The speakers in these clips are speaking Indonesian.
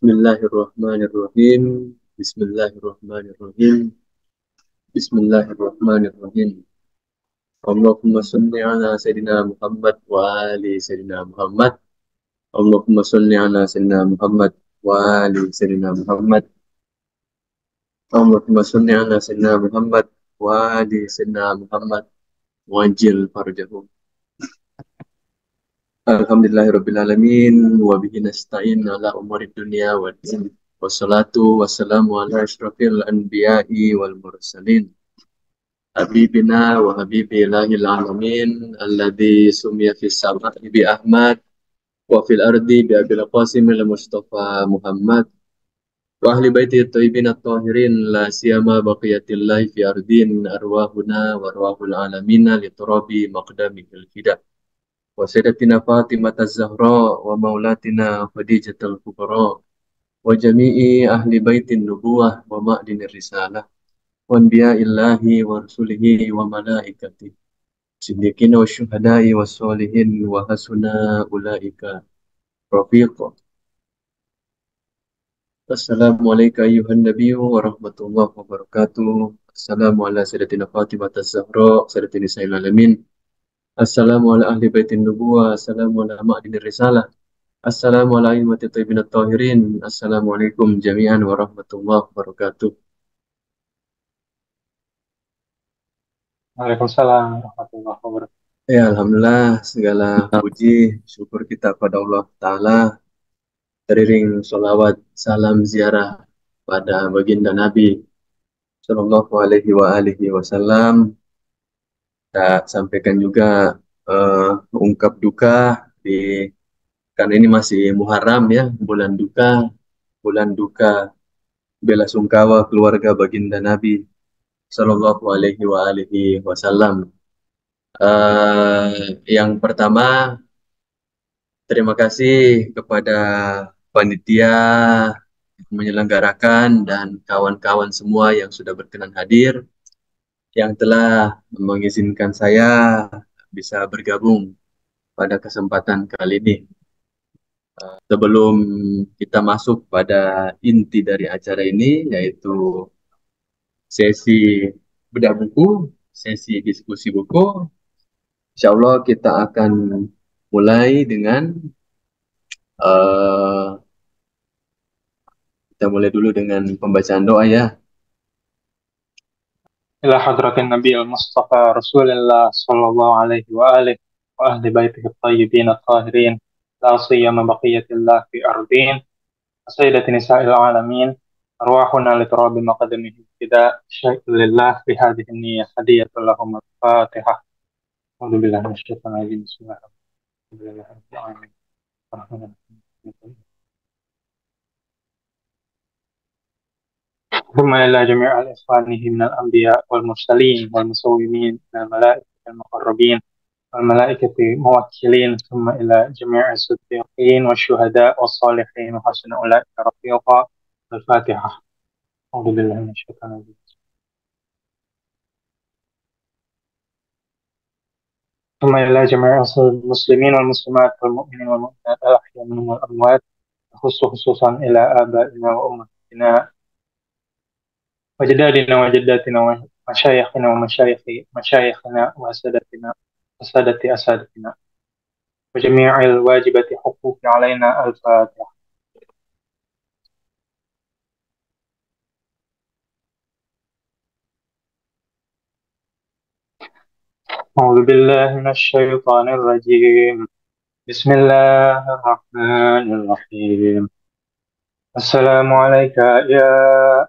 Bismillahirrahmanirrahim. Bismillahirrahmanirrahim. Bismillahirrahmanirrahim. Allahumma salli ala Sayyidina Muhammad wa ali Sayyidina Muhammad. Allahumma salli ala Sayyidina Muhammad wa ali Sayyidina Muhammad. Allahumma salli ala Sayyidina Muhammad wa ali Sayyidina Muhammad. Wajil farjahum. Alhamdulillahirrabbilalamin wa bihi nasta'in ala umuri dunia wa din wassalatu wassalamu ala ashrafil anbiya'i wal mursalin. Habibina wa habibi ilahil alamin alladhi sumya fis sama'i bi Ahmad wa fil ardi bi Abil Qasim al Mustafa Muhammad. Wa ahli baiti at-tayyibin at-tahirin la siyama baqiyatillahi fi ardin arwahuna wa arwahul alamina li turabi fidah وسيدتنا فاطمة الزهراء ومولاتنا خديجة الكبرى وجميع أهل بيت النبوة ومأدن الرسالة وأنبياء الله ورسله وملائكته الصديقين والشهداء والصالحين وحسن أولئك رفيقا السلام عليك أيها النبي ورحمة الله وبركاته السلام على سيدتنا فاطمة الزهراء سيدة نساء العالمين Assalamu ala ahli baitin nubuwa, assalamu ala ma'adin risalah, assalamu ala imati taibin tahirin, assalamualaikum jami'an warahmatullahi wabarakatuh. Waalaikumsalam warahmatullahi wabarakatuh. Ya, Alhamdulillah segala puji syukur kita pada Allah Ta'ala teriring sholawat salam ziarah pada baginda Nabi Sallallahu alaihi wa alihi wasallam kita sampaikan juga uh, ungkap duka di karena ini masih Muharram ya, bulan duka, bulan duka bela sungkawa keluarga baginda Nabi Shallallahu Alaihi wa Wasallam. Uh, yang pertama, terima kasih kepada panitia menyelenggarakan dan kawan-kawan semua yang sudah berkenan hadir yang telah mengizinkan saya bisa bergabung pada kesempatan kali ini. Uh, sebelum kita masuk pada inti dari acara ini, yaitu sesi bedah buku, sesi diskusi buku, insya Allah kita akan mulai dengan uh, kita mulai dulu dengan pembacaan doa ya. إلى حضرة النبي المصطفى رسول الله صلى الله عليه وآله وأهل بيته الطيبين الطاهرين لا سيما بقية الله في أرضين. وسيدة نساء العالمين أرواحنا لتراب مقدمه ابتداء شيء لله بهذه النية هدية لهم الفاتحة. أعوذ بالله من الشيطان الرجيم. بسم الله الرحمن الرحيم. ثم إلى جميع الإخوانه من الأنبياء والمرسلين والمسومين من الملائكة المقربين والملائكة موكلين ثم إلى جميع الصديقين والشهداء والصالحين وحسن أولئك رفيقا الفاتحة. أعوذ بالله من الشيطان الرجيم. ثم إلى جميع المسلمين والمسلمات والمؤمنين والمؤمنات الأحياء منهم والأموات أخص خصوصا إلى آبائنا وأمهاتنا وجدادنا وجداتنا ومشايخنا ومشايخ مشايخنا وأسادتنا وسادة أسادتنا. وجميع الواجبة حقوق علينا الفاتحة. أعوذ بالله من الشيطان الرجيم. بسم الله الرحمن الرحيم. السلام عليك يا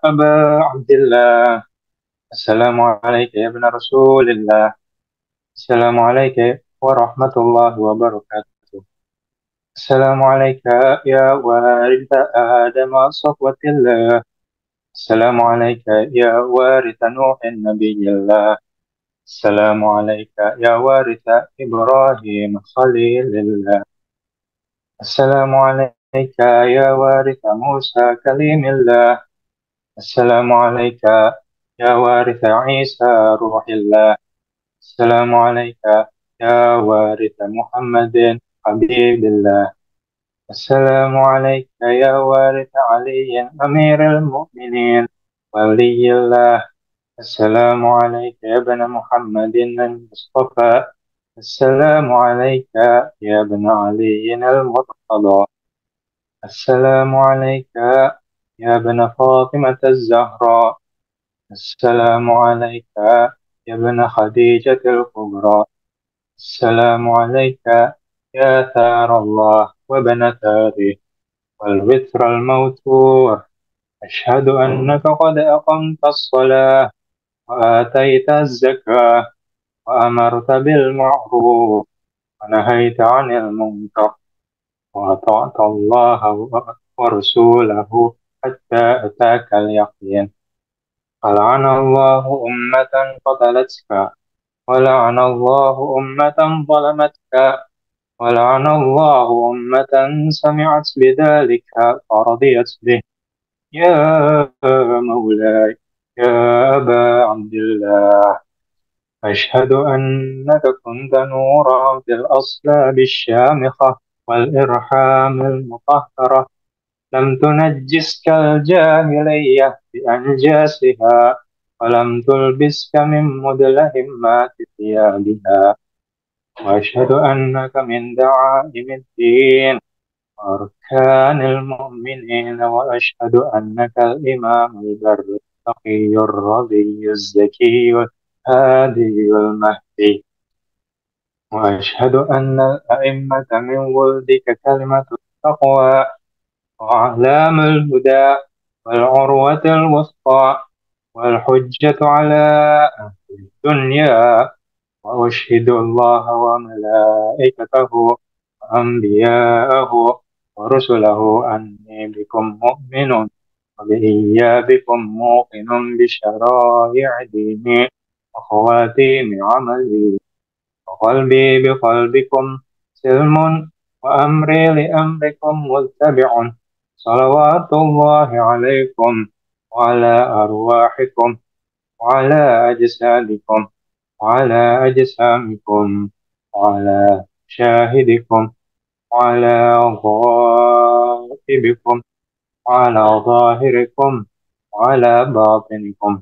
أبا عبد الله. السلام عليك يا ابن رسول الله. السلام عليك ورحمة الله وبركاته. السلام عليك يا وارث آدم صفوة الله. السلام عليك يا وارث نوح النبي الله. السلام عليك يا وارث إبراهيم خليل الله. السلام عليك عليك يا وارث موسى كليم الله. السلام عليك يا وارث عيسى روح الله. السلام عليك يا وارث محمد حبيب الله. السلام عليك يا وارث علي أمير المؤمنين ولي الله. السلام عليك يا ابن محمد المصطفى. السلام عليك يا ابن علي المرتضى. السلام عليك يا ابن فاطمة الزهراء. السلام عليك يا ابن خديجة الكبرى. السلام عليك يا ثار الله وبن ثاره والوتر الموتور. أشهد أنك قد أقمت الصلاة وآتيت الزكاة وأمرت بالمعروف ونهيت عن المنكر. وأطعت الله ورسوله حتى أتاك اليقين. فلعن الله أمة قتلتك ولعن الله أمة ظلمتك ولعن الله أمة سمعت بذلك فرضيت به. يا مولاي يا أبا عبد الله أشهد أنك كنت نورا في الأصلاب الشامخة. والإرحام المطهرة لم تنجسك الجاهلية بأنجاسها ولم تلبسك من مدلهمات ثيابها وأشهد أنك من دعائم الدين وأركان المؤمنين وأشهد أنك الإمام البر التقي الرضي الزكي الهادي المهدي وأشهد أن الأئمة من ولدك كلمة التقوى وأعلام الهدى والعروة الوسطى والحجة على أهل الدنيا. وأشهد الله وملائكته وأنبياءه ورسله أني بكم مؤمن وبإيابكم موقن بشرائع ديني وخواتيم عملي. وقلبي بقلبكم سلم وأمري لأمركم متبع صلوات الله عليكم وعلى أرواحكم وعلى أجسادكم وعلى أجسامكم وعلى شاهدكم وعلى غائبكم وعلى ظاهركم وعلى باطنكم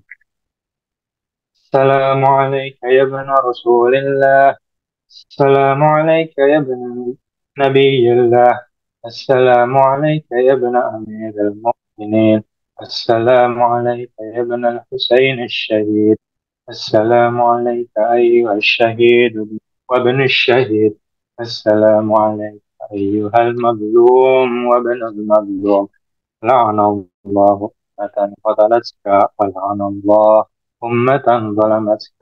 السلام عليك يا ابن رسول الله السلام عليك يا ابن نبي الله. السلام عليك يا ابن أمير المؤمنين. السلام عليك يا ابن الحسين الشهيد. السلام عليك أيها الشهيد وابن الشهيد. السلام عليك أيها المظلوم وابن المظلوم. لعن الله أمة قتلتك ولعن الله أمة ظلمتك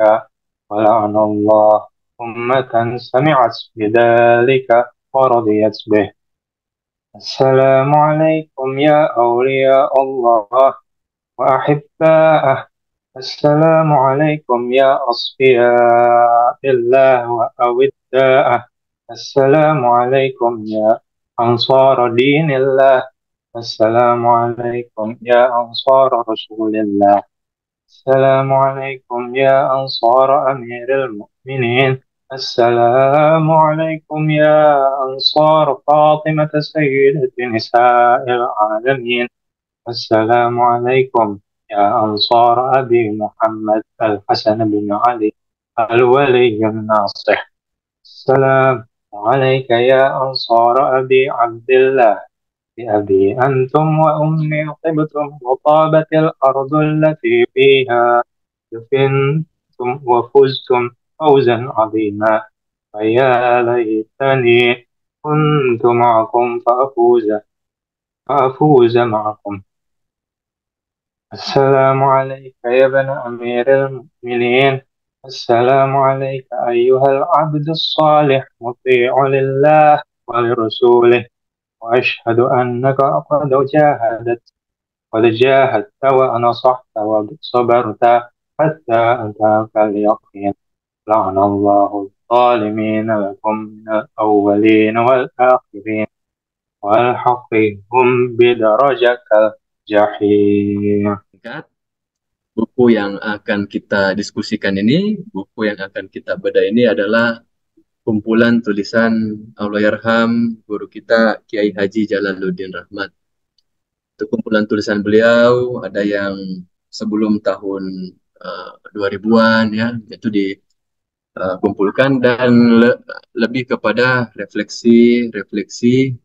ولعن الله أمة سمعت بذلك ورضيت به. السلام عليكم يا أولياء الله وأحباءه. السلام عليكم يا أصفياء الله وأوداءه. السلام عليكم يا أنصار دين الله. السلام عليكم يا أنصار رسول الله. السلام عليكم يا أنصار أمير المؤمنين. السلام عليكم يا أنصار فاطمة سيدة نساء العالمين. السلام عليكم يا أنصار أبي محمد الحسن بن علي الولي الناصح. السلام عليك يا أنصار أبي عبد الله. بأبي أنتم وأمي طبتم وطابت الأرض التي فيها. دفنتم وفزتم فوزا عظيما. فيا ليتني كنت معكم فأفوز فأفوز معكم. السلام عليك يا ابن أمير المؤمنين. السلام عليك أيها العبد الصالح. مطيع لله ولرسوله. وأشهد أنك قد جاهدت قد جاهدت ونصحت وصبرت حتى أتاك اليقين. لعن الله الظالمين لكم من الأولين والآخرين والحقهم بدرجة الجحيم Buku yang akan kita diskusikan ini, buku yang akan kita bedah ini adalah kumpulan tulisan Allahyarham guru kita Kiai Haji Jalaluddin Rahmat. Itu kumpulan tulisan beliau ada yang sebelum tahun uh, 2000-an ya, itu dikumpulkan uh, dan le lebih kepada refleksi-refleksi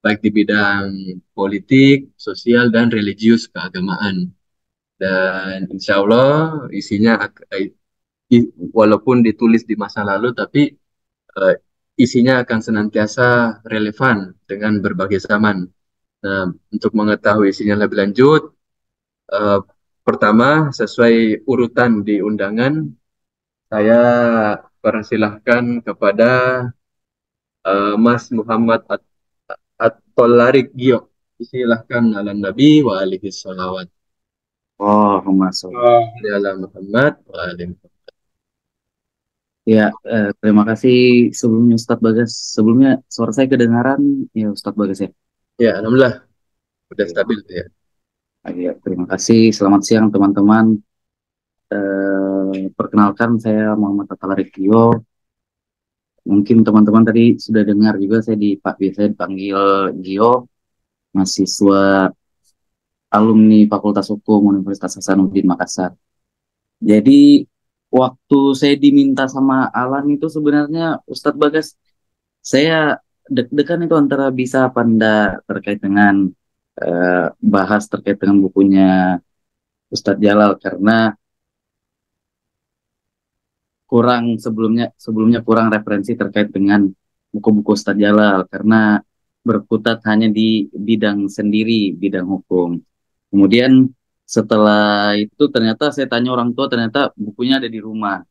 baik di bidang politik, sosial dan religius keagamaan. Dan insya Allah isinya walaupun ditulis di masa lalu tapi uh, isinya akan senantiasa relevan dengan berbagai zaman. Nah, untuk mengetahui isinya lebih lanjut, uh, pertama sesuai urutan di undangan, saya persilahkan kepada uh, Mas Muhammad At At-Tolarik Gio. Silahkan ala Nabi wa alihi salawat. Oh, masuk. Oh. Ala Muhammad wa alihi Ya, eh, terima kasih sebelumnya Ustadz Bagas. Sebelumnya suara saya kedengaran ya Ustadz Bagas ya? Ya, Alhamdulillah. Sudah stabil ya. Ya, terima kasih. Selamat siang teman-teman. Eh, perkenalkan saya Muhammad Atalarik Gio. Mungkin teman-teman tadi sudah dengar juga saya di Pak biasa dipanggil Gio, mahasiswa alumni Fakultas Hukum Universitas Hasanuddin Makassar. Jadi waktu saya diminta sama Alan itu sebenarnya Ustadz Bagas saya deg-degan itu antara bisa apa enggak terkait dengan uh, bahas terkait dengan bukunya Ustadz Jalal karena kurang sebelumnya sebelumnya kurang referensi terkait dengan buku-buku Ustadz Jalal karena berkutat hanya di bidang sendiri bidang hukum. Kemudian setelah itu ternyata saya tanya orang tua ternyata bukunya ada di rumah.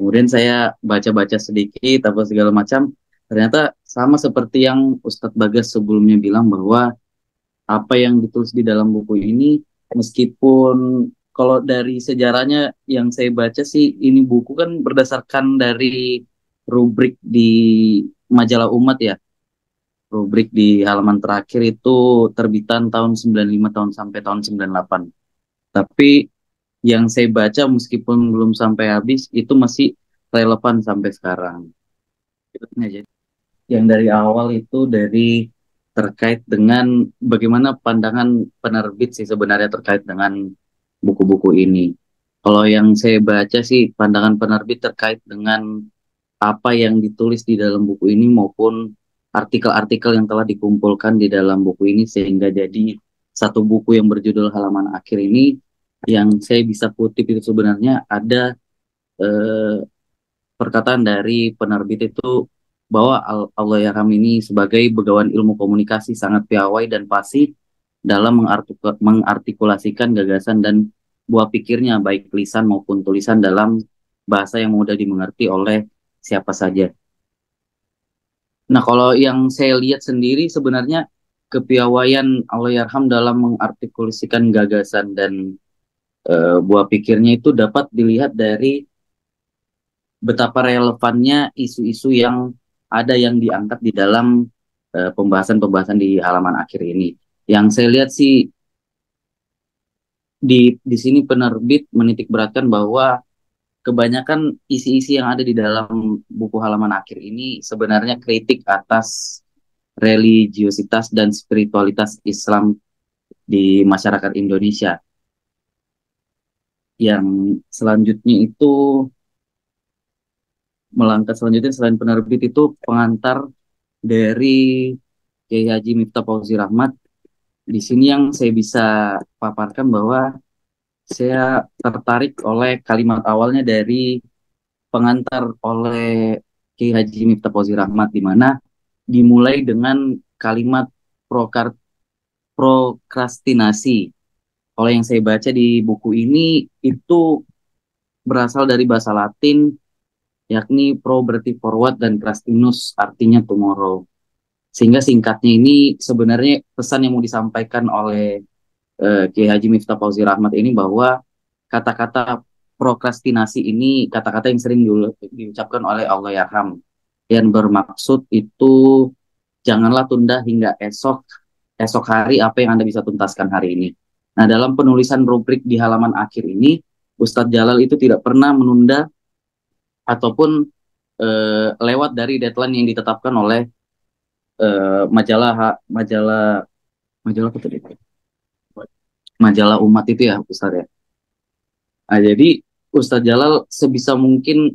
Kemudian saya baca-baca sedikit apa segala macam ternyata sama seperti yang Ustadz Bagas sebelumnya bilang bahwa apa yang ditulis di dalam buku ini meskipun kalau dari sejarahnya yang saya baca sih ini buku kan berdasarkan dari rubrik di majalah umat ya rubrik di halaman terakhir itu terbitan tahun 95 tahun sampai tahun 98. Tapi yang saya baca meskipun belum sampai habis itu masih relevan sampai sekarang. Yang dari awal itu dari terkait dengan bagaimana pandangan penerbit sih sebenarnya terkait dengan buku-buku ini. Kalau yang saya baca sih pandangan penerbit terkait dengan apa yang ditulis di dalam buku ini maupun artikel-artikel yang telah dikumpulkan di dalam buku ini sehingga jadi satu buku yang berjudul halaman akhir ini yang saya bisa kutip itu sebenarnya ada eh, perkataan dari penerbit itu bahwa Allah Yarham ini sebagai begawan ilmu komunikasi sangat piawai dan fasih dalam mengartikulasikan gagasan dan buah pikirnya baik lisan maupun tulisan dalam bahasa yang mudah dimengerti oleh siapa saja. Nah, kalau yang saya lihat sendiri sebenarnya kepiawaian Allahyarham dalam mengartikulasikan gagasan dan uh, buah pikirnya itu dapat dilihat dari betapa relevannya isu-isu yang ada yang diangkat di dalam eh, pembahasan-pembahasan di halaman akhir ini. Yang saya lihat sih di di sini penerbit menitik beratkan bahwa kebanyakan isi-isi yang ada di dalam buku halaman akhir ini sebenarnya kritik atas religiositas dan spiritualitas Islam di masyarakat Indonesia. Yang selanjutnya itu melangkah selanjutnya selain penerbit itu pengantar dari Kiai Haji Miftah Fauzi Rahmat. Di sini yang saya bisa paparkan bahwa saya tertarik oleh kalimat awalnya dari pengantar oleh Ki Haji Miftah Fauzi Rahmat di mana dimulai dengan kalimat prokar prokrastinasi. Kalau yang saya baca di buku ini itu berasal dari bahasa Latin yakni pro berarti forward dan crastinus artinya tomorrow. Sehingga singkatnya ini sebenarnya pesan yang mau disampaikan oleh uh, Kiai Haji Miftah Fauzi Rahmat ini bahwa kata-kata prokrastinasi ini kata-kata yang sering diucapkan oleh Allah Yarham yang bermaksud itu janganlah tunda hingga esok esok hari apa yang Anda bisa tuntaskan hari ini. Nah, dalam penulisan rubrik di halaman akhir ini, Ustadz Jalal itu tidak pernah menunda ataupun uh, lewat dari deadline yang ditetapkan oleh uh, majalah majalah majalah apa tadi? majalah umat itu ya Ustaz ya. Nah, jadi Ustadz Jalal sebisa mungkin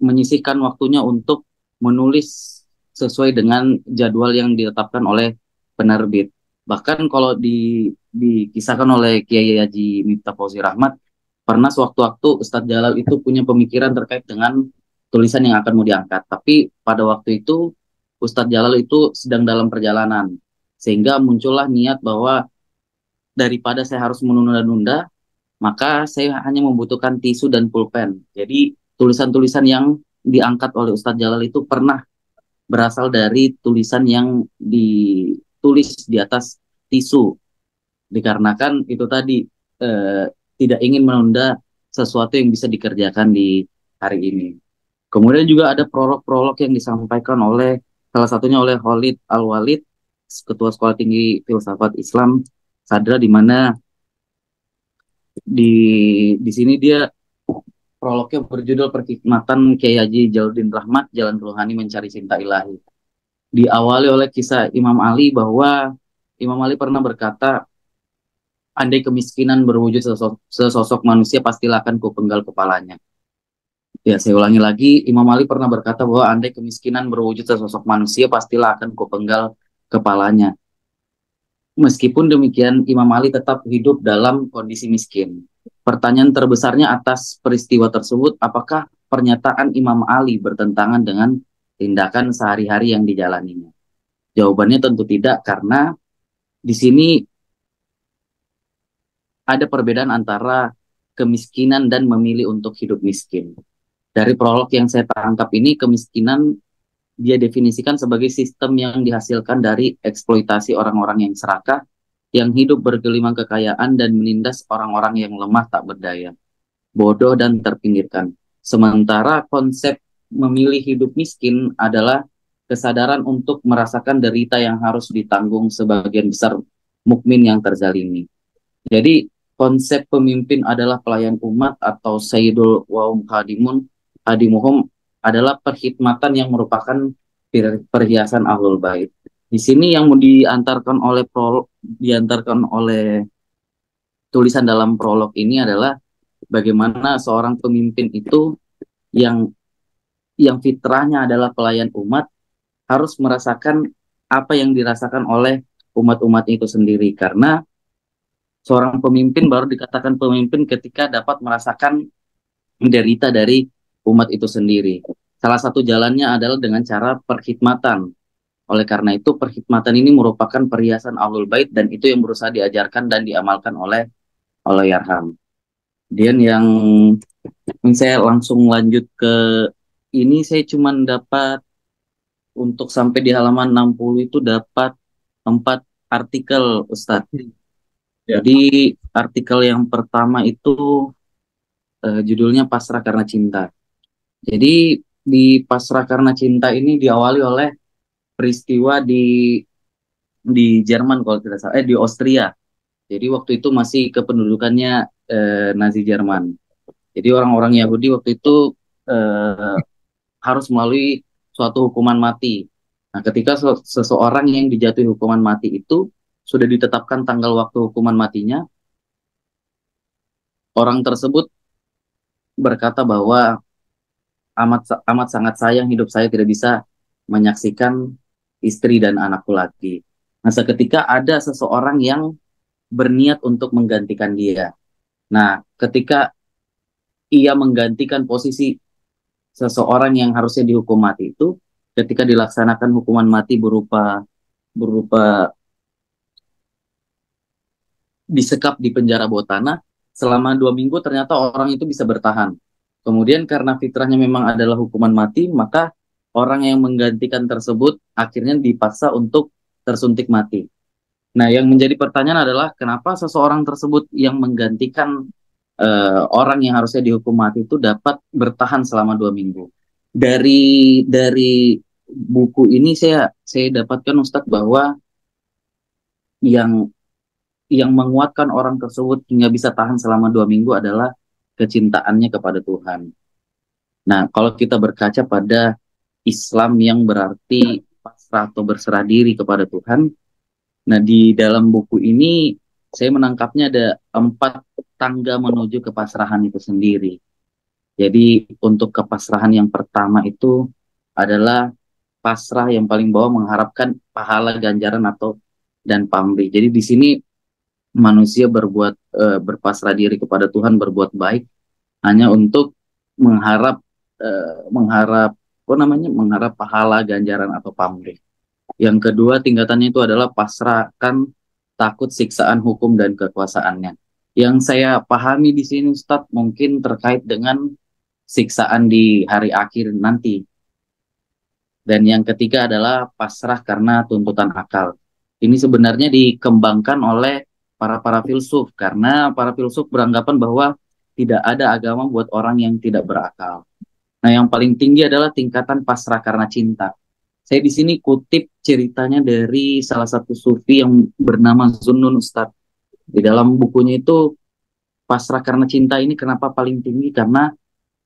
menyisihkan waktunya untuk menulis sesuai dengan jadwal yang ditetapkan oleh penerbit. Bahkan kalau di, dikisahkan oleh Kiai Haji Miftah Fauzi Rahmat, pernah sewaktu-waktu Ustadz Jalal itu punya pemikiran terkait dengan tulisan yang akan mau diangkat. Tapi pada waktu itu Ustadz Jalal itu sedang dalam perjalanan, sehingga muncullah niat bahwa daripada saya harus menunda-nunda, maka saya hanya membutuhkan tisu dan pulpen. Jadi tulisan-tulisan yang diangkat oleh Ustadz Jalal itu pernah berasal dari tulisan yang ditulis di atas tisu. Dikarenakan itu tadi eh, tidak ingin menunda sesuatu yang bisa dikerjakan di hari ini. Kemudian juga ada prolog-prolog yang disampaikan oleh salah satunya oleh Khalid Al-Walid, Ketua Sekolah Tinggi Filsafat Islam Sadra di mana di di sini dia prolognya berjudul Perkhidmatan Kiai Haji Jaludin Rahmat Jalan Rohani Mencari Cinta Ilahi. Diawali oleh kisah Imam Ali bahwa Imam Ali pernah berkata, andai kemiskinan berwujud sesosok, sesosok manusia pastilah akan kupenggal kepalanya. Ya, saya ulangi lagi, Imam Ali pernah berkata bahwa andai kemiskinan berwujud sesosok manusia, pastilah akan kupenggal kepalanya. Meskipun demikian, Imam Ali tetap hidup dalam kondisi miskin. Pertanyaan terbesarnya atas peristiwa tersebut, apakah pernyataan Imam Ali bertentangan dengan tindakan sehari-hari yang dijalaninya? Jawabannya tentu tidak, karena di sini ada perbedaan antara kemiskinan dan memilih untuk hidup miskin dari prolog yang saya tangkap ini kemiskinan dia definisikan sebagai sistem yang dihasilkan dari eksploitasi orang-orang yang serakah yang hidup bergelimang kekayaan dan menindas orang-orang yang lemah tak berdaya, bodoh dan terpinggirkan. Sementara konsep memilih hidup miskin adalah kesadaran untuk merasakan derita yang harus ditanggung sebagian besar mukmin yang terzalimi. Jadi konsep pemimpin adalah pelayan umat atau Sayyidul Waum Khadimun Muhum adalah perkhidmatan yang merupakan perhiasan ahlul bait. Di sini yang diantarkan oleh prolog, diantarkan oleh tulisan dalam prolog ini adalah bagaimana seorang pemimpin itu yang yang fitrahnya adalah pelayan umat harus merasakan apa yang dirasakan oleh umat-umat itu sendiri karena seorang pemimpin baru dikatakan pemimpin ketika dapat merasakan derita dari umat itu sendiri. Salah satu jalannya adalah dengan cara perkhidmatan. Oleh karena itu, perkhidmatan ini merupakan perhiasan Ahlul Bait dan itu yang berusaha diajarkan dan diamalkan oleh oleh Yarham. Kemudian yang saya langsung lanjut ke ini saya cuma dapat untuk sampai di halaman 60 itu dapat empat artikel Ustadz. Ya. Jadi artikel yang pertama itu uh, judulnya Pasrah Karena Cinta. Jadi di Pasrah Karena Cinta ini diawali oleh peristiwa di di Jerman kalau tidak salah, eh di Austria. Jadi waktu itu masih kependudukannya eh, Nazi Jerman. Jadi orang-orang Yahudi waktu itu eh, harus melalui suatu hukuman mati. Nah, ketika seseorang yang dijatuhi hukuman mati itu sudah ditetapkan tanggal waktu hukuman matinya, orang tersebut berkata bahwa amat amat sangat sayang hidup saya tidak bisa menyaksikan istri dan anakku lagi. Nah, seketika ada seseorang yang berniat untuk menggantikan dia. Nah, ketika ia menggantikan posisi seseorang yang harusnya dihukum mati itu, ketika dilaksanakan hukuman mati berupa berupa disekap di penjara bawah tanah selama dua minggu ternyata orang itu bisa bertahan Kemudian karena fitrahnya memang adalah hukuman mati, maka orang yang menggantikan tersebut akhirnya dipaksa untuk tersuntik mati. Nah, yang menjadi pertanyaan adalah kenapa seseorang tersebut yang menggantikan uh, orang yang harusnya dihukum mati itu dapat bertahan selama dua minggu. Dari dari buku ini saya saya dapatkan Ustadz bahwa yang yang menguatkan orang tersebut hingga bisa tahan selama dua minggu adalah kecintaannya kepada Tuhan. Nah, kalau kita berkaca pada Islam yang berarti pasrah atau berserah diri kepada Tuhan, nah di dalam buku ini saya menangkapnya ada empat tangga menuju kepasrahan itu sendiri. Jadi untuk kepasrahan yang pertama itu adalah pasrah yang paling bawah mengharapkan pahala ganjaran atau dan pamrih. Jadi di sini manusia berbuat e, berpasrah diri kepada Tuhan berbuat baik hanya untuk mengharap uh, mengharap apa namanya mengharap pahala ganjaran atau pamrih. Yang kedua tingkatannya itu adalah pasrahkan takut siksaan hukum dan kekuasaannya. Yang saya pahami di sini Ustadz mungkin terkait dengan siksaan di hari akhir nanti. Dan yang ketiga adalah pasrah karena tuntutan akal. Ini sebenarnya dikembangkan oleh para para filsuf karena para filsuf beranggapan bahwa tidak ada agama buat orang yang tidak berakal. Nah, yang paling tinggi adalah tingkatan pasrah karena cinta. Saya di sini kutip ceritanya dari salah satu sufi yang bernama Zunnun Ustadz. Di dalam bukunya itu pasrah karena cinta ini kenapa paling tinggi karena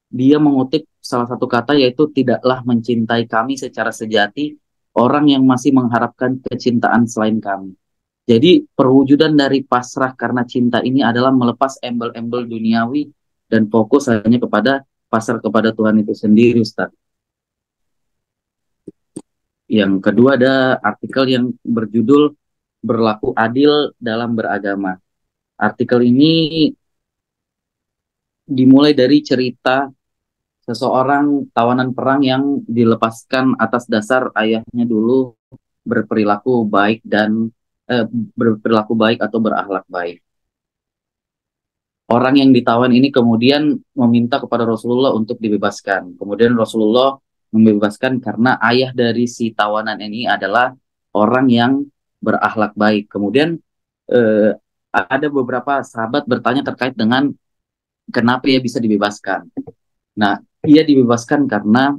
dia mengutip salah satu kata yaitu tidaklah mencintai kami secara sejati orang yang masih mengharapkan kecintaan selain kami. Jadi perwujudan dari pasrah karena cinta ini adalah melepas embel-embel duniawi dan fokus hanya kepada pasar kepada Tuhan itu sendiri, Ustaz. Yang kedua ada artikel yang berjudul Berlaku Adil dalam Beragama. Artikel ini dimulai dari cerita seseorang tawanan perang yang dilepaskan atas dasar ayahnya dulu berperilaku baik dan eh, berperilaku baik atau berakhlak baik orang yang ditawan ini kemudian meminta kepada Rasulullah untuk dibebaskan. Kemudian Rasulullah membebaskan karena ayah dari si tawanan ini adalah orang yang berakhlak baik. Kemudian eh, ada beberapa sahabat bertanya terkait dengan kenapa ia bisa dibebaskan. Nah, ia dibebaskan karena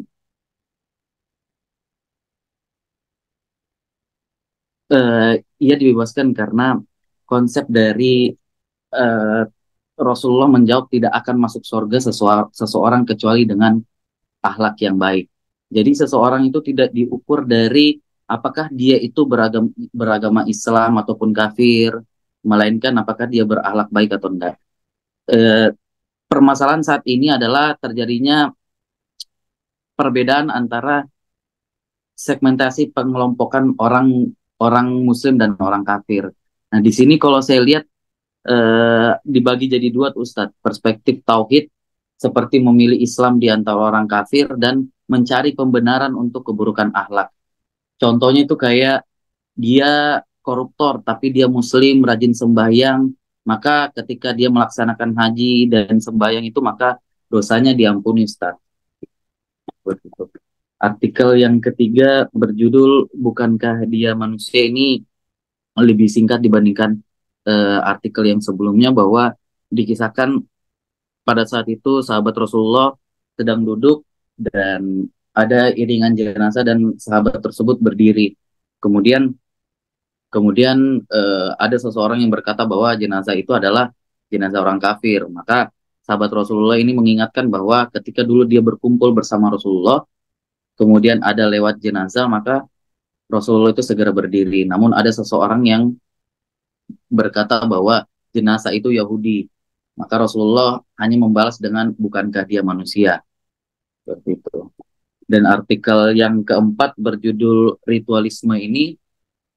uh, ia dibebaskan karena konsep dari uh, Rasulullah menjawab tidak akan masuk surga seseorang kecuali dengan akhlak yang baik. Jadi seseorang itu tidak diukur dari apakah dia itu beragam, beragama Islam ataupun kafir, melainkan apakah dia berakhlak baik atau tidak. E, permasalahan saat ini adalah terjadinya perbedaan antara segmentasi pengelompokan orang orang Muslim dan orang kafir. Nah di sini kalau saya lihat eh, dibagi jadi dua Ustadz perspektif tauhid seperti memilih Islam di antara orang kafir dan mencari pembenaran untuk keburukan akhlak. Contohnya itu kayak dia koruptor tapi dia muslim rajin sembahyang maka ketika dia melaksanakan haji dan sembahyang itu maka dosanya diampuni Ustaz. Artikel yang ketiga berjudul Bukankah Dia Manusia ini lebih singkat dibandingkan uh, artikel yang sebelumnya bahwa dikisahkan pada saat itu sahabat Rasulullah sedang duduk dan ada iringan jenazah dan sahabat tersebut berdiri. Kemudian kemudian uh, ada seseorang yang berkata bahwa jenazah itu adalah jenazah orang kafir. Maka sahabat Rasulullah ini mengingatkan bahwa ketika dulu dia berkumpul bersama Rasulullah, kemudian ada lewat jenazah, maka Rasulullah itu segera berdiri. Namun ada seseorang yang berkata bahwa jenazah itu Yahudi. Maka Rasulullah hanya membalas dengan bukankah dia manusia. Seperti itu. Dan artikel yang keempat berjudul ritualisme ini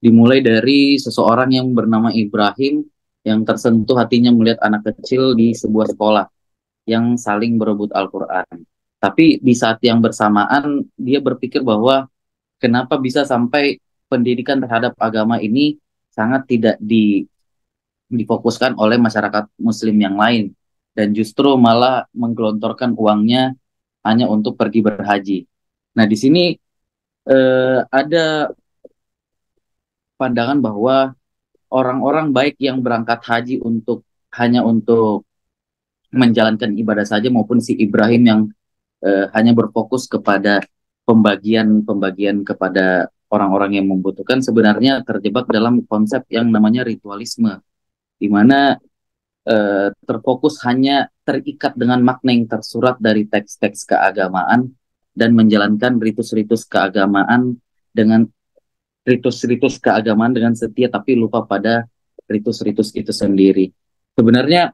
dimulai dari seseorang yang bernama Ibrahim yang tersentuh hatinya melihat anak kecil di sebuah sekolah yang saling berebut Al-Quran. Tapi di saat yang bersamaan dia berpikir bahwa kenapa bisa sampai pendidikan terhadap agama ini sangat tidak di difokuskan oleh masyarakat muslim yang lain dan justru malah menggelontorkan uangnya hanya untuk pergi berhaji. Nah, di sini eh, ada pandangan bahwa orang-orang baik yang berangkat haji untuk hanya untuk menjalankan ibadah saja maupun si Ibrahim yang eh, hanya berfokus kepada pembagian-pembagian kepada orang-orang yang membutuhkan sebenarnya terjebak dalam konsep yang namanya ritualisme di mana uh, terfokus hanya terikat dengan makna yang tersurat dari teks-teks keagamaan dan menjalankan ritus-ritus keagamaan dengan ritus-ritus keagamaan dengan setia tapi lupa pada ritus-ritus itu sendiri. Sebenarnya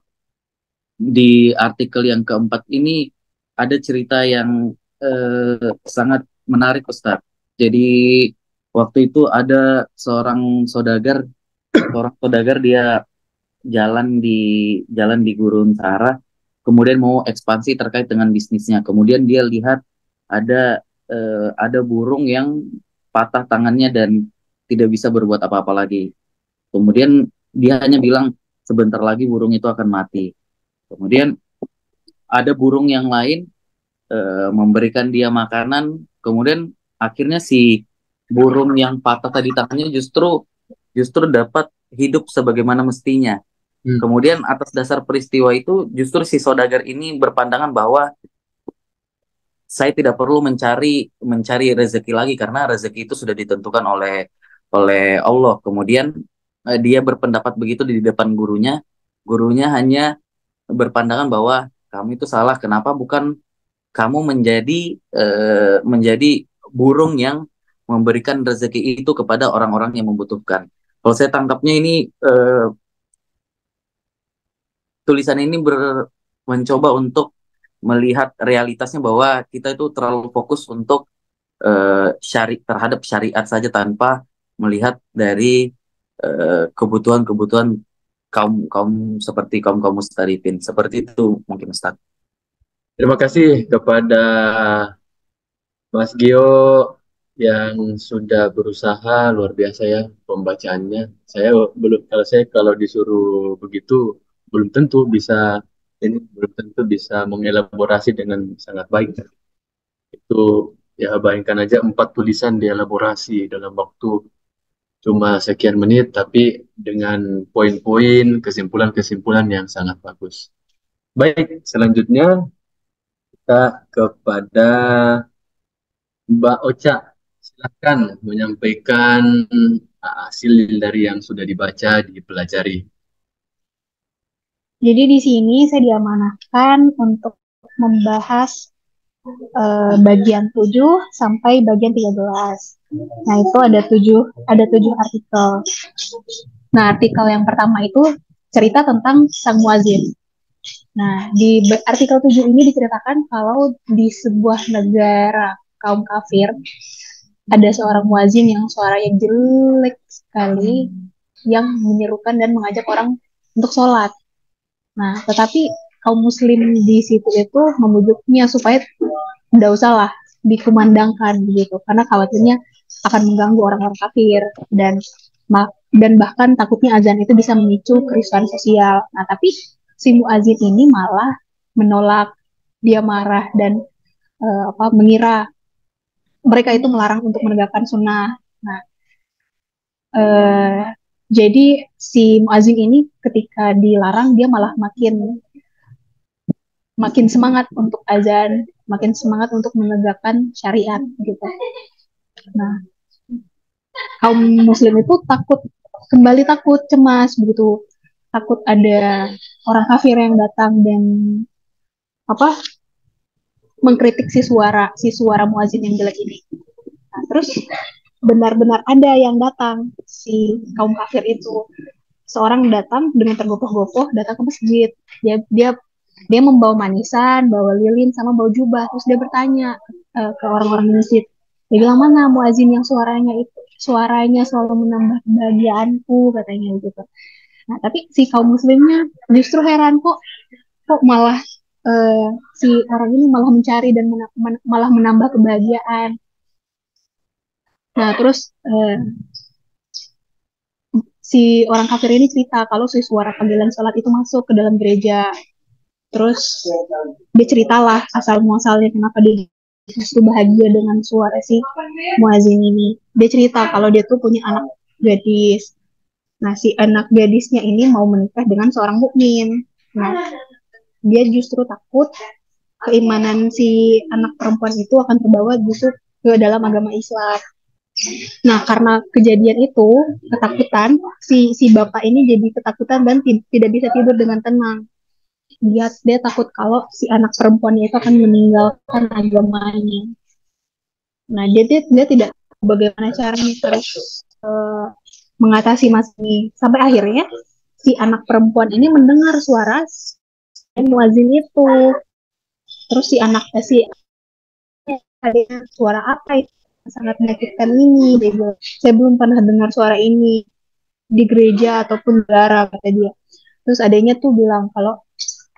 di artikel yang keempat ini ada cerita yang uh, sangat menarik Ustaz. Jadi waktu itu ada seorang saudagar, seorang saudagar dia jalan di jalan di Gurun Sahara kemudian mau ekspansi terkait dengan bisnisnya. Kemudian dia lihat ada uh, ada burung yang patah tangannya dan tidak bisa berbuat apa-apa lagi. Kemudian dia hanya bilang sebentar lagi burung itu akan mati. Kemudian ada burung yang lain uh, memberikan dia makanan. Kemudian akhirnya si burung yang patah tadi tangannya justru justru dapat hidup sebagaimana mestinya. Hmm. Kemudian atas dasar peristiwa itu justru si saudagar ini berpandangan bahwa saya tidak perlu mencari mencari rezeki lagi karena rezeki itu sudah ditentukan oleh oleh Allah. Kemudian eh, dia berpendapat begitu di depan gurunya. Gurunya hanya berpandangan bahwa kamu itu salah. Kenapa bukan kamu menjadi eh, menjadi burung yang memberikan rezeki itu kepada orang-orang yang membutuhkan. Kalau saya tangkapnya ini eh, tulisan ini ber, mencoba untuk melihat realitasnya bahwa kita itu terlalu fokus untuk uh, syari terhadap syariat saja tanpa melihat dari kebutuhan kebutuhan-kebutuhan kaum kaum seperti kaum kaum mustarifin seperti itu mungkin Ustaz. Terima kasih kepada Mas Gio yang sudah berusaha luar biasa ya pembacaannya. Saya belum kalau saya kalau disuruh begitu belum tentu bisa ini belum tentu bisa mengelaborasi dengan sangat baik. Itu ya bayangkan aja empat tulisan dielaborasi dalam waktu cuma sekian menit tapi dengan poin-poin kesimpulan-kesimpulan yang sangat bagus. Baik, selanjutnya kita kepada Mbak Ocha. Silakan menyampaikan hasil dari yang sudah dibaca, dipelajari. Jadi di sini saya diamanahkan untuk membahas uh, bagian 7 sampai bagian 13. Nah, itu ada 7 ada 7 artikel. Nah, artikel yang pertama itu cerita tentang sang muazin. Nah, di artikel 7 ini diceritakan kalau di sebuah negara kaum kafir ada seorang muazin yang suaranya jelek sekali yang menyerukan dan mengajak orang untuk sholat. Nah, tetapi kaum muslim di situ itu memujuknya supaya tidak usahlah dikumandangkan begitu karena khawatirnya akan mengganggu orang-orang kafir dan dan bahkan takutnya azan itu bisa memicu kerusuhan sosial. Nah, tapi si muazin ini malah menolak, dia marah dan uh, apa mengira mereka itu melarang untuk menegakkan sunnah. Nah, uh, jadi si muazin ini ketika dilarang dia malah makin makin semangat untuk azan, makin semangat untuk menegakkan syariat gitu. Nah, kaum muslim itu takut kembali takut cemas begitu. Takut ada orang kafir yang datang dan apa mengkritik si suara si suara muazin yang jelek ini. Nah, terus benar-benar ada yang datang si kaum kafir itu. Seorang datang dengan tergopoh-gopoh datang ke masjid. Dia dia dia membawa manisan bawa lilin sama bawa jubah. Terus dia bertanya uh, ke orang-orang di masjid. Dia bilang mana muazin yang suaranya itu suaranya selalu menambah kebahagiaanku katanya gitu nah tapi si kaum muslimnya justru heran kok kok malah uh, si orang ini malah mencari dan mena malah menambah kebahagiaan Nah, terus uh, si orang kafir ini cerita kalau si suara panggilan sholat itu masuk ke dalam gereja. Terus dia ceritalah asal muasalnya kenapa dia justru bahagia dengan suara si muazin ini. Dia cerita kalau dia tuh punya anak gadis. Nah, si anak gadisnya ini mau menikah dengan seorang mukmin. Nah, dia justru takut keimanan si anak perempuan itu akan terbawa justru ke dalam agama Islam. Nah, karena kejadian itu, ketakutan, si si bapak ini jadi ketakutan dan tidak bisa tidur dengan tenang. Dia dia takut kalau si anak perempuannya itu akan meninggalkan agamanya. Nah, dia dia, dia tidak bagaimana caranya terus uh, mengatasi mas ini. Sampai akhirnya si anak perempuan ini mendengar suara muazin itu. Terus si anak eh, si ada suara apa itu? sangat menyakitkan ini dia saya belum pernah dengar suara ini di gereja ataupun negara kata dia terus adanya tuh bilang kalau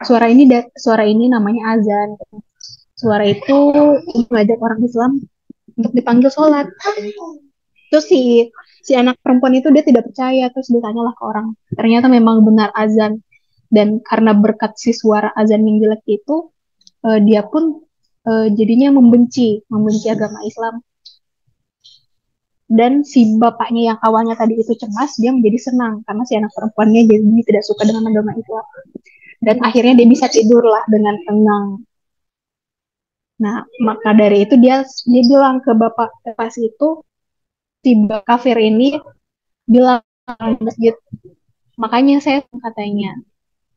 suara ini suara ini namanya azan. Suara itu mengajak orang Islam untuk dipanggil sholat. Terus si si anak perempuan itu dia tidak percaya terus ditanyalah ke orang. Ternyata memang benar azan dan karena berkat si suara azan yang jelek itu uh, dia pun uh, jadinya membenci membenci agama Islam dan si bapaknya yang awalnya tadi itu cemas dia menjadi senang karena si anak perempuannya jadi tidak suka dengan agama Islam dan akhirnya dia bisa tidurlah dengan tenang nah maka dari itu dia dia bilang ke bapak pas itu si kafir ini bilang masjid makanya saya katanya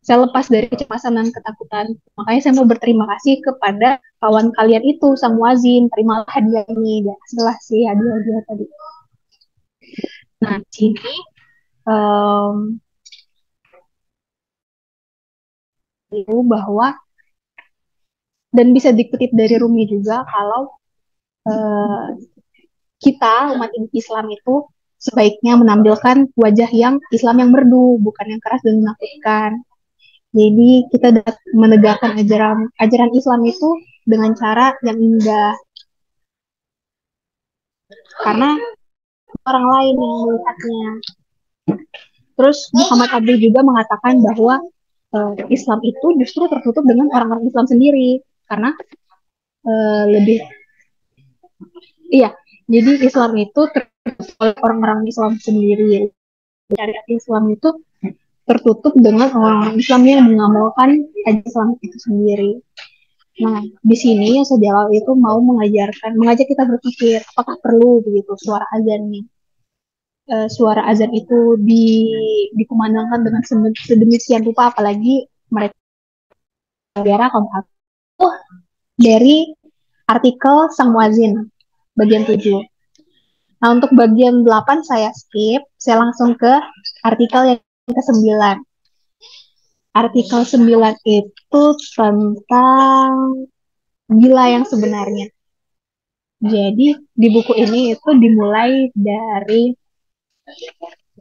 saya lepas dari kecemasan dan ketakutan. Makanya saya mau berterima kasih kepada kawan kalian itu, sang wazin, terimalah hadiah ini. Dan setelah si hadiah-hadiah tadi. Nah, sini um, itu bahwa dan bisa dikutip dari Rumi juga kalau uh, kita umat Islam itu sebaiknya menampilkan wajah yang Islam yang merdu, bukan yang keras dan menakutkan. Jadi kita dapat menegakkan ajaran ajaran Islam itu dengan cara yang indah. Karena orang lain yang melihatnya. Terus Muhammad Abdul juga mengatakan bahwa uh, Islam itu justru tertutup dengan orang-orang Islam sendiri karena uh, lebih iya jadi Islam itu tertutup oleh orang-orang Islam sendiri syariat Islam itu tertutup dengan orang-orang Islam yang mengamalkan ajaran Islam itu sendiri. Nah, di sini Jalal itu mau mengajarkan, mengajak kita berpikir apakah perlu begitu suara azan nih. Uh, suara azan itu di, dikumandangkan dengan sedemikian rupa, apalagi mereka negara kontak oh, dari artikel Sang Wazin bagian 7. Nah, untuk bagian 8 saya skip, saya langsung ke artikel yang ke-9. Artikel 9 itu tentang gila yang sebenarnya. Jadi di buku ini itu dimulai dari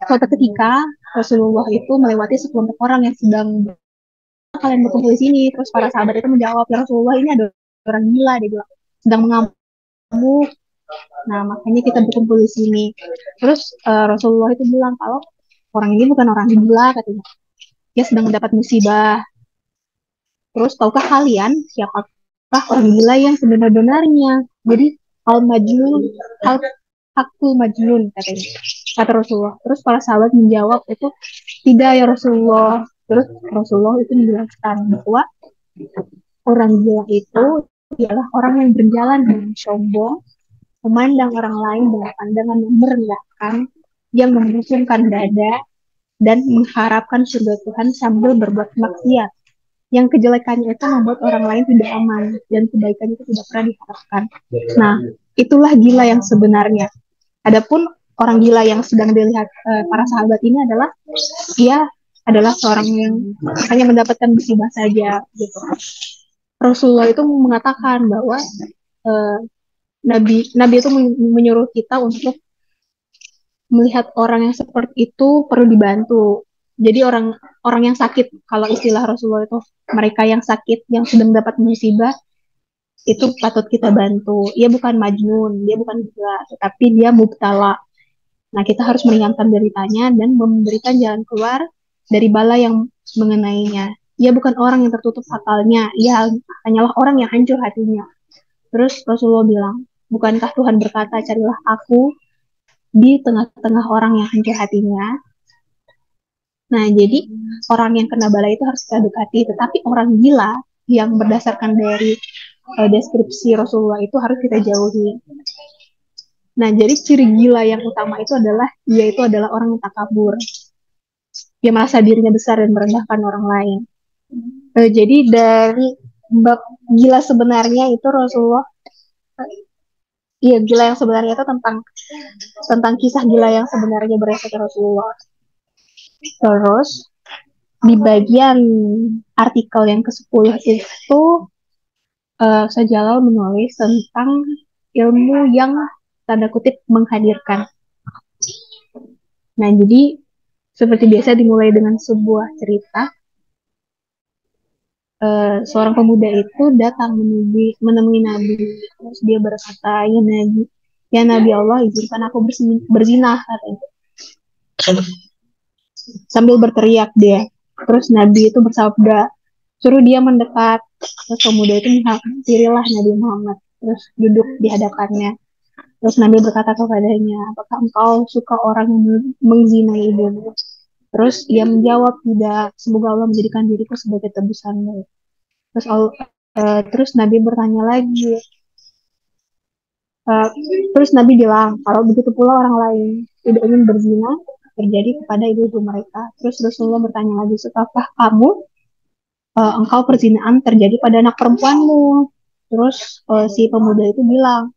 suatu ketika Rasulullah itu melewati sekelompok orang yang sedang kalian berkumpul di sini terus para sahabat itu menjawab ya Rasulullah ini ada orang gila dia bilang sedang mengamuk. Nah makanya kita berkumpul di sini. Terus uh, Rasulullah itu bilang kalau orang ini bukan orang gila katanya. Dia sedang mendapat musibah. Terus tahukah kalian siapakah orang gila yang sebenar-benarnya? Jadi al majnun al akul majnun katanya kata Rasulullah terus para sahabat menjawab itu tidak ya Rasulullah terus Rasulullah itu menjelaskan bahwa orang gila itu ialah orang yang berjalan dengan sombong memandang orang lain dengan pandangan yang merendahkan yang mengusungkan dada dan mengharapkan surga Tuhan sambil berbuat maksiat. Yang kejelekannya itu membuat orang lain tidak aman dan kebaikannya itu tidak pernah diharapkan. Nah, itulah gila yang sebenarnya. Adapun orang gila yang sedang dilihat uh, para sahabat ini adalah dia adalah seorang yang hanya mendapatkan musibah saja gitu. Rasulullah itu mengatakan bahwa uh, Nabi Nabi itu menyuruh kita untuk melihat orang yang seperti itu perlu dibantu. Jadi orang orang yang sakit, kalau istilah Rasulullah itu mereka yang sakit yang sudah mendapat musibah itu patut kita bantu. Ia bukan majnun, dia bukan gila, tetapi dia mubtala. Nah, kita harus meringankan deritanya dan memberikan jalan keluar dari bala yang mengenainya. Ia bukan orang yang tertutup akalnya, ia hanyalah orang yang hancur hatinya. Terus Rasulullah bilang, bukankah Tuhan berkata, carilah aku di tengah-tengah orang yang hancur hatinya. Nah, jadi orang yang kena bala itu harus kita dekati, tetapi orang gila yang berdasarkan dari uh, deskripsi Rasulullah itu harus kita jauhi. Nah, jadi ciri gila yang utama itu adalah yaitu adalah orang yang takabur. Dia merasa dirinya besar dan merendahkan orang lain. Uh, jadi dari bab gila sebenarnya itu Rasulullah iya gila yang sebenarnya itu tentang tentang kisah gila yang sebenarnya berdasarkan Rasulullah. Terus di bagian artikel yang ke-10 itu uh, Sajalal menulis tentang ilmu yang tanda kutip menghadirkan. Nah, jadi seperti biasa dimulai dengan sebuah cerita uh, seorang pemuda itu datang menemui, menemui Nabi. Terus dia berkata, ya Nabi, ya Nabi Allah izinkan aku berzinah katanya. Sambil berteriak dia. Terus Nabi itu bersabda, suruh dia mendekat. Terus pemuda itu menghampirilah Nabi Muhammad. Terus duduk di hadapannya. Terus Nabi berkata kepadanya, apakah engkau suka orang yang mengzinai ibumu? Terus ia menjawab, tidak. Semoga Allah menjadikan diriku sebagai tebusanmu. Terus, uh, terus Nabi bertanya lagi. Uh, terus Nabi bilang, kalau begitu pula orang lain tidak ingin berzina, terjadi kepada ibu-ibu mereka. Terus Rasulullah bertanya lagi, sukakah kamu uh, engkau perzinaan terjadi pada anak perempuanmu? Terus uh, si pemuda itu bilang,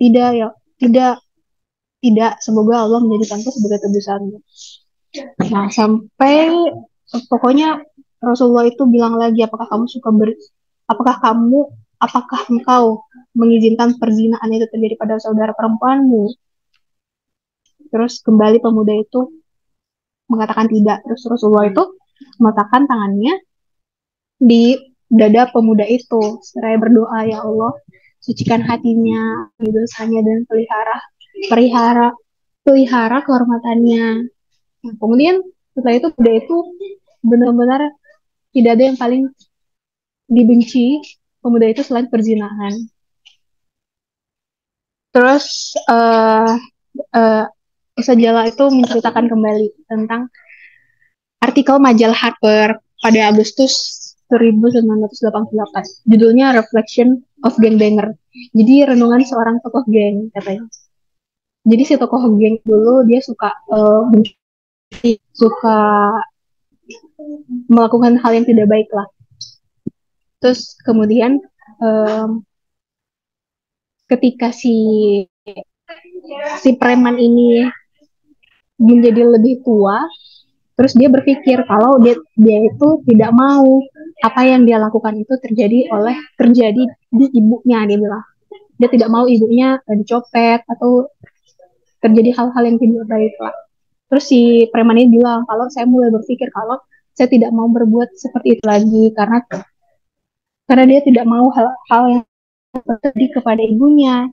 tidak ya, tidak, tidak. Semoga Allah menjadikanku sebagai tebusanmu. Nah sampai pokoknya Rasulullah itu bilang lagi, apakah kamu suka ber, apakah kamu, apakah engkau mengizinkan perzinaan itu terjadi pada saudara perempuanmu? Terus kembali pemuda itu mengatakan tidak. Terus Rasulullah itu meletakkan tangannya di dada pemuda itu. Seraya berdoa, ya Allah, sucikan hatinya, dosanya dan pelihara, pelihara, pelihara kehormatannya. Nah, kemudian setelah itu pemuda itu benar-benar tidak ada yang paling dibenci pemuda itu selain perzinahan. Terus uh, uh, Jala itu menceritakan kembali tentang artikel majalah Harper pada Agustus 1988. Judulnya Reflection of Gangbanger. Jadi renungan seorang tokoh geng katanya. Jadi si tokoh geng dulu dia suka uh, suka melakukan hal yang tidak baik lah. Terus kemudian um, ketika si si preman ini menjadi lebih tua terus dia berpikir kalau dia dia itu tidak mau apa yang dia lakukan itu terjadi oleh terjadi di ibunya dia bilang. Dia tidak mau ibunya uh, dicopet atau terjadi hal-hal yang tidak baik lah. Terus si preman ini bilang kalau saya mulai berpikir kalau saya tidak mau berbuat seperti itu lagi karena karena dia tidak mau hal-hal yang terjadi kepada ibunya.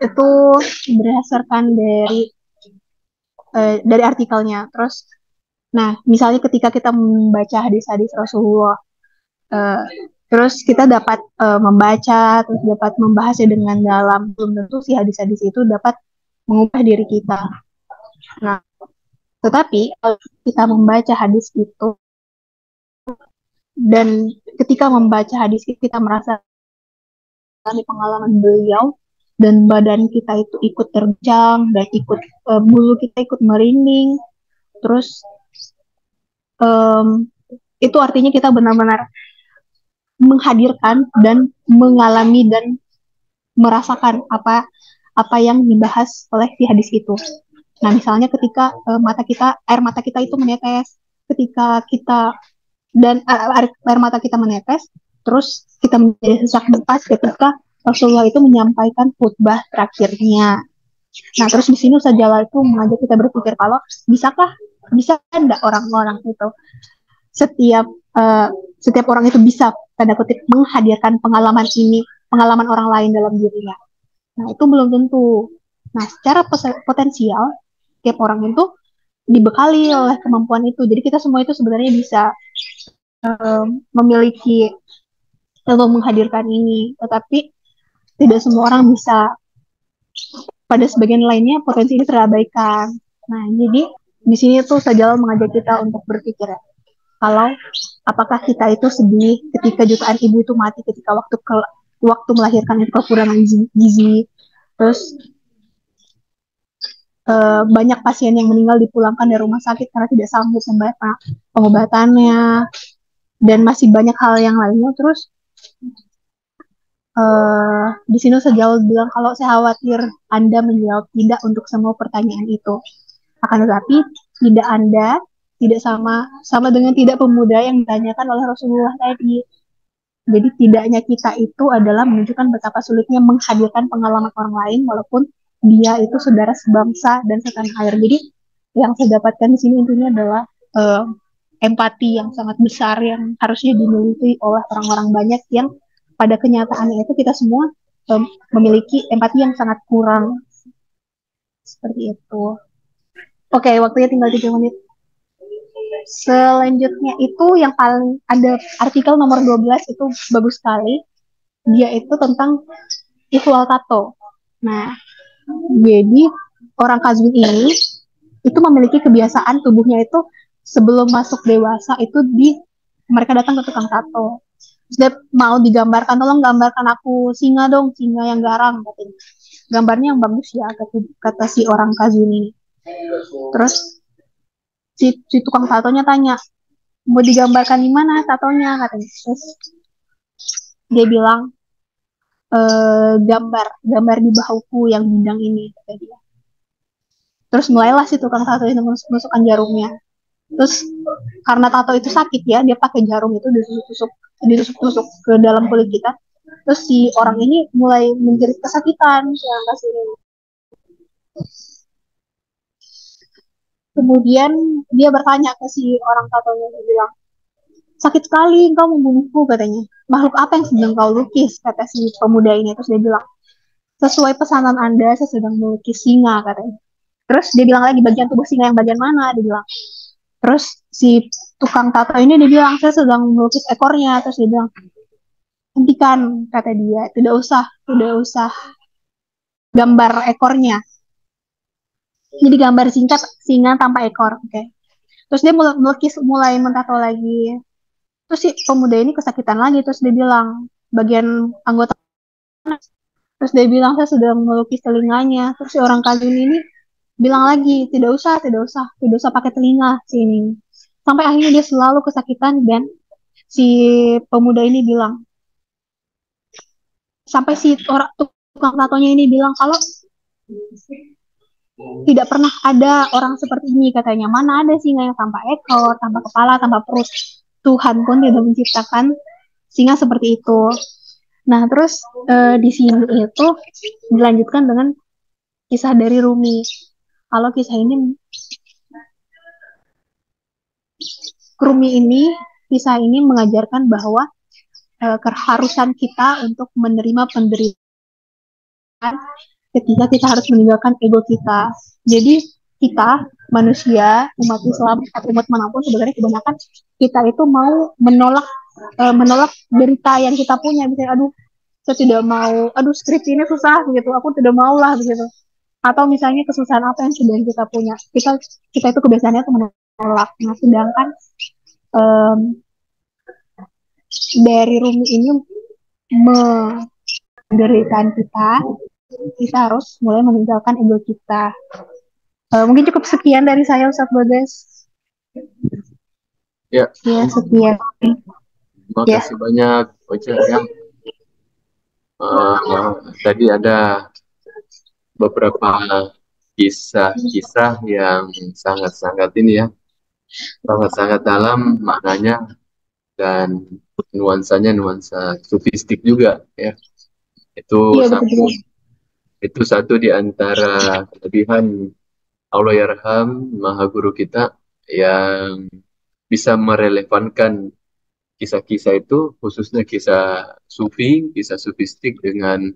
Itu berdasarkan dari uh, dari artikelnya. Terus, nah misalnya ketika kita membaca hadis-hadis Rasulullah, uh, terus kita dapat uh, membaca, terus dapat membahasnya dengan dalam, belum tentu si hadis-hadis itu dapat mengubah diri kita. Nah, tetapi kalau kita membaca hadis itu dan ketika membaca hadis itu kita merasa pengalaman beliau dan badan kita itu ikut terjang dan ikut uh, bulu kita ikut merinding terus um, itu artinya kita benar-benar menghadirkan dan mengalami dan merasakan apa apa yang dibahas oleh si hadis itu. Nah, misalnya ketika uh, mata kita air mata kita itu menetes, ketika kita dan uh, air, mata kita menetes, terus kita menjadi sesak napas ketika Rasulullah itu menyampaikan khutbah terakhirnya. Nah, terus di sini Ustaz itu mengajak kita berpikir kalau bisakah bisa enggak orang-orang itu setiap uh, setiap orang itu bisa tanda kutip menghadirkan pengalaman ini, pengalaman orang lain dalam dirinya. Nah, itu belum tentu. Nah, secara potensial tiap orang itu dibekali oleh kemampuan itu. Jadi kita semua itu sebenarnya bisa um, memiliki atau menghadirkan ini, tetapi tidak semua orang bisa pada sebagian lainnya potensi ini terabaikan nah jadi di sini tuh saja mengajak kita untuk berpikir ya kalau apakah kita itu sedih ketika jutaan ibu itu mati ketika waktu ke waktu melahirkan itu kekurangan gizi, gizi. terus uh, banyak pasien yang meninggal dipulangkan dari rumah sakit karena tidak sanggup membayar pengobatannya dan masih banyak hal yang lainnya terus uh, di sini sejauh bilang kalau saya khawatir Anda menjawab tidak untuk semua pertanyaan itu. Akan tetapi tidak Anda tidak sama sama dengan tidak pemuda yang ditanyakan oleh Rasulullah tadi. Jadi tidaknya kita itu adalah menunjukkan betapa sulitnya menghadirkan pengalaman orang lain walaupun dia itu saudara sebangsa dan setanah air. Jadi yang saya dapatkan di sini intinya adalah uh, empati yang sangat besar yang harusnya dimiliki oleh orang-orang banyak yang pada kenyataannya itu kita semua um, memiliki empati yang sangat kurang seperti itu. Oke, waktunya tinggal tiga menit. Selanjutnya itu yang paling ada artikel nomor 12 itu bagus sekali. Dia itu tentang visual tato. Nah, jadi orang Kazwin ini itu memiliki kebiasaan tubuhnya itu sebelum masuk dewasa itu di mereka datang ke tukang tato. Terus mau digambarkan, tolong gambarkan aku singa dong, singa yang garang katanya. Gambarnya yang bagus ya kata, kata si orang Kazwin ini. Terus si, si tukang tatonya tanya mau digambarkan di mana tatonya katanya. Terus dia bilang e, gambar gambar di bahuku yang bidang ini kata dia. Terus mulailah si tukang tato itu masukkan jarumnya. Terus karena tato itu sakit ya dia pakai jarum itu ditusuk-tusuk ditusuk-tusuk ke dalam kulit kita. Terus si orang ini mulai menjerit kesakitan yang kasih Kemudian dia bertanya ke si orang tatonya, dia bilang, sakit sekali engkau membunuhku katanya. Makhluk apa yang sedang kau lukis? Kata si pemuda ini. Terus dia bilang, sesuai pesanan Anda, saya sedang melukis singa katanya. Terus dia bilang lagi, bagian tubuh singa yang bagian mana? Dia bilang. Terus si tukang tato ini dia bilang, saya sedang melukis ekornya. Terus dia bilang, hentikan, kata dia. Tidak usah, tidak usah gambar ekornya jadi gambar singkat singa tanpa ekor oke. Okay. terus dia melukis mulai mentato lagi. Terus si pemuda ini kesakitan lagi terus dia bilang bagian anggota terus dia bilang saya sudah melukis telinganya. Terus si orang kajun ini bilang lagi tidak usah tidak usah tidak usah pakai telinga sini sampai akhirnya dia selalu kesakitan dan si pemuda ini bilang sampai si orang tukang tatonya ini bilang kalau tidak pernah ada orang seperti ini katanya. Mana ada singa yang tanpa ekor, tanpa kepala, tanpa perut. Tuhan pun tidak menciptakan singa seperti itu. Nah, terus e, di sini itu dilanjutkan dengan kisah dari Rumi. Kalau kisah ini Rumi ini kisah ini mengajarkan bahwa e, keharusan kita untuk menerima penderitaan ketika kita harus meninggalkan ego kita. Jadi kita manusia umat Islam atau umat mana pun sebenarnya kebanyakan kita itu mau menolak e, menolak berita yang kita punya. Misalnya aduh saya tidak mau aduh skrip ini susah begitu. Aku tidak mau lah begitu. Atau misalnya kesusahan apa yang sudah kita punya. Kita kita itu kebiasaannya itu menolak. Nah sedangkan um, dari Rumi ini menderitaan kita kita harus mulai meninggalkan ego kita. Uh, mungkin cukup sekian dari saya Ustaz Bagas. Ya. Ya, sekian. Terima ya. kasih banyak Ocha ya. Uh, tadi ada beberapa kisah-kisah yang sangat-sangat ini ya sangat-sangat dalam maknanya dan nuansanya nuansa sofistik juga ya itu ya, itu satu di antara kelebihan Allah Yarham, Maha Guru kita yang bisa merelevankan kisah-kisah itu, khususnya kisah sufi, kisah sufistik dengan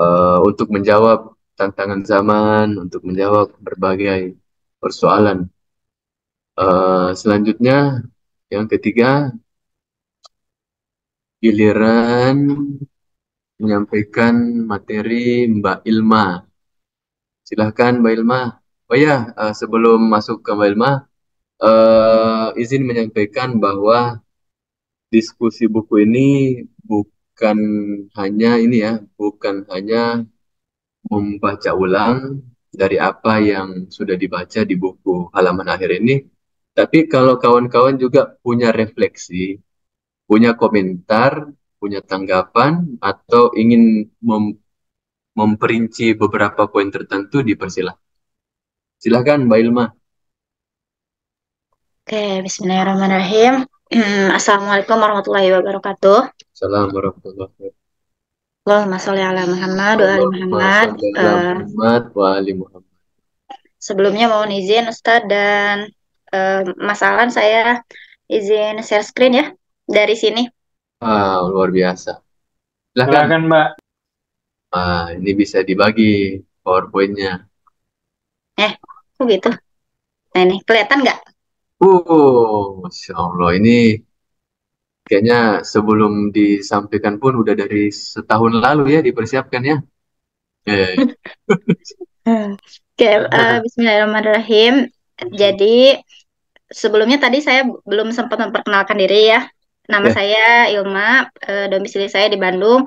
uh, untuk menjawab tantangan zaman, untuk menjawab berbagai persoalan. Uh, selanjutnya, yang ketiga, giliran menyampaikan materi Mbak Ilma. Silahkan Mbak Ilma. Oh ya, uh, sebelum masuk ke Mbak Ilma, uh, izin menyampaikan bahwa diskusi buku ini bukan hanya ini ya, bukan hanya membaca ulang dari apa yang sudah dibaca di buku halaman akhir ini, tapi kalau kawan-kawan juga punya refleksi, punya komentar punya tanggapan atau ingin mem memperinci beberapa poin tertentu dipersilahkan. Silahkan Mbak Ilma. Oke, Bismillahirrahmanirrahim. Assalamualaikum warahmatullahi wabarakatuh. Assalamualaikum warahmatullahi wabarakatuh. Allahumma sholli ala Muhammad wa ali Muhammad. Uh, Muhammad wa ali Muhammad. Sebelumnya mohon izin Ustadz dan Eh, Mas Alan, saya izin share screen ya dari sini. Ah, luar biasa. Silahkan. Silakan Mbak. Ah, ini bisa dibagi PowerPoint-nya. Eh, kok gitu? Nah ini kelihatan nggak? Oh, Masya Allah. Ini kayaknya sebelum disampaikan pun udah dari setahun lalu ya dipersiapkan ya. Eh, Oke, eh, Bismillahirrahmanirrahim. Jadi sebelumnya tadi saya belum sempat memperkenalkan diri ya. Nama Ya. saya Ilma, eh, domisili saya di Bandung.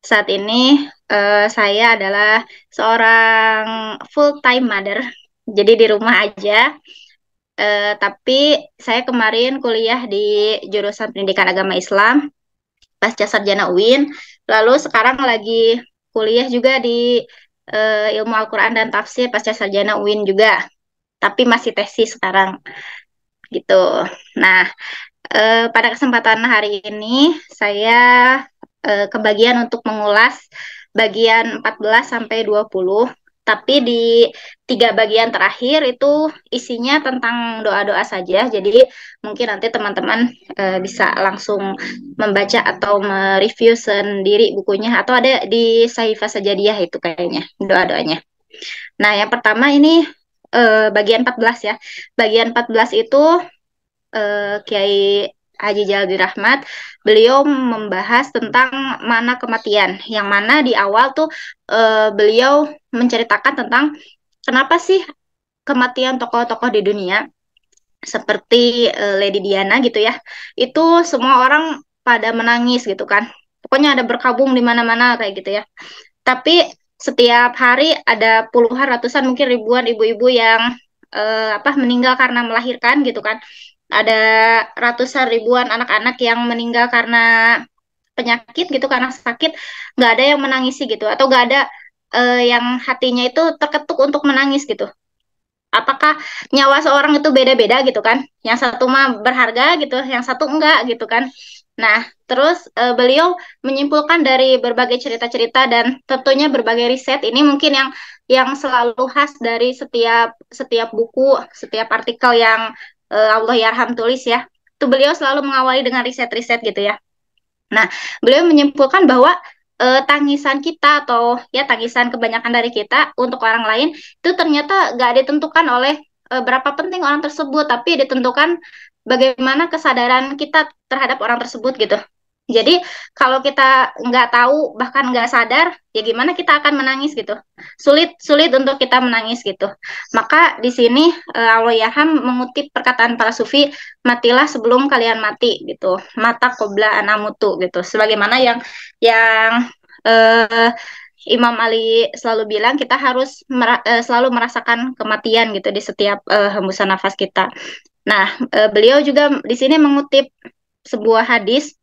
Saat ini eh, saya adalah seorang full-time mother, jadi di rumah aja. Eh, tapi saya kemarin kuliah di jurusan Pendidikan Agama Islam, pasca sarjana UIN. Lalu sekarang lagi kuliah juga di eh, Ilmu Al-Quran dan Tafsir pasca sarjana UIN juga, tapi masih tesis sekarang gitu. Nah, eh, pada kesempatan hari ini saya eh, kebagian untuk mengulas bagian 14 sampai 20. Tapi di tiga bagian terakhir itu isinya tentang doa-doa saja. Jadi mungkin nanti teman-teman eh, bisa langsung membaca atau mereview sendiri bukunya atau ada di Sahifa Sajadiyah itu kayaknya doa-doanya. Nah, yang pertama ini bagian 14 ya. Bagian 14 itu eh, Kiai Haji Jaldi Rahmat, beliau membahas tentang mana kematian, yang mana di awal tuh eh, beliau menceritakan tentang kenapa sih kematian tokoh-tokoh di dunia seperti eh, Lady Diana gitu ya, itu semua orang pada menangis gitu kan. Pokoknya ada berkabung di mana-mana kayak gitu ya. Tapi setiap hari ada puluhan, ratusan, mungkin ribuan ibu-ibu yang eh, apa meninggal karena melahirkan gitu kan ada ratusan ribuan anak-anak yang meninggal karena penyakit gitu karena sakit. Nggak ada yang menangisi gitu atau nggak ada eh, yang hatinya itu terketuk untuk menangis gitu. Apakah nyawa seorang itu beda-beda gitu kan? Yang satu mah berharga gitu yang satu enggak gitu kan? Nah terus eh, beliau menyimpulkan dari berbagai cerita-cerita dan tentunya berbagai riset. Ini mungkin yang yang selalu khas dari setiap setiap buku setiap artikel yang uh, Allah Yarham tulis ya, itu beliau selalu mengawali dengan riset-riset gitu ya. Nah, beliau menyimpulkan bahwa uh, tangisan kita atau ya tangisan kebanyakan dari kita untuk orang lain itu ternyata gak ditentukan oleh uh, berapa penting orang tersebut, tapi ditentukan bagaimana kesadaran kita terhadap orang tersebut gitu. Jadi kalau kita nggak tahu bahkan nggak sadar, ya gimana kita akan menangis gitu. Sulit sulit untuk kita menangis gitu. Maka di sini uh, Allah Yaham mengutip perkataan para sufi, matilah sebelum kalian mati gitu. Mata kobla anamutu gitu. Sebagaimana yang yang uh, Imam Ali selalu bilang kita harus mer uh, selalu merasakan kematian gitu di setiap uh, hembusan nafas kita. Nah, uh, beliau juga di sini mengutip sebuah hadis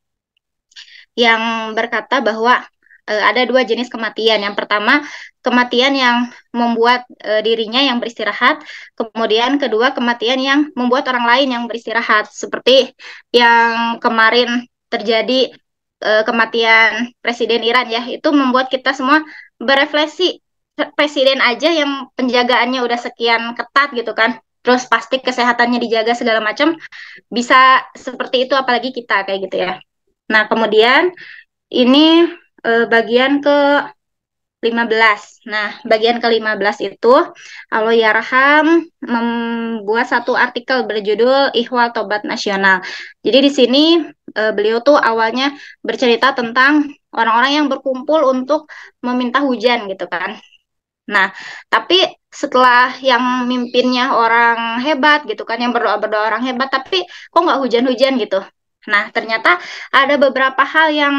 yang berkata bahwa uh, ada dua jenis kematian. Yang pertama, kematian yang membuat uh, dirinya yang beristirahat, kemudian kedua kematian yang membuat orang lain yang beristirahat, seperti yang kemarin terjadi uh, kematian Presiden Iran ya, itu membuat kita semua berefleksi. Presiden aja yang penjagaannya udah sekian ketat gitu kan, terus pasti kesehatannya dijaga segala macam, bisa seperti itu apalagi kita kayak gitu ya. Nah, kemudian ini eh, bagian ke 15. Nah, bagian ke-15 itu Allah Yarham membuat satu artikel berjudul Ihwal Tobat Nasional. Jadi di sini eh, beliau tuh awalnya bercerita tentang orang-orang yang berkumpul untuk meminta hujan gitu kan. Nah, tapi setelah yang mimpinnya orang hebat gitu kan, yang berdoa-berdoa orang hebat, tapi kok nggak hujan-hujan gitu. Nah, ternyata ada beberapa hal yang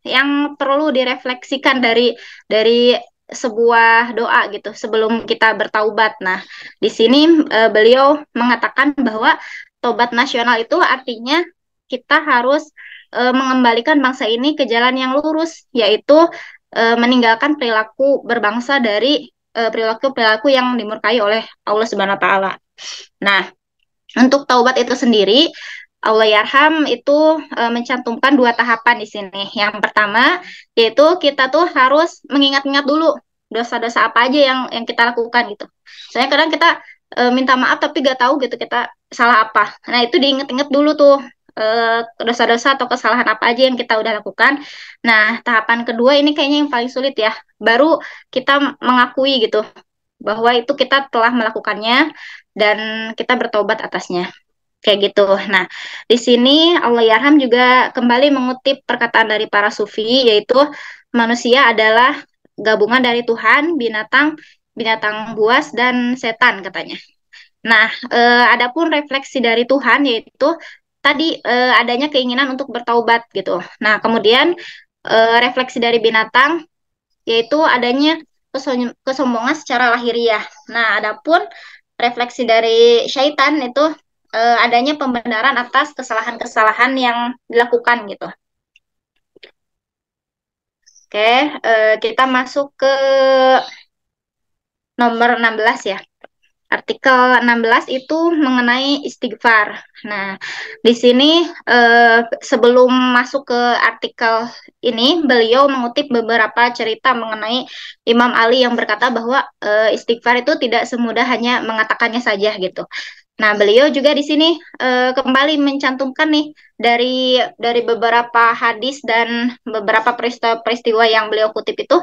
yang perlu direfleksikan dari dari sebuah doa gitu sebelum kita bertaubat. Nah, di sini e, beliau mengatakan bahwa tobat nasional itu artinya kita harus e, mengembalikan bangsa ini ke jalan yang lurus, yaitu e, meninggalkan perilaku berbangsa dari perilaku-perilaku yang dimurkai oleh Allah Subhanahu wa taala. Nah, untuk taubat itu sendiri Allah Yarham itu e, mencantumkan dua tahapan di sini. Yang pertama yaitu kita tuh harus mengingat-ingat dulu dosa-dosa apa aja yang yang kita lakukan gitu. Soalnya kadang kita uh, minta maaf tapi gak tahu gitu kita salah apa. Nah itu diinget-inget dulu tuh uh, dosa-dosa atau kesalahan apa aja yang kita udah lakukan. Nah tahapan kedua ini kayaknya yang paling sulit ya. Baru kita mengakui gitu bahwa itu kita telah melakukannya dan kita bertobat atasnya kayak gitu. Nah, di sini Allah Yarham juga kembali mengutip perkataan dari para sufi yaitu manusia adalah gabungan dari Tuhan, binatang, binatang buas dan setan katanya. Nah, eh, adapun refleksi dari Tuhan yaitu tadi eh, adanya keinginan untuk bertaubat gitu. Nah, kemudian eh, refleksi dari binatang yaitu adanya kesombongan secara lahiriah. Nah, adapun refleksi dari syaitan itu uh, adanya pembenaran atas kesalahan-kesalahan yang dilakukan gitu. Oke, uh, kita masuk ke nomor 16 ya. Artikel 16 itu mengenai istighfar. Nah, di sini eh, sebelum masuk ke artikel ini, beliau mengutip beberapa cerita mengenai Imam Ali yang berkata bahwa eh, istighfar itu tidak semudah hanya mengatakannya saja gitu. Nah, beliau juga di sini uh, kembali mencantumkan nih dari dari beberapa hadis dan beberapa peristiwa-peristiwa yang beliau kutip itu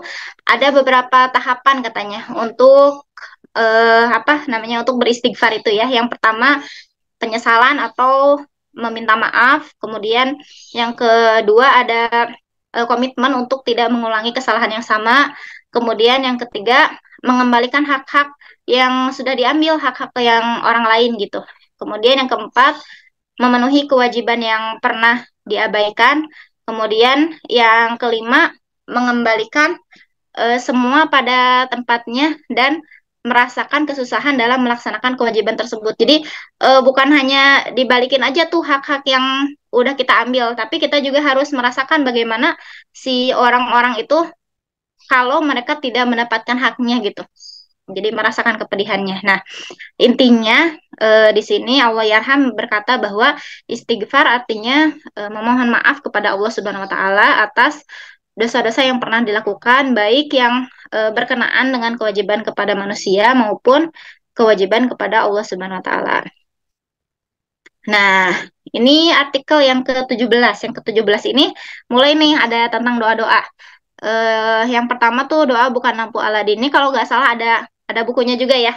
ada beberapa tahapan katanya untuk uh, apa namanya untuk beristighfar itu ya. Yang pertama penyesalan atau meminta maaf, kemudian yang kedua ada uh, komitmen untuk tidak mengulangi kesalahan yang sama, kemudian yang ketiga mengembalikan hak-hak yang sudah diambil hak-hak yang orang lain gitu. Kemudian yang keempat, memenuhi kewajiban yang pernah diabaikan. Kemudian yang kelima, mengembalikan e, semua pada tempatnya dan merasakan kesusahan dalam melaksanakan kewajiban tersebut. Jadi e, bukan hanya dibalikin aja tuh hak-hak yang udah kita ambil, tapi kita juga harus merasakan bagaimana si orang-orang itu kalau mereka tidak mendapatkan haknya gitu jadi merasakan kepedihannya. Nah, intinya e, di sini Allah Yarham berkata bahwa istighfar artinya e, memohon maaf kepada Allah Subhanahu wa taala atas dosa-dosa yang pernah dilakukan baik yang e, berkenaan dengan kewajiban kepada manusia maupun kewajiban kepada Allah Subhanahu wa taala. Nah, ini artikel yang ke-17. Yang ke-17 ini mulai nih ada tentang doa-doa. Uh, yang pertama tuh doa bukan lampu Aladin. Ini kalau nggak salah ada ada bukunya juga ya.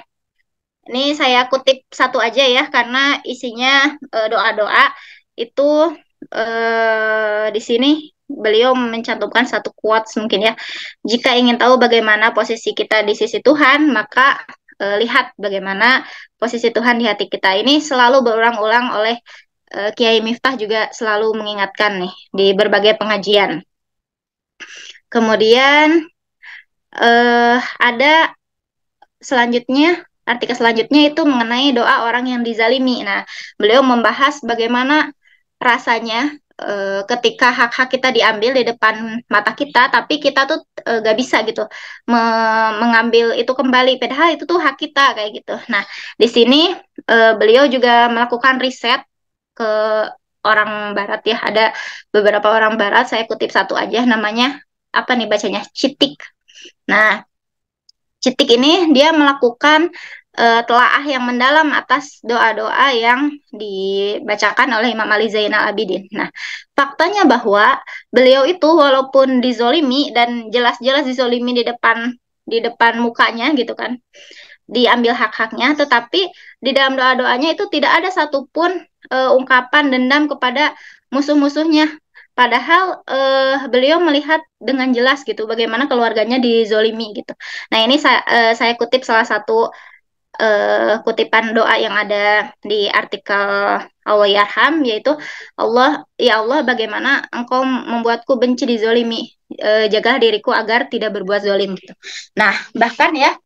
Ini saya kutip satu aja ya karena isinya eh, doa-doa uh, itu uh, di sini beliau mencantumkan satu quotes mungkin ya. Jika ingin tahu bagaimana posisi kita di sisi Tuhan, maka uh, lihat bagaimana posisi Tuhan di hati kita. Ini selalu berulang-ulang oleh uh, Kiai Miftah juga selalu mengingatkan nih di berbagai pengajian. Kemudian uh, ada selanjutnya artikel selanjutnya itu mengenai doa orang yang dizalimi. Nah, beliau membahas bagaimana rasanya e, ketika hak-hak kita diambil di depan mata kita, tapi kita tuh e, gak bisa gitu me mengambil itu kembali. Padahal itu tuh hak kita kayak gitu. Nah, di sini e, beliau juga melakukan riset ke orang Barat ya. Ada beberapa orang Barat. Saya kutip satu aja namanya apa nih bacanya Citik. Nah, Citik ini dia melakukan uh, telaah yang mendalam atas doa-doa yang dibacakan oleh Imam Ali Zainal Abidin. Nah, faktanya bahwa beliau itu walaupun dizolimi dan jelas-jelas dizolimi di depan di depan mukanya gitu kan, diambil hak-haknya, tetapi di dalam doa-doanya itu tidak ada satupun uh, ungkapan dendam kepada musuh-musuhnya Padahal uh, beliau melihat dengan jelas gitu bagaimana keluarganya dizolimi gitu. Nah ini sa uh, saya kutip salah satu uh, kutipan doa yang ada di artikel Allah Yarham yaitu Allah ya Allah bagaimana engkau membuatku benci dizolimi uh, jaga diriku agar tidak berbuat zolim gitu. Nah bahkan ya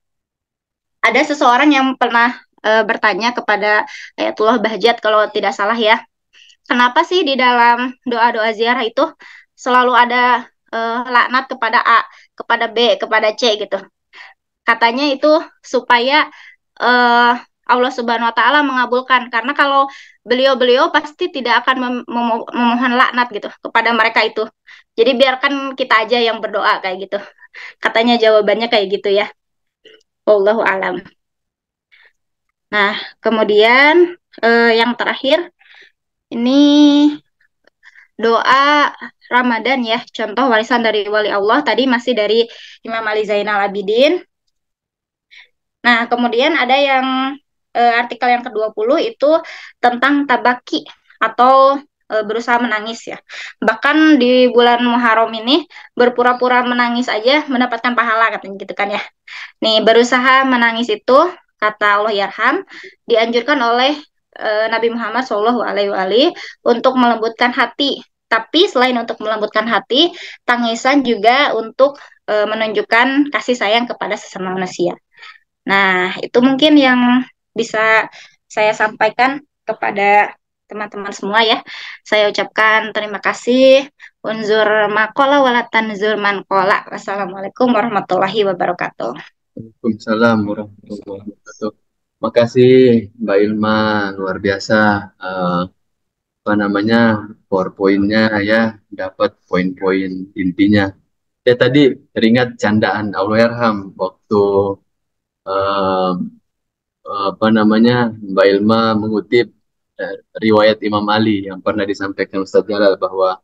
ada seseorang yang pernah uh, bertanya kepada Ayatullah Bahjat kalau tidak salah ya kenapa sih di dalam doa-doa ziarah itu selalu ada uh, laknat kepada A, kepada B, kepada C gitu. Katanya itu supaya uh, Allah Subhanahu wa taala mengabulkan karena kalau beliau-beliau pasti tidak akan mem mem memohon laknat gitu kepada mereka itu. Jadi biarkan kita aja yang berdoa kayak gitu. Katanya jawabannya kayak gitu ya. Wallahu alam. Nah, kemudian uh, yang terakhir ini doa Ramadan ya, contoh warisan dari wali Allah tadi masih dari Imam Ali Zainal Abidin. Nah, kemudian ada yang uh, artikel yang ke-20 itu tentang tabaki atau uh, berusaha menangis ya. Bahkan di bulan Muharram ini berpura-pura menangis aja mendapatkan pahala katanya gitu kan ya. Nih, berusaha menangis itu kata Allah Yarham dianjurkan oleh uh, Nabi Muhammad Shallallahu alaihi untuk melembutkan hati. Tapi selain untuk melembutkan hati, tangisan juga untuk uh, menunjukkan kasih sayang kepada sesama manusia. Nah, itu mungkin yang bisa saya sampaikan kepada teman-teman semua ya. Saya ucapkan terima kasih. Unzur makola walatan zur mankola. Wassalamualaikum warahmatullahi wabarakatuh. Waalaikumsalam warahmatullahi wabarakatuh. Makasih Mbak Ilma, luar biasa. Uh, apa namanya PowerPoint-nya ya, dapat poin-poin intinya. Ya tadi teringat candaan Allah Yarham waktu uh, apa namanya Mbak Ilma mengutip riwayat Imam Ali yang pernah disampaikan Ustaz Jalal bahwa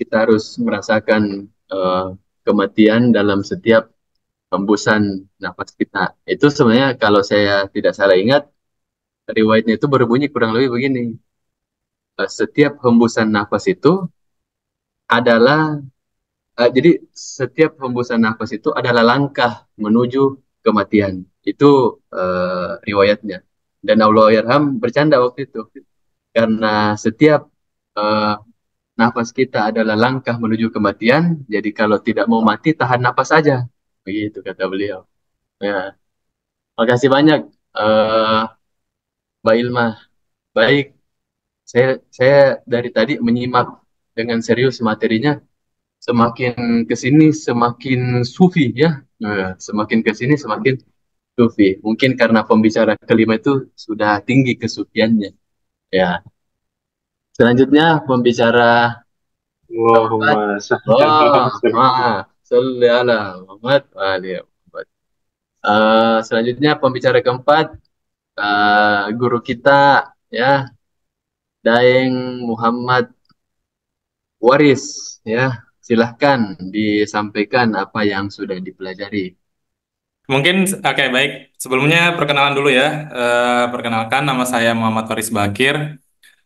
kita harus merasakan uh, kematian dalam setiap hembusan nafas kita. Itu sebenarnya kalau saya tidak salah ingat, riwayatnya itu berbunyi kurang lebih begini. Uh, setiap hembusan nafas itu adalah, uh, jadi setiap hembusan nafas itu adalah langkah menuju kematian. Itu uh, riwayatnya. Dan Allah Yarham bercanda waktu itu. Karena setiap uh, nafas kita adalah langkah menuju kematian, jadi kalau tidak mau mati, tahan nafas saja. Begitu kata beliau. Ya. Makasih banyak uh, Mbak Ilma. Baik, saya saya dari tadi menyimak dengan serius materinya. Semakin ke sini semakin sufi ya. Nah, semakin ke sini semakin sufi. Mungkin karena pembicara kelima itu sudah tinggi kesufiannya. Ya. Selanjutnya pembicara Allahumma oh, Salli ala Muhammad Muhammad. Uh, selanjutnya pembicara keempat uh, guru kita ya. Daeng Muhammad Waris ya. Silahkan disampaikan apa yang sudah dipelajari. Mungkin oke okay, baik. Sebelumnya perkenalan dulu ya. Uh, perkenalkan nama saya Muhammad Waris Bakir.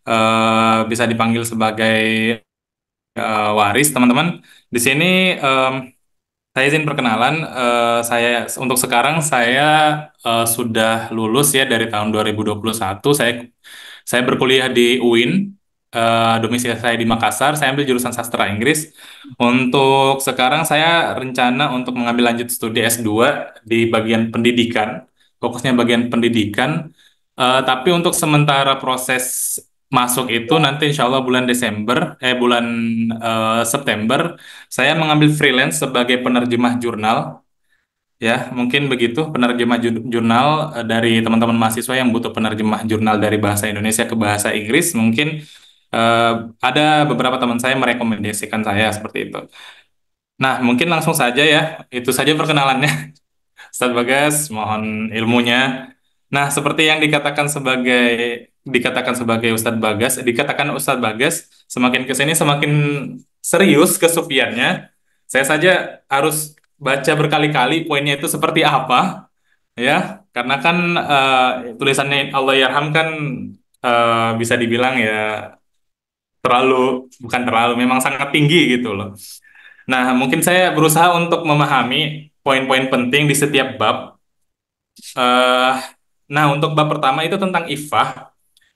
Uh, bisa dipanggil sebagai uh, Waris teman-teman. Di sini um, saya izin perkenalan, uh, saya untuk sekarang saya uh, sudah lulus ya dari tahun 2021. Saya saya berkuliah di UIN, uh, domisili saya di Makassar. Saya ambil jurusan sastra Inggris. Untuk sekarang saya rencana untuk mengambil lanjut studi S2 di bagian pendidikan, fokusnya bagian pendidikan. Uh, tapi untuk sementara proses masuk itu nanti insya Allah bulan Desember, eh bulan uh, September, saya mengambil freelance sebagai penerjemah jurnal. Ya, mungkin begitu penerjemah jurnal uh, dari teman-teman mahasiswa yang butuh penerjemah jurnal dari bahasa Indonesia ke bahasa Inggris. Mungkin uh, ada beberapa teman saya merekomendasikan saya seperti itu. Nah, mungkin langsung saja ya, itu saja perkenalannya. Ustaz Bagas, mohon ilmunya. Nah, seperti yang dikatakan sebagai dikatakan sebagai Ustadz Bagas, dikatakan Ustadz Bagas semakin ke sini semakin serius kesufiannya. Saya saja harus baca berkali-kali poinnya itu seperti apa, ya, karena kan uh, tulisannya Allah Yarham kan uh, bisa dibilang ya terlalu bukan terlalu, memang sangat tinggi gitu loh. Nah, mungkin saya berusaha untuk memahami poin-poin penting di setiap bab. Uh, nah, untuk bab pertama itu tentang ifah.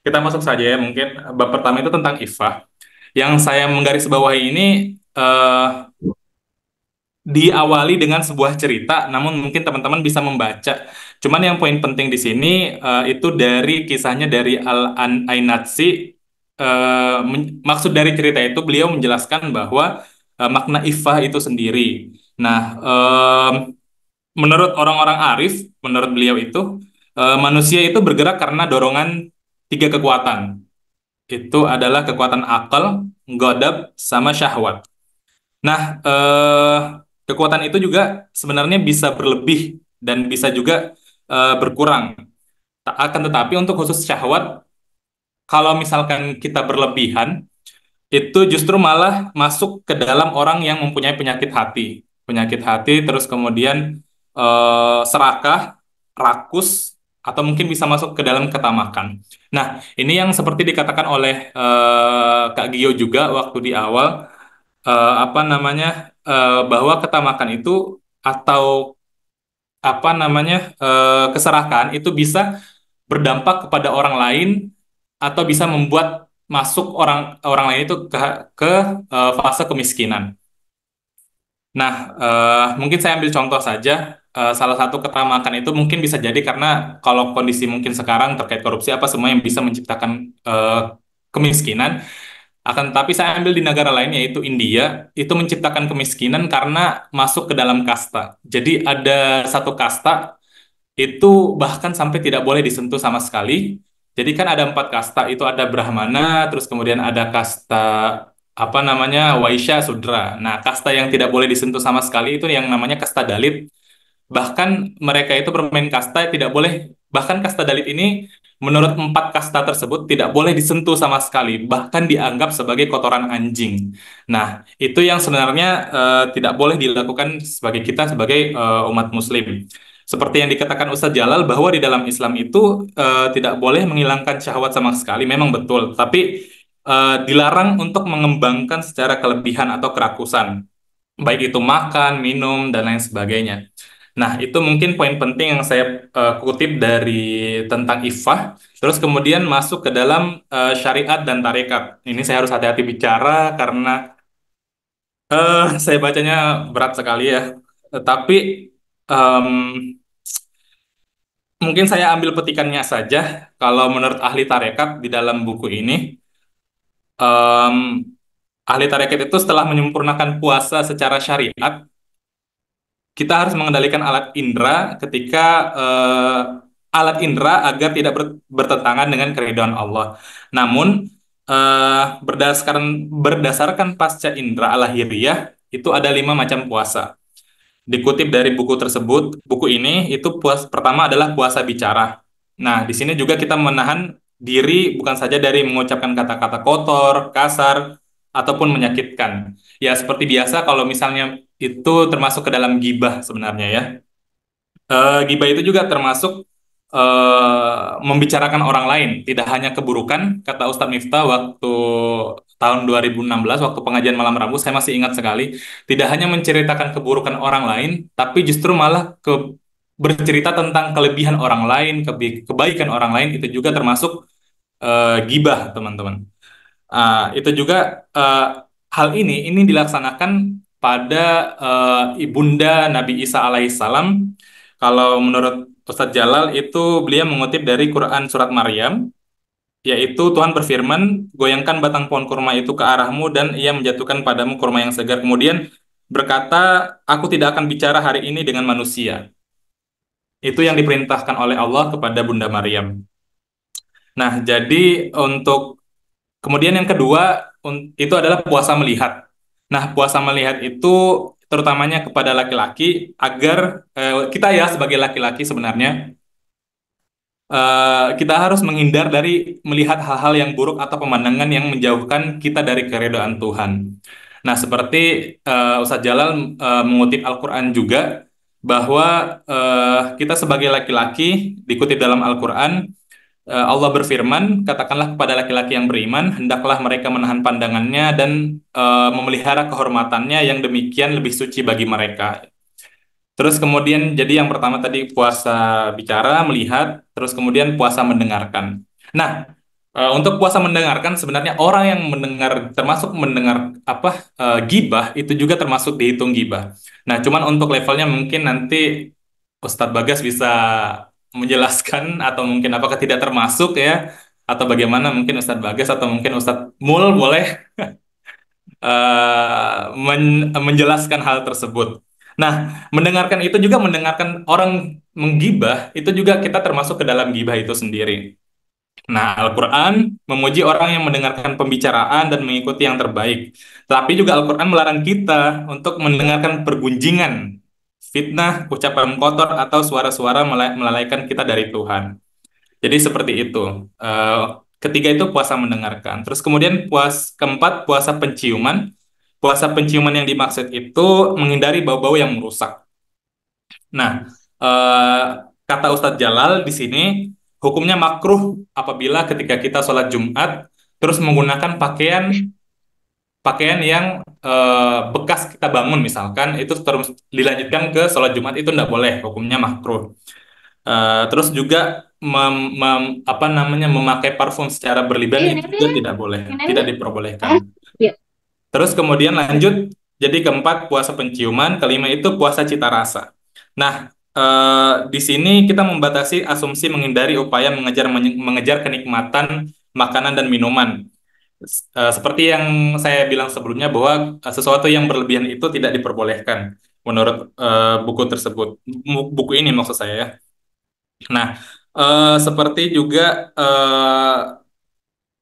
Kita masuk saja ya mungkin bab pertama itu tentang ifah. Yang saya menggarisbawahi ini uh, diawali dengan sebuah cerita, namun mungkin teman-teman bisa membaca. Cuman yang poin penting di sini uh, itu dari kisahnya dari Al Ainatsi. Uh, maksud dari cerita itu beliau menjelaskan bahwa uh, makna ifah itu sendiri. Nah, uh, menurut orang-orang arif, menurut beliau itu uh, manusia itu bergerak karena dorongan tiga kekuatan. Itu adalah kekuatan akal, godab, sama syahwat. Nah, eh, kekuatan itu juga sebenarnya bisa berlebih dan bisa juga eh, berkurang. akan tetapi untuk khusus syahwat, kalau misalkan kita berlebihan, itu justru malah masuk ke dalam orang yang mempunyai penyakit hati. Penyakit hati, terus kemudian eh, serakah, rakus, atau mungkin bisa masuk ke dalam ketamakan. Nah, ini yang seperti dikatakan oleh eh, Kak Gio juga waktu di awal, eh, apa namanya, eh, bahwa ketamakan itu atau apa namanya eh, keserakan itu bisa berdampak kepada orang lain atau bisa membuat masuk orang orang lain itu ke ke eh, fase kemiskinan. Nah, eh, mungkin saya ambil contoh saja. Eh, salah satu ketamakan itu mungkin bisa jadi karena kalau kondisi mungkin sekarang terkait korupsi apa semua yang bisa menciptakan eh, kemiskinan. Akan tetapi saya ambil di negara lain yaitu India, itu menciptakan kemiskinan karena masuk ke dalam kasta. Jadi ada satu kasta itu bahkan sampai tidak boleh disentuh sama sekali. Jadi kan ada empat kasta, itu ada Brahmana, terus kemudian ada kasta apa namanya Waisya, Sudra. Nah, kasta yang tidak boleh disentuh sama sekali itu yang namanya kasta Dalit. Bahkan mereka itu bermain kasta tidak boleh, bahkan kasta Dalit ini menurut empat kasta tersebut tidak boleh disentuh sama sekali, bahkan dianggap sebagai kotoran anjing. Nah, itu yang sebenarnya eh, tidak boleh dilakukan sebagai kita sebagai eh, umat Muslim. Seperti yang dikatakan Ustadz Jalal bahwa di dalam Islam itu eh, tidak boleh menghilangkan syahwat sama sekali, memang betul. Tapi eh, dilarang untuk mengembangkan secara kelebihan atau kerakusan, baik itu makan, minum, dan lain sebagainya. Nah, itu mungkin poin penting yang saya eh, kutip dari tentang ifah. Terus kemudian masuk ke dalam eh, syariat dan tarekat. Ini saya harus hati-hati bicara karena eh, saya bacanya berat sekali ya. Tapi em, mungkin saya ambil petikannya saja. Kalau menurut ahli tarekat di dalam buku ini, em, ahli tarekat itu setelah menyempurnakan puasa secara syariat, kita harus mengendalikan alat indera ketika eh, alat indera agar tidak ber- bertentangan dengan keridhaan Allah. Namun eh, berdasarkan berdasarkan pasca indera lahiriah itu ada lima macam puasa. Dikutip dari buku tersebut, buku ini itu puas pertama adalah puasa bicara. Nah, di sini juga kita menahan diri bukan saja dari mengucapkan kata-kata kotor, kasar, ataupun menyakitkan. Ya, seperti biasa kalau misalnya itu termasuk ke dalam gibah sebenarnya ya. Eh, gibah itu juga termasuk eh, membicarakan orang lain, tidak hanya keburukan, kata Ustadz Miftah waktu tahun 2016 waktu pengajian malam Rabu, saya masih ingat sekali, tidak hanya menceritakan keburukan orang lain, tapi justru malah ke bercerita tentang kelebihan orang lain, kebaikan orang lain itu juga termasuk eh, gibah, teman-teman. Ah, itu juga eh, hal ini ini dilaksanakan pada eh, ibunda Nabi Isa alaihissalam. Kalau menurut Ustadz Jalal itu beliau mengutip dari Quran surat Maryam, yaitu Tuhan berfirman, goyangkan batang pohon kurma itu ke arahmu dan ia menjatuhkan padamu kurma yang segar. Kemudian berkata, aku tidak akan bicara hari ini dengan manusia. Itu yang diperintahkan oleh Allah kepada Bunda Maryam. Nah, jadi untuk Kemudian yang kedua itu adalah puasa melihat. Nah, puasa melihat itu terutamanya kepada laki-laki agar eh, kita ya sebagai laki-laki sebenarnya eh, kita harus menghindar dari melihat hal-hal yang buruk atau pemandangan yang menjauhkan kita dari keridhaan Tuhan. Nah, seperti eh, Ustadz Jalal eh, mengutip Al-Quran juga bahwa eh, kita sebagai laki-laki dikutip dalam Al-Quran Allah berfirman, katakanlah kepada laki-laki yang beriman, hendaklah mereka menahan pandangannya dan eh, memelihara kehormatannya yang demikian lebih suci bagi mereka. Terus kemudian jadi yang pertama tadi puasa bicara, melihat, terus kemudian puasa mendengarkan. Nah, eh, untuk puasa mendengarkan sebenarnya orang yang mendengar termasuk mendengar apa eh, gibah itu juga termasuk dihitung gibah. Nah, cuman untuk levelnya mungkin nanti Ustadz Bagas bisa menjelaskan atau mungkin apakah tidak termasuk ya atau bagaimana mungkin Ustadz Bagas atau mungkin Ustadz Mul boleh eh, men- menjelaskan hal tersebut. Nah, mendengarkan itu juga mendengarkan orang menggibah itu juga kita termasuk ke dalam gibah itu sendiri. Nah, Al-Quran memuji orang yang mendengarkan pembicaraan dan mengikuti yang terbaik. Tapi juga Al-Quran melarang kita untuk mendengarkan pergunjingan, fitnah, ucapan kotor, atau suara-suara mela- melalaikan kita dari Tuhan. Jadi seperti itu. Uh, ketiga itu puasa mendengarkan. Terus kemudian puas keempat puasa penciuman. Puasa penciuman yang dimaksud itu menghindari bau-bau yang merusak. Nah, uh, kata Ustadz Jalal di sini hukumnya makruh apabila ketika kita sholat Jumat terus menggunakan pakaian pakaian yang uh, bekas kita bangun misalkan itu terus dilanjutkan ke sholat Jumat itu tidak boleh hukumnya makruh. Uh, terus juga mem, mem, apa namanya memakai parfum secara berlebihan itu juga tidak boleh tidak diperbolehkan. Iya. terus kemudian lanjut jadi keempat puasa penciuman kelima itu puasa cita rasa. Nah uh, di sini kita membatasi asumsi menghindari upaya mengejar mengejar kenikmatan makanan dan minuman uh, seperti yang saya bilang sebelumnya bahwa uh, sesuatu yang berlebihan itu tidak diperbolehkan menurut uh, buku tersebut. Buku ini maksud saya ya. Nah, uh, seperti juga uh,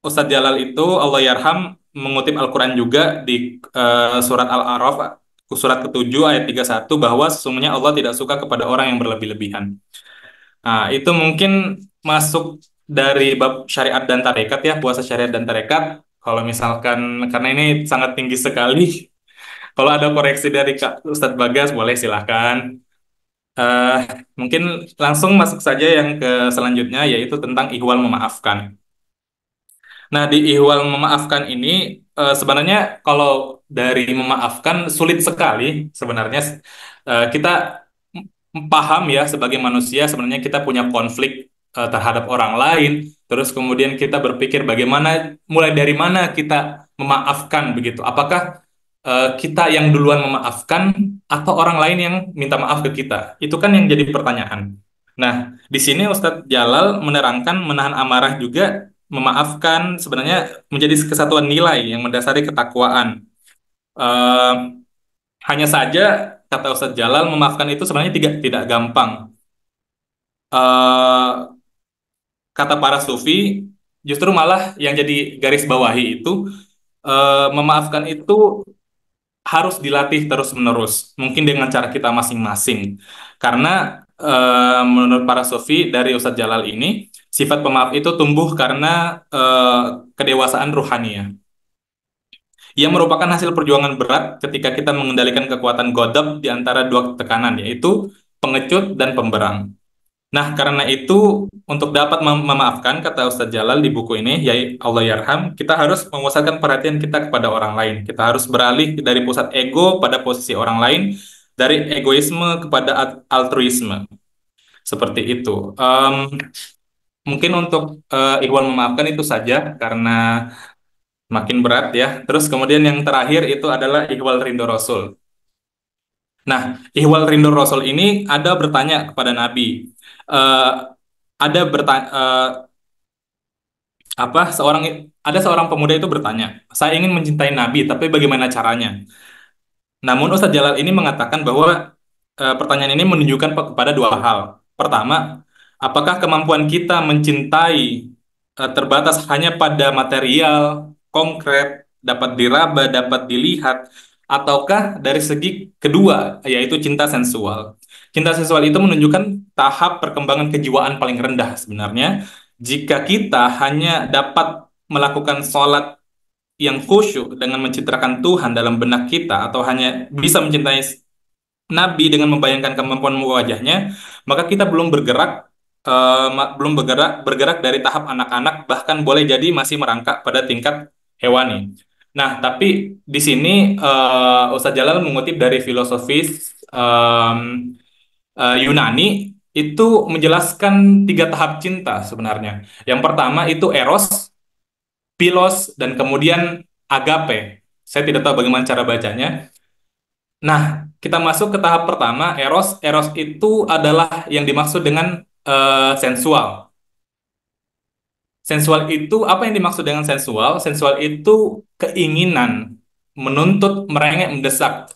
Ustadz Jalal itu Allah yarham mengutip Al-Qur'an juga di uh, surat Al-A'raf surat ke-7 ayat 31 bahwa sesungguhnya Allah tidak suka kepada orang yang berlebih-lebihan. Nah, itu mungkin masuk dari bab syariat dan tarekat ya, puasa syariat dan tarekat kalau misalkan karena ini sangat tinggi sekali. Kalau ada koreksi dari Kak Ustadz Bagas boleh silahkan. Uh, mungkin langsung masuk saja yang ke selanjutnya yaitu tentang ihwal memaafkan. Nah di ihwal memaafkan ini uh, sebenarnya kalau dari memaafkan sulit sekali sebenarnya uh, kita paham ya sebagai manusia sebenarnya kita punya konflik uh, terhadap orang lain, terus kemudian kita berpikir bagaimana, mulai dari mana kita memaafkan begitu. Apakah uh, kita yang duluan memaafkan atau orang lain yang minta maaf ke kita? Itu kan yang jadi pertanyaan. Nah, di sini Ustadz Jalal menerangkan menahan amarah juga memaafkan sebenarnya menjadi kesatuan nilai yang mendasari ketakwaan. Uh, hanya saja kata Ustadz Jalal memaafkan itu sebenarnya tidak tidak gampang. Uh, kata para sufi justru malah yang jadi garis bawahi itu uh, memaafkan itu harus dilatih terus-menerus, mungkin dengan cara kita masing-masing. Karena uh, menurut para sufi dari Ustadz Jalal ini, sifat pemaaf itu tumbuh karena uh, kedewasaan ruhania. Ia merupakan hasil perjuangan berat ketika kita mengendalikan kekuatan godab di antara dua tekanan, yaitu pengecut dan pemberang. Nah, karena itu untuk dapat mem memaafkan kata Ustadz Jalal di buku ini, ya Allah yarham, kita harus memusatkan perhatian kita kepada orang lain. Kita harus beralih dari pusat ego pada posisi orang lain, dari egoisme kepada altruisme. Seperti itu. Um, mungkin untuk uh, Ikhwan memaafkan itu saja karena makin berat ya. Terus kemudian yang terakhir itu adalah Ikhwal Rindu Rasul. Nah, Ihwal Rindu Rasul ini ada bertanya kepada Nabi, uh, ada bertanya uh, apa seorang ada seorang pemuda itu bertanya, saya ingin mencintai Nabi, tapi bagaimana caranya? Namun Ustadz Jalal ini mengatakan bahwa uh, pertanyaan ini menunjukkan kepada dua hal. Pertama, apakah kemampuan kita mencintai uh, terbatas hanya pada material, konkret, dapat diraba, dapat dilihat, ataukah dari segi kedua, yaitu cinta sensual. Cinta sensual itu menunjukkan tahap perkembangan kejiwaan paling rendah sebenarnya. Jika kita hanya dapat melakukan sholat yang khusyuk dengan mencitrakan Tuhan dalam benak kita atau hanya bisa mencintai Nabi dengan membayangkan kemampuan wajahnya, maka kita belum bergerak uh, belum bergerak bergerak dari tahap anak-anak bahkan boleh jadi masih merangkak pada tingkat hewani. Nah, tapi di sini uh, Ustadz Jalal mengutip dari filosofis um, uh, Yunani itu menjelaskan tiga tahap cinta sebenarnya. Yang pertama itu eros, pilos, dan kemudian agape. Saya tidak tahu bagaimana cara bacanya. Nah, kita masuk ke tahap pertama, eros. Eros itu adalah yang dimaksud dengan uh, sensual. Sensual itu apa yang dimaksud dengan sensual? Sensual itu keinginan, menuntut, merengek, mendesak.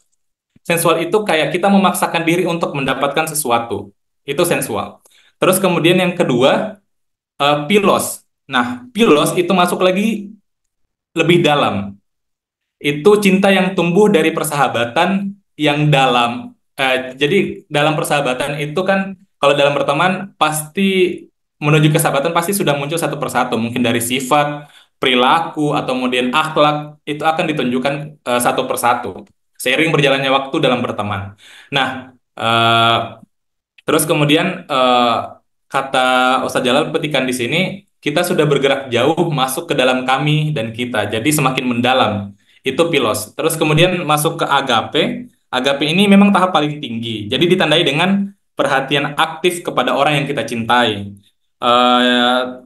Sensual itu kayak kita memaksakan diri untuk mendapatkan sesuatu. Itu sensual. Terus kemudian yang kedua, uh, pilos. Nah, pilos itu masuk lagi lebih dalam. Itu cinta yang tumbuh dari persahabatan yang dalam. Uh, jadi dalam persahabatan itu kan kalau dalam berteman pasti menuju kesahabatan pasti sudah muncul satu persatu, mungkin dari sifat, perilaku, atau kemudian akhlak, itu akan ditunjukkan uh, satu persatu, seiring berjalannya waktu dalam berteman. Nah, uh, terus kemudian uh, kata Ustaz Jalal petikan di sini, kita sudah bergerak jauh masuk ke dalam kami dan kita, jadi semakin mendalam. Itu pilos. Terus kemudian masuk ke agape. Agape ini memang tahap paling tinggi. Jadi ditandai dengan perhatian aktif kepada orang yang kita cintai. Uh,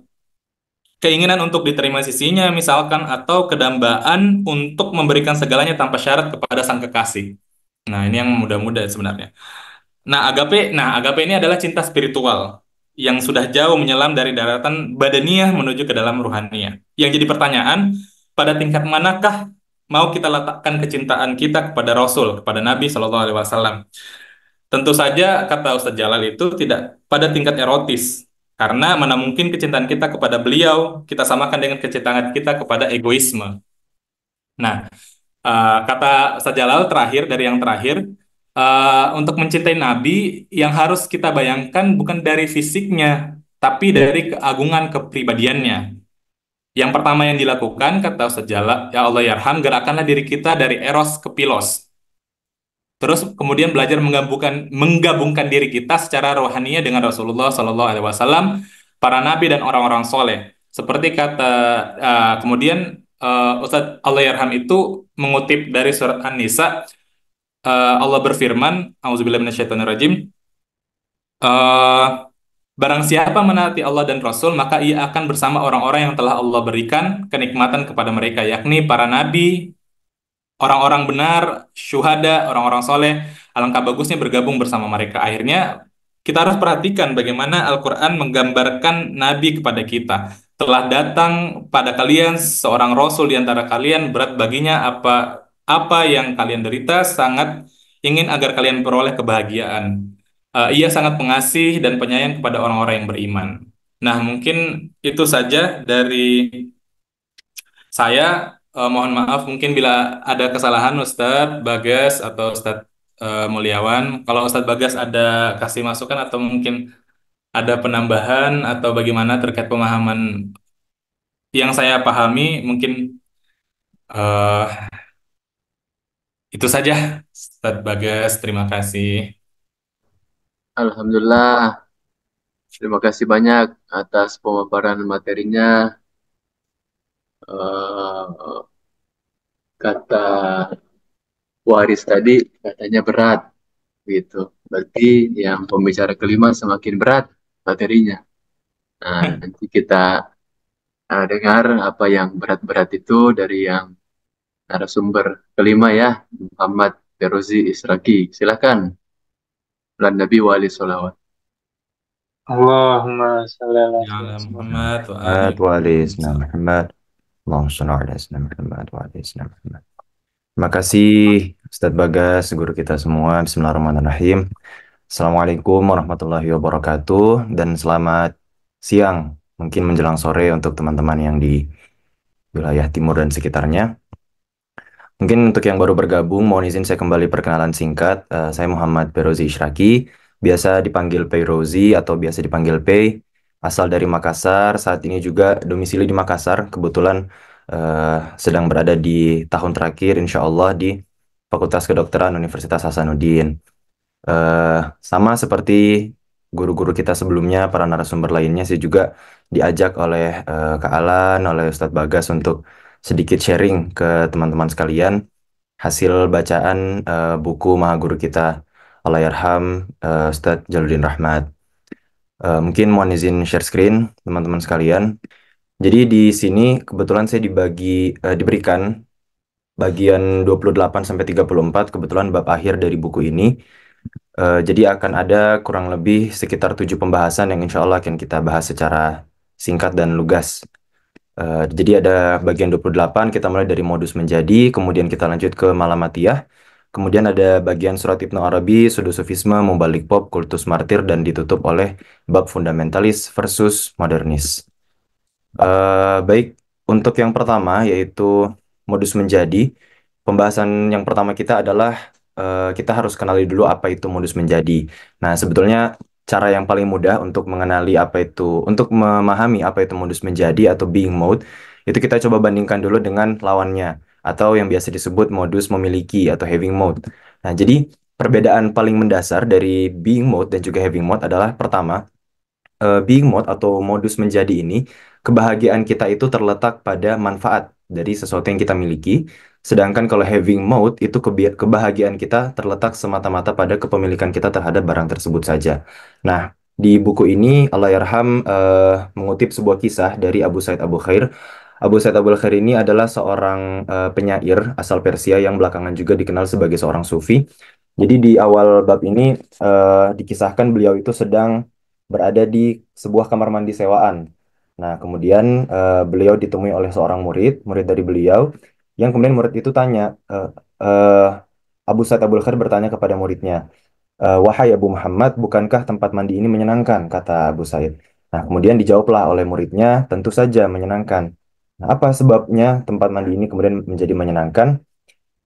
keinginan untuk diterima sisinya misalkan atau kedambaan untuk memberikan segalanya tanpa syarat kepada sang kekasih. Nah, ini yang muda-muda sebenarnya. Nah, agape, nah agape ini adalah cinta spiritual yang sudah jauh menyelam dari daratan badaniah menuju ke dalam ruhaniah. Yang jadi pertanyaan, pada tingkat manakah mau kita letakkan kecintaan kita kepada Rasul, kepada Nabi Shallallahu Alaihi Wasallam? Tentu saja kata Ustadz Jalal itu tidak pada tingkat erotis, karena mana mungkin kecintaan kita kepada beliau kita samakan dengan kecintaan kita kepada egoisme. Nah, uh, kata Ustadz Jalal terakhir dari yang terakhir, uh, untuk mencintai Nabi yang harus kita bayangkan bukan dari fisiknya, tapi dari keagungan kepribadiannya. Yang pertama yang dilakukan, kata Ustaz Jala, ya Allah yarham, gerakanlah diri kita dari eros ke pilos. Terus kemudian belajar menggabungkan menggabungkan diri kita secara rohaninya dengan Rasulullah Shallallahu Alaihi Wasallam, para nabi dan orang-orang soleh. Seperti kata uh, kemudian uh, Ustaz Allah yarham itu mengutip dari surat An-Nisa, uh, Allah berfirman, Auzubillahi minasyaitonirrajim, uh, Barang siapa menaati Allah dan Rasul, maka ia akan bersama orang-orang yang telah Allah berikan kenikmatan kepada mereka, yakni para nabi, orang-orang benar, syuhada, orang-orang soleh. Alangkah bagusnya bergabung bersama mereka. Akhirnya, kita harus perhatikan bagaimana Al-Quran menggambarkan nabi kepada kita. Telah datang pada kalian seorang Rasul di antara kalian, berat baginya apa apa yang kalian derita, sangat ingin agar kalian peroleh kebahagiaan uh, ia sangat pengasih dan penyayang kepada orang-orang yang beriman. Nah, mungkin itu saja dari saya. Uh, mohon maaf mungkin bila ada kesalahan Ustadz Bagas atau Ustadz uh, Mulyawan. Kalau Ustadz Bagas ada kasih masukan atau mungkin ada penambahan atau bagaimana terkait pemahaman yang saya pahami, mungkin uh, itu saja Ustadz Bagas. Terima kasih. Alhamdulillah. Terima kasih banyak atas pemaparan materinya. Uh, kata waris tadi katanya berat, gitu. Berarti yang pembicara kelima semakin berat materinya. Nah, nanti kita uh, dengar apa yang berat-berat itu dari yang narasumber kelima ya, Muhammad Ferozi Israki. Silakan dan Nabi wa alihi salawat. Allahumma salli ala Muhammad wa ali Muhammad. Terima kasih Ustadz Bagas, guru kita semua. Bismillahirrahmanirrahim. Assalamualaikum warahmatullahi wabarakatuh dan selamat siang, mungkin menjelang sore untuk teman-teman yang di wilayah timur dan sekitarnya. Mungkin untuk yang baru bergabung, mohon izin saya kembali perkenalan singkat. Uh, saya Muhammad Perozi Ishraki, biasa dipanggil Perozi atau biasa dipanggil Pei. Asal dari Makassar, saat ini juga domisili di Makassar. Kebetulan uh, sedang berada di tahun terakhir, insya Allah di Fakultas Kedokteran Universitas Hasanuddin. Uh, sama seperti guru-guru kita sebelumnya, para narasumber lainnya, saya juga diajak oleh uh, Kak Alan, oleh Ustadz Bagas untuk sedikit sharing ke teman-teman sekalian hasil bacaan uh, buku Mahaguru kita Allahyarham uh, Ustadz Jaludin Rahmat. Uh, mungkin mohon izin share screen teman-teman sekalian. Jadi di sini kebetulan saya dibagi uh, diberikan bagian 28 sampai 34 kebetulan bab akhir dari buku ini. Uh, jadi akan ada kurang lebih sekitar tujuh pembahasan yang insya Allah akan kita bahas secara singkat dan lugas Uh, jadi ada bagian 28 kita mulai dari modus menjadi, kemudian kita lanjut ke malamatiyah, kemudian ada bagian surat Ibnu Arabi, sudusufisme, membalik pop, kultus martir, dan ditutup oleh bab fundamentalis versus modernis. Uh, baik, untuk yang pertama yaitu modus menjadi, pembahasan yang pertama kita adalah uh, kita harus kenali dulu apa itu modus menjadi. Nah, sebetulnya cara yang paling mudah untuk mengenali apa itu, untuk memahami apa itu modus menjadi atau being mode, itu kita coba bandingkan dulu dengan lawannya atau yang biasa disebut modus memiliki atau having mode. Nah, jadi perbedaan paling mendasar dari being mode dan juga having mode adalah pertama, uh, being mode atau modus menjadi ini, kebahagiaan kita itu terletak pada manfaat dari sesuatu yang kita miliki. Sedangkan kalau having mode itu kebahagiaan kita terletak semata-mata pada kepemilikan kita terhadap barang tersebut saja. Nah, di buku ini Allah Yarham uh, mengutip sebuah kisah dari Abu Said Abu Khair. Abu Said Abu Khair ini adalah seorang uh, penyair asal Persia yang belakangan juga dikenal sebagai seorang sufi. Jadi di awal bab ini uh, dikisahkan beliau itu sedang berada di sebuah kamar mandi sewaan. Nah, kemudian uh, beliau ditemui oleh seorang murid, murid dari beliau, yang kemudian murid itu tanya, uh, uh, Abu Sa'id Abu Khair bertanya kepada muridnya, uh, Wahai Abu Muhammad, bukankah tempat mandi ini menyenangkan? Kata Abu Sa'id. Nah, kemudian dijawablah oleh muridnya, tentu saja menyenangkan. Nah, apa sebabnya tempat mandi ini kemudian menjadi menyenangkan?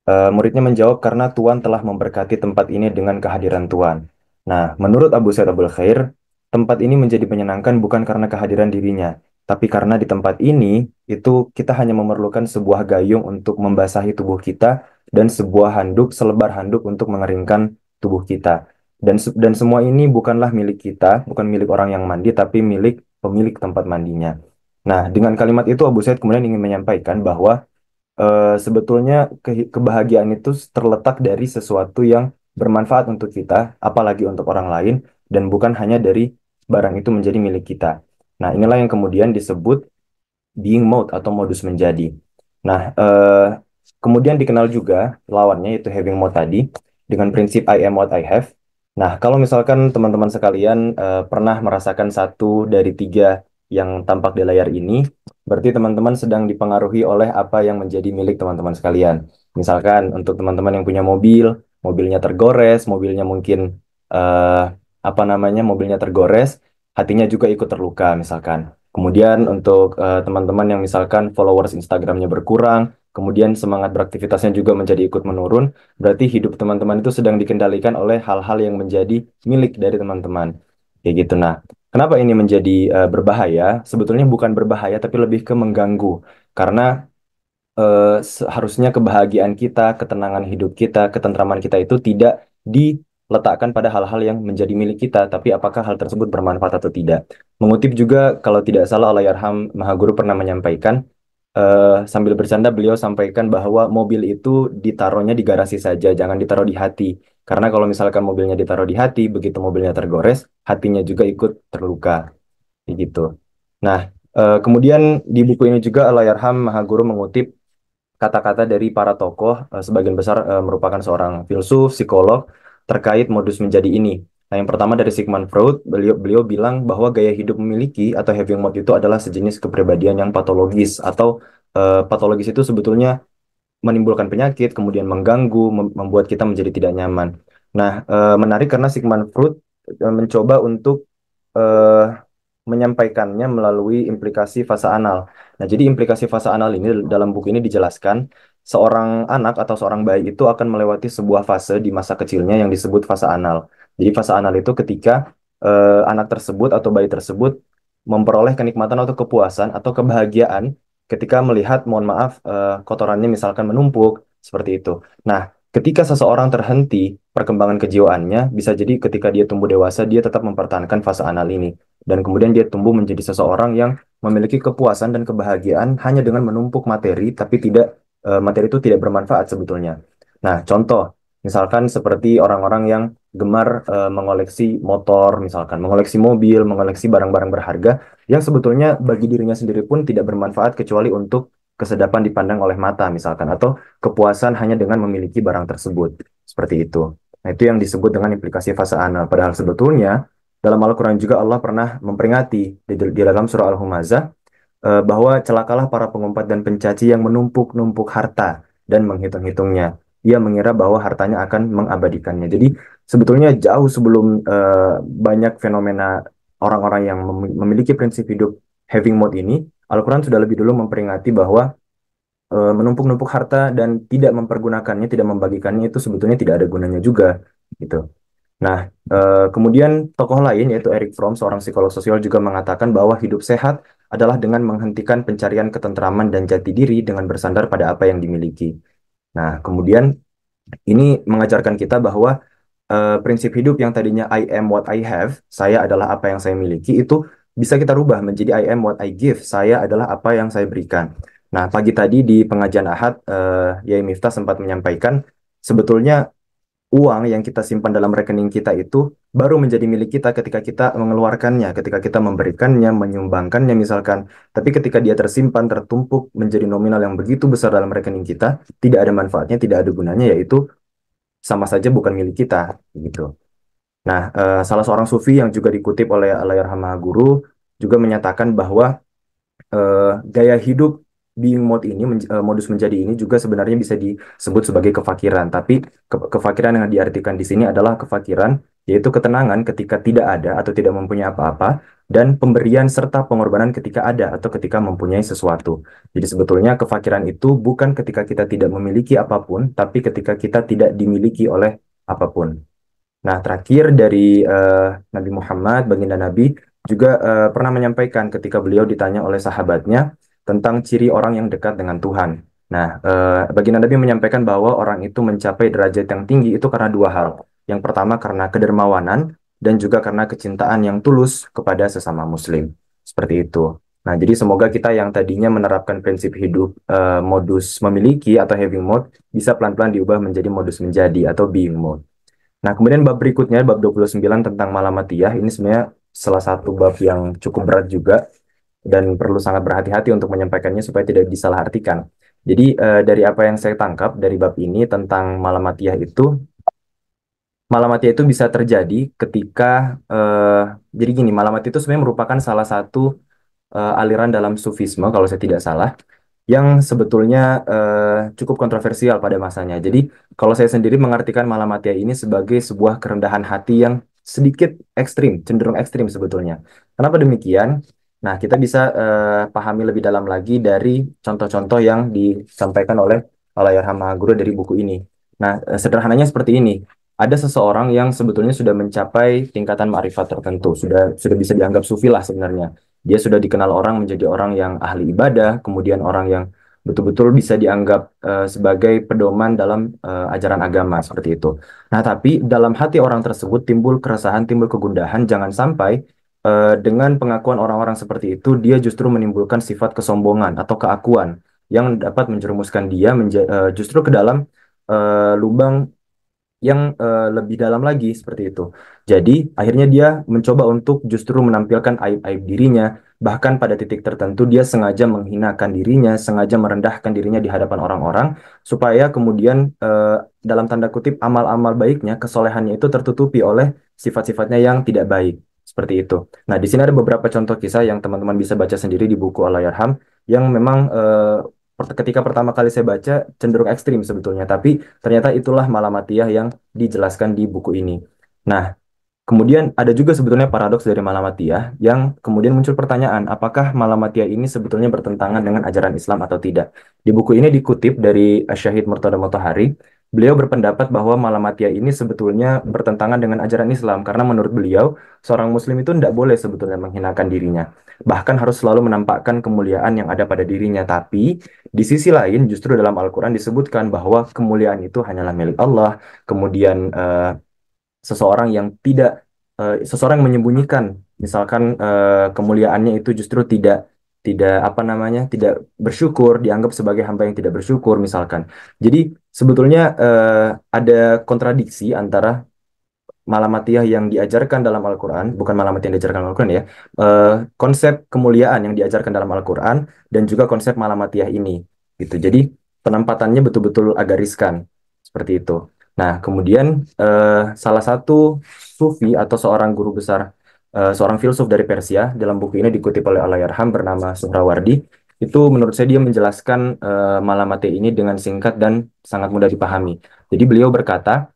Uh, muridnya menjawab, karena Tuhan telah memberkati tempat ini dengan kehadiran Tuhan. Nah, menurut Abu Sa'id Abu Khair, tempat ini menjadi menyenangkan bukan karena kehadiran dirinya, tapi karena di tempat ini itu kita hanya memerlukan sebuah gayung untuk membasahi tubuh kita dan sebuah handuk selebar handuk untuk mengeringkan tubuh kita. Dan dan semua ini bukanlah milik kita, bukan milik orang yang mandi, tapi milik pemilik tempat mandinya. Nah, dengan kalimat itu Abu Said kemudian ingin menyampaikan bahwa uh, sebetulnya ke kebahagiaan itu terletak dari sesuatu yang bermanfaat untuk kita, apalagi untuk orang lain, dan bukan hanya dari barang itu menjadi milik kita. Nah, inilah yang kemudian disebut being mode atau modus menjadi. Nah, eh, kemudian dikenal juga lawannya yaitu having mode tadi dengan prinsip I am what I have. Nah, kalau misalkan teman-teman sekalian eh, pernah merasakan satu dari tiga yang tampak di layar ini, berarti teman-teman sedang dipengaruhi oleh apa yang menjadi milik teman-teman sekalian. Misalkan untuk teman-teman yang punya mobil, mobilnya tergores, mobilnya mungkin eh, apa namanya mobilnya tergores, hatinya juga ikut terluka misalkan. Kemudian untuk uh, teman-teman yang misalkan followers Instagramnya berkurang, kemudian semangat beraktivitasnya juga menjadi ikut menurun, berarti hidup teman-teman itu sedang dikendalikan oleh hal-hal yang menjadi milik dari teman-teman. Kayak gitu. Nah, kenapa ini menjadi uh, berbahaya? Sebetulnya bukan berbahaya, tapi lebih ke mengganggu. Karena uh, seharusnya kebahagiaan kita, ketenangan hidup kita, ketentraman kita itu tidak di letakkan pada hal-hal yang menjadi milik kita, tapi apakah hal tersebut bermanfaat atau tidak. Mengutip juga, kalau tidak salah Allahyarham Mahaguru pernah menyampaikan, uh, sambil bercanda beliau sampaikan bahwa mobil itu ditaruhnya di garasi saja, jangan ditaruh di hati. Karena kalau misalkan mobilnya ditaruh di hati, begitu mobilnya tergores, hatinya juga ikut terluka. Gitu. Nah, uh, kemudian di buku ini juga Allahyarham Mahaguru mengutip kata-kata dari para tokoh, uh, sebagian besar uh, merupakan seorang filsuf, psikolog, terkait modus menjadi ini. Nah, yang pertama dari Sigmund Freud, beliau beliau bilang bahwa gaya hidup memiliki atau having mode itu adalah sejenis kepribadian yang patologis atau uh, patologis itu sebetulnya menimbulkan penyakit, kemudian mengganggu, mem membuat kita menjadi tidak nyaman. Nah, uh, menarik karena Sigmund Freud uh, mencoba untuk uh, menyampaikannya melalui implikasi fase anal. Nah, jadi implikasi fase anal ini dalam buku ini dijelaskan seorang anak atau seorang bayi itu akan melewati sebuah fase di masa kecilnya yang disebut fase anal. Jadi fase anal itu ketika anak tersebut atau bayi tersebut memperoleh kenikmatan atau kepuasan atau kebahagiaan ketika melihat, mohon maaf, uh, kotorannya misalkan menumpuk seperti itu. Nah, ketika seseorang terhenti perkembangan kejiwaannya, bisa jadi ketika dia tumbuh dewasa dia tetap mempertahankan fase anal ini dan kemudian dia tumbuh menjadi seseorang yang memiliki kepuasan dan kebahagiaan hanya dengan menumpuk materi tapi tidak uh, materi itu tidak bermanfaat sebetulnya. Nah, contoh misalkan seperti orang-orang yang gemar uh, mengoleksi motor, misalkan mengoleksi mobil, mengoleksi barang-barang berharga yang sebetulnya bagi dirinya sendiri pun tidak bermanfaat kecuali untuk kesedapan dipandang oleh mata misalkan atau kepuasan hanya dengan memiliki barang tersebut. Seperti itu. Nah, itu yang disebut dengan implikasi fase anal. Padahal sebetulnya dalam Al-Quran juga Allah pernah memperingati di, di dalam surah Al-Humazah uh, bahwa celakalah para pengumpat dan pencaci yang menumpuk-numpuk harta dan menghitung-hitungnya. Ia mengira bahwa hartanya akan mengabadikannya. Jadi sebetulnya jauh sebelum uh, banyak fenomena orang-orang yang memiliki prinsip hidup having mode ini, Al-Quran sudah lebih dulu memperingati bahwa uh, menumpuk-numpuk harta dan tidak mempergunakannya, tidak membagikannya itu sebetulnya tidak ada gunanya juga, gitu. Nah, eh, kemudian tokoh lain yaitu Eric Fromm, seorang psikolog sosial juga mengatakan bahwa hidup sehat adalah dengan menghentikan pencarian ketentraman dan jati diri dengan bersandar pada apa yang dimiliki. Nah, kemudian ini mengajarkan kita bahwa uh, prinsip hidup yang tadinya I am what I have, saya adalah apa yang saya miliki, itu bisa kita rubah menjadi I am what I give, saya adalah apa yang saya berikan. Nah, pagi tadi di pengajian Ahad, uh, Yai Miftah sempat menyampaikan sebetulnya uang yang kita simpan dalam rekening kita itu baru menjadi milik kita ketika kita mengeluarkannya, ketika kita memberikannya, menyumbangkannya misalkan. Tapi ketika dia tersimpan, tertumpuk menjadi nominal yang begitu besar dalam rekening kita, tidak ada manfaatnya, tidak ada gunanya, yaitu sama saja bukan milik kita, gitu. Nah, uh, salah seorang sufi yang juga dikutip oleh Alayarhama Guru juga menyatakan bahwa uh, gaya hidup being mode ini uh, modus menjadi ini juga sebenarnya bisa disebut sebagai kefakiran tapi ke kefakiran yang diartikan di sini adalah kefakiran yaitu ketenangan ketika tidak ada atau tidak mempunyai apa-apa dan pemberian serta pengorbanan ketika ada atau ketika mempunyai sesuatu. Jadi sebetulnya kefakiran itu bukan ketika kita tidak memiliki apa pun tapi ketika kita tidak dimiliki oleh apa pun. Nah, terakhir dari uh, Nabi Muhammad, baginda Nabi, juga uh, pernah menyampaikan ketika beliau ditanya oleh sahabatnya, tentang ciri orang yang dekat dengan Tuhan. Nah, eh, baginda Nabi menyampaikan bahwa orang itu mencapai derajat yang tinggi itu karena dua hal. Yang pertama karena kedermawanan dan juga karena kecintaan yang tulus kepada sesama muslim. Seperti itu. Nah, jadi semoga kita yang tadinya menerapkan prinsip hidup eh, modus memiliki atau having mode bisa pelan-pelan diubah menjadi modus menjadi atau being mode. Nah, kemudian bab berikutnya, bab 29 tentang malamatiyah, ini sebenarnya salah satu bab yang cukup berat juga dan perlu sangat berhati-hati untuk menyampaikannya supaya tidak disalahartikan. Jadi uh, dari apa yang saya tangkap dari bab ini tentang malamatiyah itu, malamatiyah itu bisa terjadi ketika uh, jadi gini, malamatiyah itu sebenarnya merupakan salah satu uh, aliran dalam sufisme kalau saya tidak salah yang sebetulnya uh, cukup kontroversial pada masanya. Jadi kalau saya sendiri mengartikan malamatiyah ini sebagai sebuah kerendahan hati yang sedikit ekstrim, cenderung ekstrim sebetulnya. Kenapa demikian? Nah, kita bisa uh, pahami lebih dalam lagi dari contoh-contoh yang disampaikan oleh Alayarham Guru dari buku ini. Nah, sederhananya seperti ini. Ada seseorang yang sebetulnya sudah mencapai tingkatan ma'rifat tertentu, sudah sudah bisa dianggap sufi lah sebenarnya. Dia sudah dikenal orang menjadi orang yang ahli ibadah, kemudian orang yang betul-betul bisa dianggap uh, sebagai pedoman dalam uh, ajaran agama seperti itu. Nah, tapi dalam hati orang tersebut timbul keresahan, timbul kegundahan, jangan sampai uh, dengan pengakuan orang-orang seperti itu, dia justru menimbulkan sifat kesombongan atau keakuan yang dapat menjerumuskan dia uh, justru ke dalam uh, lubang yang uh, lebih dalam lagi seperti itu. Jadi akhirnya dia mencoba untuk justru menampilkan aib-aib dirinya, bahkan pada titik tertentu dia sengaja menghinakan dirinya, sengaja merendahkan dirinya di hadapan orang-orang, supaya kemudian uh, dalam tanda kutip amal-amal baiknya, kesolehannya itu tertutupi oleh sifat-sifatnya yang tidak baik. Seperti itu. Nah, di sini ada beberapa contoh kisah yang teman-teman bisa baca sendiri di buku Alayarham yang memang uh, ketika pertama kali saya baca cenderung ekstrim sebetulnya, tapi ternyata itulah malamatiyah yang dijelaskan di buku ini. Nah, kemudian ada juga sebetulnya paradoks dari malamatiyah yang kemudian muncul pertanyaan, apakah malamatiyah ini sebetulnya bertentangan dengan ajaran Islam atau tidak? Di buku ini dikutip dari Syahid Murtada Motahari, Beliau berpendapat bahwa Malamatiyah ini sebetulnya bertentangan dengan ajaran Islam karena menurut beliau seorang muslim itu tidak boleh sebetulnya menghinakan dirinya. Bahkan harus selalu menampakkan kemuliaan yang ada pada dirinya. Tapi di sisi lain justru dalam Al-Quran disebutkan bahwa kemuliaan itu hanyalah milik Allah. Kemudian uh, seseorang yang tidak, uh, seseorang yang menyembunyikan misalkan uh, kemuliaannya itu justru tidak tidak apa namanya tidak bersyukur dianggap sebagai hamba yang tidak bersyukur misalkan. Jadi sebetulnya uh, ada kontradiksi antara malamatiyah yang diajarkan dalam Al-Quran bukan malamatiyah yang diajarkan dalam Al-Quran ya uh, konsep kemuliaan yang diajarkan dalam Al-Quran dan juga konsep malamatiyah ini gitu. Jadi penempatannya betul-betul agak riskan seperti itu. Nah kemudian uh, salah satu sufi atau seorang guru besar uh, seorang filsuf dari Persia dalam buku ini dikutip oleh Alayarham bernama Suhrawardi itu menurut saya dia menjelaskan uh, Malamate ini dengan singkat dan sangat mudah dipahami. Jadi beliau berkata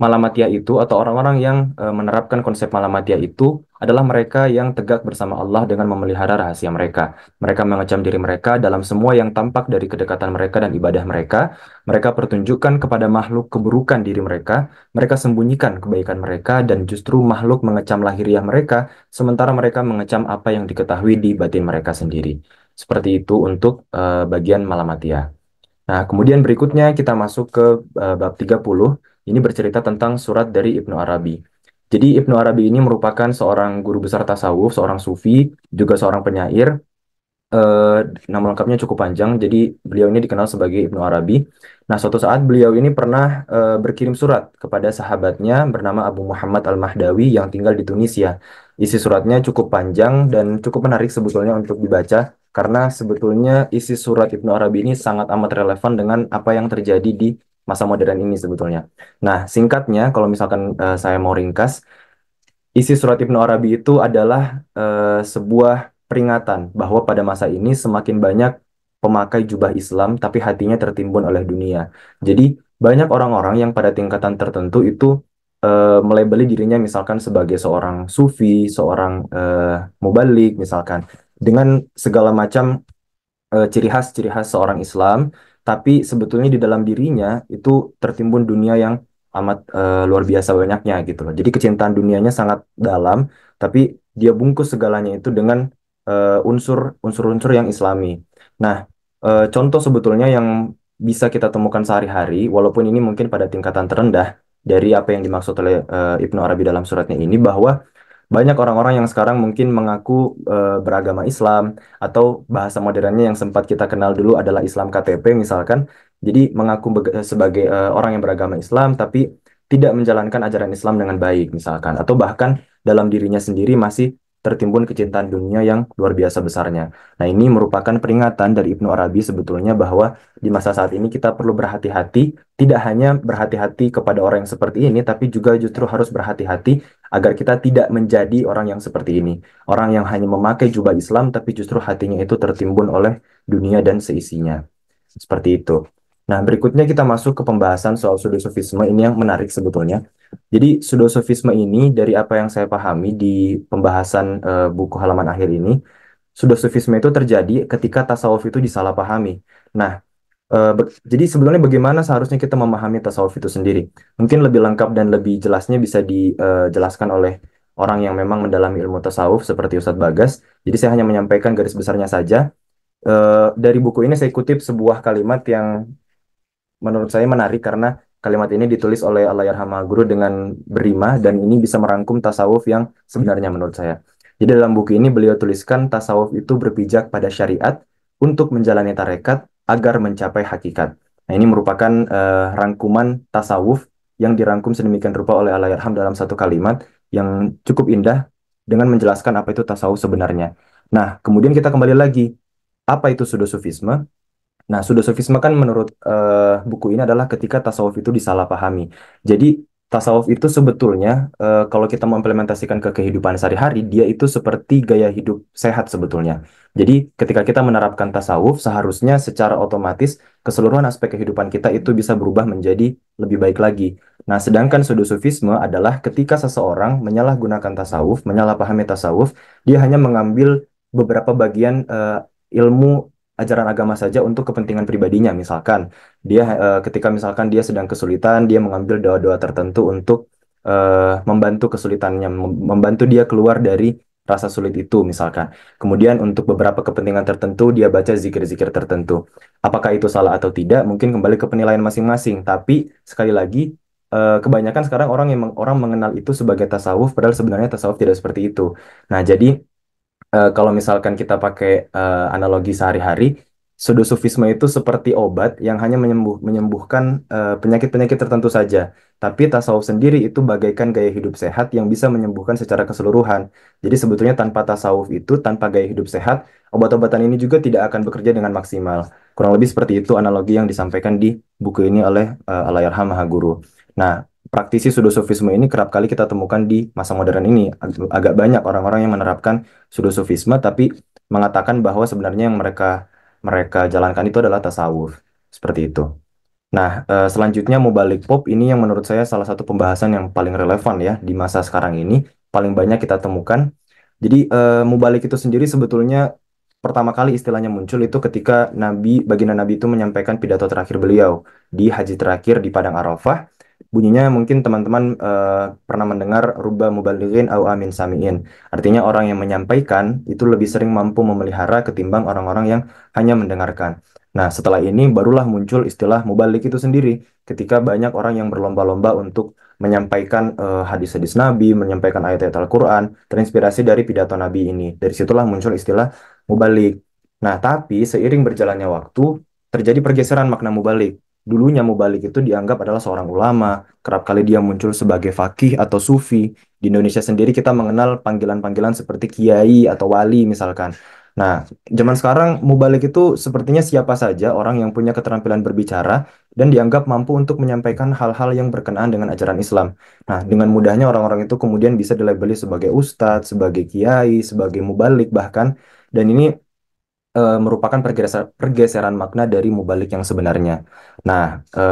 Malamatia itu atau orang-orang yang uh, menerapkan konsep Malamatia itu adalah mereka yang tegak bersama Allah dengan memelihara rahasia mereka. Mereka mengecam diri mereka dalam semua yang tampak dari kedekatan mereka dan ibadah mereka. Mereka pertunjukkan kepada makhluk keburukan diri mereka. Mereka sembunyikan kebaikan mereka dan justru makhluk mengecam lahiriah mereka, sementara mereka mengecam apa yang diketahui di batin mereka sendiri. Seperti itu untuk uh, bagian Malamatia. Nah, kemudian berikutnya kita masuk ke uh, bab 30. Ini bercerita tentang surat dari Ibnu Arabi. Jadi Ibnu Arabi ini merupakan seorang guru besar tasawuf, seorang sufi, juga seorang penyair. Uh, nama lengkapnya cukup panjang, jadi beliau ini dikenal sebagai Ibnu Arabi. Nah, suatu saat beliau ini pernah uh, berkirim surat kepada sahabatnya bernama Abu Muhammad Al-Mahdawi yang tinggal di Tunisia. Isi suratnya cukup panjang dan cukup menarik sebetulnya untuk dibaca karena sebetulnya isi surat Ibnu Arabi ini sangat amat relevan dengan apa yang terjadi di masa modern ini sebetulnya. Nah, singkatnya kalau misalkan uh, saya mau ringkas, isi surat Ibnu Arabi itu adalah uh, sebuah peringatan bahwa pada masa ini semakin banyak pemakai jubah Islam tapi hatinya tertimbun oleh dunia. Jadi banyak orang-orang yang pada tingkatan tertentu itu uh, melebeli dirinya misalkan sebagai seorang sufi, seorang uh, mubalik misalkan dengan segala macam ciri khas ciri khas seorang Islam tapi sebetulnya di dalam dirinya itu tertimbun dunia yang amat uh, luar biasa banyaknya gitu loh. Jadi kecintaan dunianya sangat dalam, tapi dia bungkus segalanya itu dengan uh, unsur unsur-unsur yang Islami. Nah, uh, contoh sebetulnya yang bisa kita temukan sehari-hari, walaupun ini mungkin pada tingkatan terendah dari apa yang dimaksud oleh uh, Ibnu Arabi dalam suratnya ini, bahwa banyak orang-orang yang sekarang mungkin mengaku uh, beragama Islam atau bahasa modernnya yang sempat kita kenal dulu adalah Islam KTP misalkan. Jadi mengaku sebagai uh, orang yang beragama Islam tapi tidak menjalankan ajaran Islam dengan baik misalkan atau bahkan dalam dirinya sendiri masih tertimbun kecintaan dunia yang luar biasa besarnya. Nah, ini merupakan peringatan dari Ibnu Arabi sebetulnya bahwa di masa saat ini kita perlu berhati-hati, tidak hanya berhati-hati kepada orang yang seperti ini, tapi juga justru harus berhati-hati agar kita tidak menjadi orang yang seperti ini. Orang yang hanya memakai jubah Islam, tapi justru hatinya itu tertimbun oleh dunia dan seisinya. Seperti itu. Nah, berikutnya kita masuk ke pembahasan soal sudosofisme ini yang menarik sebetulnya. Jadi sudosofisme ini dari apa yang saya pahami di pembahasan uh, buku halaman akhir ini, sudosofisme itu terjadi ketika tasawuf itu disalahpahami. Nah, uh, jadi sebenarnya bagaimana seharusnya kita memahami tasawuf itu sendiri? Mungkin lebih lengkap dan lebih jelasnya bisa dijelaskan oleh orang yang memang mendalami ilmu tasawuf seperti Ustadz Bagas. Jadi saya hanya menyampaikan garis besarnya saja. Uh, dari buku ini saya kutip sebuah kalimat yang menurut saya menarik karena kalimat ini ditulis oleh Allahyarhamah Guru dengan berima dan ini bisa merangkum tasawuf yang sebenarnya menurut saya. Jadi dalam buku ini beliau tuliskan tasawuf itu berpijak pada syariat untuk menjalani tarekat agar mencapai hakikat. Nah ini merupakan uh, rangkuman tasawuf yang dirangkum sedemikian rupa oleh Allahyarham dalam satu kalimat yang cukup indah dengan menjelaskan apa itu tasawuf sebenarnya. Nah kemudian kita kembali lagi, apa itu sudosufisme? Nah, sudosofisme kan menurut uh, buku ini adalah ketika tasawuf itu disalahpahami. Jadi tasawuf itu sebetulnya uh, kalau kita mengimplementasikan ke kehidupan sehari-hari, dia itu seperti gaya hidup sehat sebetulnya. Jadi ketika kita menerapkan tasawuf, seharusnya secara otomatis keseluruhan aspek kehidupan kita itu bisa berubah menjadi lebih baik lagi. Nah, sedangkan sudosofisme adalah ketika seseorang menyalahgunakan tasawuf, menyalahpahami tasawuf, dia hanya mengambil beberapa bagian uh, ilmu ajaran agama saja untuk kepentingan pribadinya. Misalkan dia uh, ketika misalkan dia sedang kesulitan, dia mengambil doa-doa tertentu untuk uh, membantu kesulitannya, membantu dia keluar dari rasa sulit itu misalkan. Kemudian untuk beberapa kepentingan tertentu dia baca zikir-zikir tertentu. Apakah itu salah atau tidak? Mungkin kembali ke penilaian masing-masing. Tapi sekali lagi uh, kebanyakan sekarang orang yang orang mengenal itu sebagai tasawuf padahal sebenarnya tasawuf tidak seperti itu. Nah, jadi uh, kalau misalkan kita pakai uh, analogi sehari-hari, sudosufisme itu seperti obat yang hanya menyembuh, menyembuhkan penyakit penyakit-penyakit tertentu saja. Tapi tasawuf sendiri itu bagaikan gaya hidup sehat yang bisa menyembuhkan secara keseluruhan. Jadi sebetulnya tanpa tasawuf itu, tanpa gaya hidup sehat, obat-obatan ini juga tidak akan bekerja dengan maksimal. Kurang lebih seperti itu analogi yang disampaikan di buku ini oleh uh, Alayarham Mahaguru. Nah, praktisi sudosofisme ini kerap kali kita temukan di masa modern ini. Ag agak banyak orang-orang yang menerapkan sudosofisme tapi mengatakan bahwa sebenarnya yang mereka mereka jalankan itu adalah tasawuf. Seperti itu. Nah, eh, selanjutnya Mubalik Pop ini yang menurut saya salah satu pembahasan yang paling relevan ya di masa sekarang ini paling banyak kita temukan. Jadi uh, mubalik itu sendiri sebetulnya pertama kali istilahnya muncul itu ketika Nabi baginda Nabi itu menyampaikan pidato terakhir beliau di haji terakhir di Padang Arafah. Bunyinya mungkin teman-teman uh, pernah mendengar ruba mubalighin au amin samiin. Artinya orang yang menyampaikan itu lebih sering mampu memelihara ketimbang orang-orang yang hanya mendengarkan. Nah, setelah ini barulah muncul istilah mubalik itu sendiri ketika banyak orang yang berlomba-lomba untuk menyampaikan uh, hadis-hadis Nabi, menyampaikan ayat-ayat Al-Qur'an, terinspirasi dari pidato Nabi ini. Dari situlah muncul istilah mubalik. Nah, tapi seiring berjalannya waktu terjadi pergeseran makna mubalik. Dulunya mubalik itu dianggap adalah seorang ulama, kerap kali dia muncul sebagai fakih atau sufi. Di Indonesia sendiri kita mengenal panggilan-panggilan seperti kiai atau wali misalkan. Nah, zaman sekarang mubalik itu sepertinya siapa saja orang yang punya keterampilan berbicara dan dianggap mampu untuk menyampaikan hal-hal yang berkenaan dengan ajaran Islam. Nah, dengan mudahnya orang-orang itu kemudian bisa dilabeli sebagai ustadz, sebagai kiai, sebagai mubalik bahkan. Dan ini e, merupakan pergeseran, pergeseran makna dari mubalik yang sebenarnya. Nah, e,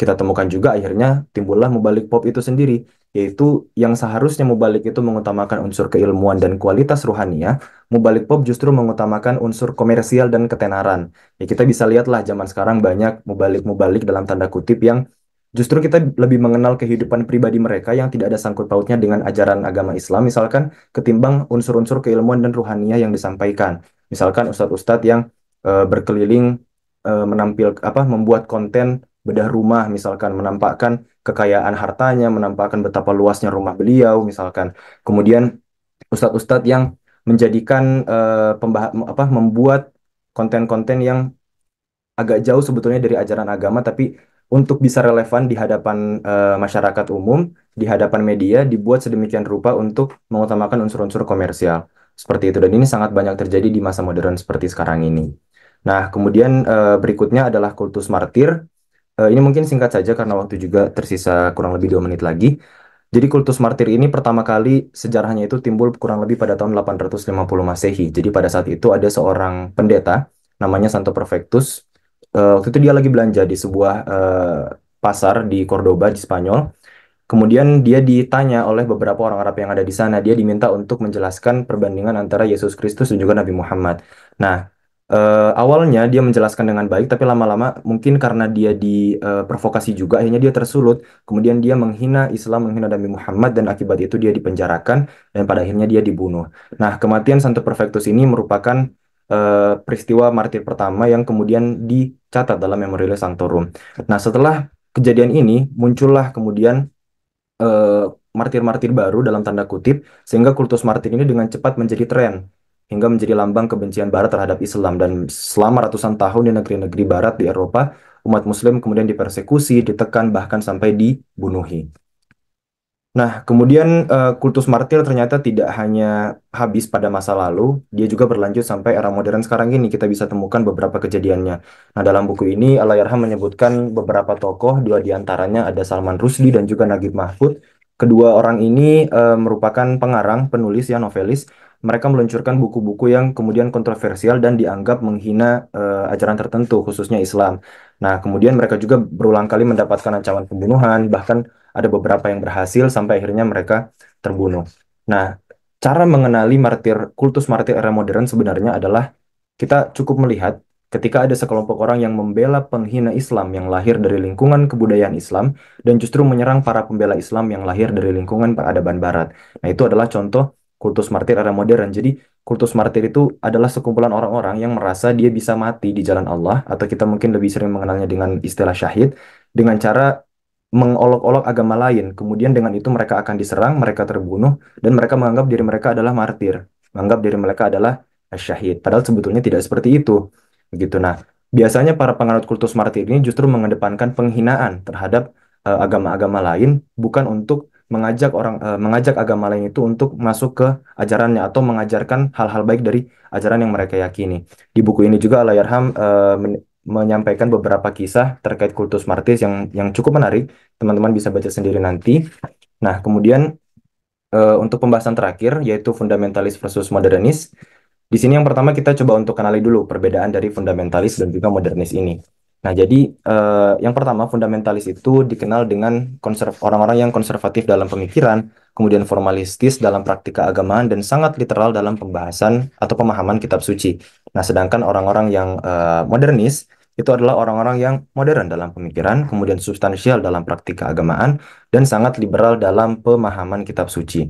kita temukan juga akhirnya timbullah mubalik pop itu sendiri yaitu yang seharusnya mubalik itu mengutamakan unsur keilmuan dan kualitas ruhania, mubalik pop justru mengutamakan unsur komersial dan ketenaran. Ya kita bisa lihatlah zaman sekarang banyak mubalik-mubalik dalam tanda kutip yang justru kita lebih mengenal kehidupan pribadi mereka yang tidak ada sangkut pautnya dengan ajaran agama Islam, misalkan ketimbang unsur-unsur keilmuan dan ruhania yang disampaikan. Misalkan ustadz-ustadz yang uh, berkeliling uh, menampil apa membuat konten bedah rumah misalkan menampakkan kekayaan hartanya, menampakkan betapa luasnya rumah beliau misalkan. Kemudian ustadz-ustadz yang menjadikan uh, pembah apa membuat konten-konten yang agak jauh sebetulnya dari ajaran agama tapi untuk bisa relevan di hadapan uh, masyarakat umum, di hadapan media dibuat sedemikian rupa untuk mengutamakan unsur-unsur komersial. Seperti itu dan ini sangat banyak terjadi di masa modern seperti sekarang ini. Nah, kemudian uh, berikutnya adalah kultus martir Uh, ini mungkin singkat saja karena waktu juga tersisa kurang lebih dua menit lagi. Jadi kultus martir ini pertama kali sejarahnya itu timbul kurang lebih pada tahun 850 Masehi. Jadi pada saat itu ada seorang pendeta namanya Santo Perfectus. Uh, waktu itu dia lagi belanja di sebuah uh, pasar di Cordoba di Spanyol. Kemudian dia ditanya oleh beberapa orang Arab yang ada di sana. Dia diminta untuk menjelaskan perbandingan antara Yesus Kristus dan juga Nabi Muhammad. Nah, uh, awalnya dia menjelaskan dengan baik, tapi lama-lama mungkin karena dia diprovokasi uh, juga, akhirnya dia tersulut. Kemudian dia menghina Islam, menghina Nabi Muhammad, dan akibat itu dia dipenjarakan, dan pada akhirnya dia dibunuh. Nah, kematian Santo Perfectus ini merupakan uh, peristiwa martir pertama yang kemudian dicatat dalam Memorial Sanctorum. Nah, setelah kejadian ini, muncullah kemudian martir-martir baru dalam tanda kutip, sehingga kultus martir ini dengan cepat menjadi tren hingga menjadi lambang kebencian Barat terhadap Islam dan selama ratusan tahun di negeri-negeri Barat di Eropa umat Muslim kemudian dipersekusi, ditekan bahkan sampai dibunuhi. Nah, kemudian uh, kultus martir ternyata tidak hanya habis pada masa lalu, dia juga berlanjut sampai era modern sekarang ini. Kita bisa temukan beberapa kejadiannya. Nah, dalam buku ini Allahyarham menyebutkan beberapa tokoh, dua di antaranya ada Salman Rushdie dan juga Nagib Mahfud. Kedua orang ini uh, merupakan pengarang, penulis, ya novelis mereka meluncurkan buku-buku yang kemudian kontroversial dan dianggap menghina uh, ajaran tertentu, khususnya Islam. Nah, kemudian mereka juga berulang kali mendapatkan ancaman pembunuhan, bahkan ada beberapa yang berhasil sampai akhirnya mereka terbunuh. Nah, cara mengenali martir kultus martir era modern sebenarnya adalah kita cukup melihat ketika ada sekelompok orang yang membela penghina Islam yang lahir dari lingkungan kebudayaan Islam dan justru menyerang para pembela Islam yang lahir dari lingkungan peradaban Barat. Nah, itu adalah contoh kultus martir era modern. Jadi kultus martir itu adalah sekumpulan orang-orang yang merasa dia bisa mati di jalan Allah atau kita mungkin lebih sering mengenalnya dengan istilah syahid dengan cara mengolok-olok agama lain. Kemudian dengan itu mereka akan diserang, mereka terbunuh dan mereka menganggap diri mereka adalah martir, menganggap diri mereka adalah syahid. Padahal sebetulnya tidak seperti itu. Begitu. Nah, biasanya para penganut kultus martir ini justru mengedepankan penghinaan terhadap eh, agama-agama uh, lain bukan untuk mengajak orang uh, mengajak agama lain itu untuk masuk ke ajarannya atau mengajarkan hal-hal baik dari ajaran yang mereka yakini. Di buku ini juga Allahyarham uh, menyampaikan beberapa kisah terkait kultus martis yang yang cukup menarik. Teman-teman bisa baca sendiri nanti. Nah, kemudian uh, untuk pembahasan terakhir yaitu fundamentalis versus modernis. Di sini yang pertama kita coba untuk kenali dulu perbedaan dari fundamentalis dan juga modernis ini. Nah, jadi uh, yang pertama fundamentalis itu dikenal dengan orang-orang yang konservatif dalam pemikiran, kemudian formalistis dalam praktik keagamaan dan sangat literal dalam pembahasan atau pemahaman kitab suci. Nah, sedangkan orang-orang yang uh, modernis itu adalah orang-orang yang modern dalam pemikiran, kemudian substansial dalam praktik keagamaan, dan sangat liberal dalam pemahaman kitab suci.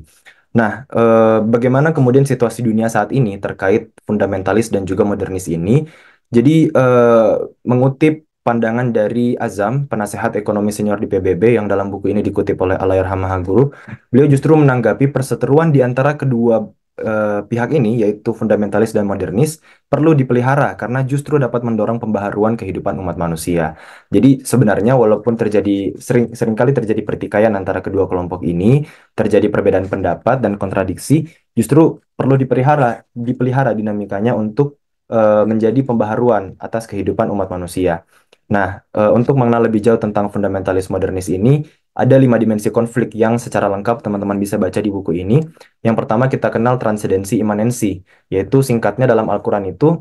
Nah, eh, bagaimana kemudian situasi dunia saat ini terkait fundamentalis dan juga modernis ini? Jadi, eh, mengutip pandangan dari Azam, penasehat ekonomi senior di PBB yang dalam buku ini dikutip oleh Alayarham Mahaguru, beliau justru menanggapi perseteruan di antara kedua eh, pihak ini, yaitu fundamentalis dan modernis, perlu dipelihara karena justru dapat mendorong pembaharuan kehidupan umat manusia. Jadi sebenarnya walaupun terjadi sering sering kali terjadi pertikaian antara kedua kelompok ini, terjadi perbedaan pendapat dan kontradiksi, justru perlu dipelihara dipelihara dinamikanya untuk uh, menjadi pembaharuan atas kehidupan umat manusia. Nah, uh, untuk mengenal lebih jauh tentang fundamentalis modernis ini, ada lima dimensi konflik yang secara lengkap teman-teman bisa baca di buku ini. Yang pertama kita kenal transendensi imanensi, yaitu singkatnya dalam Al-Quran itu,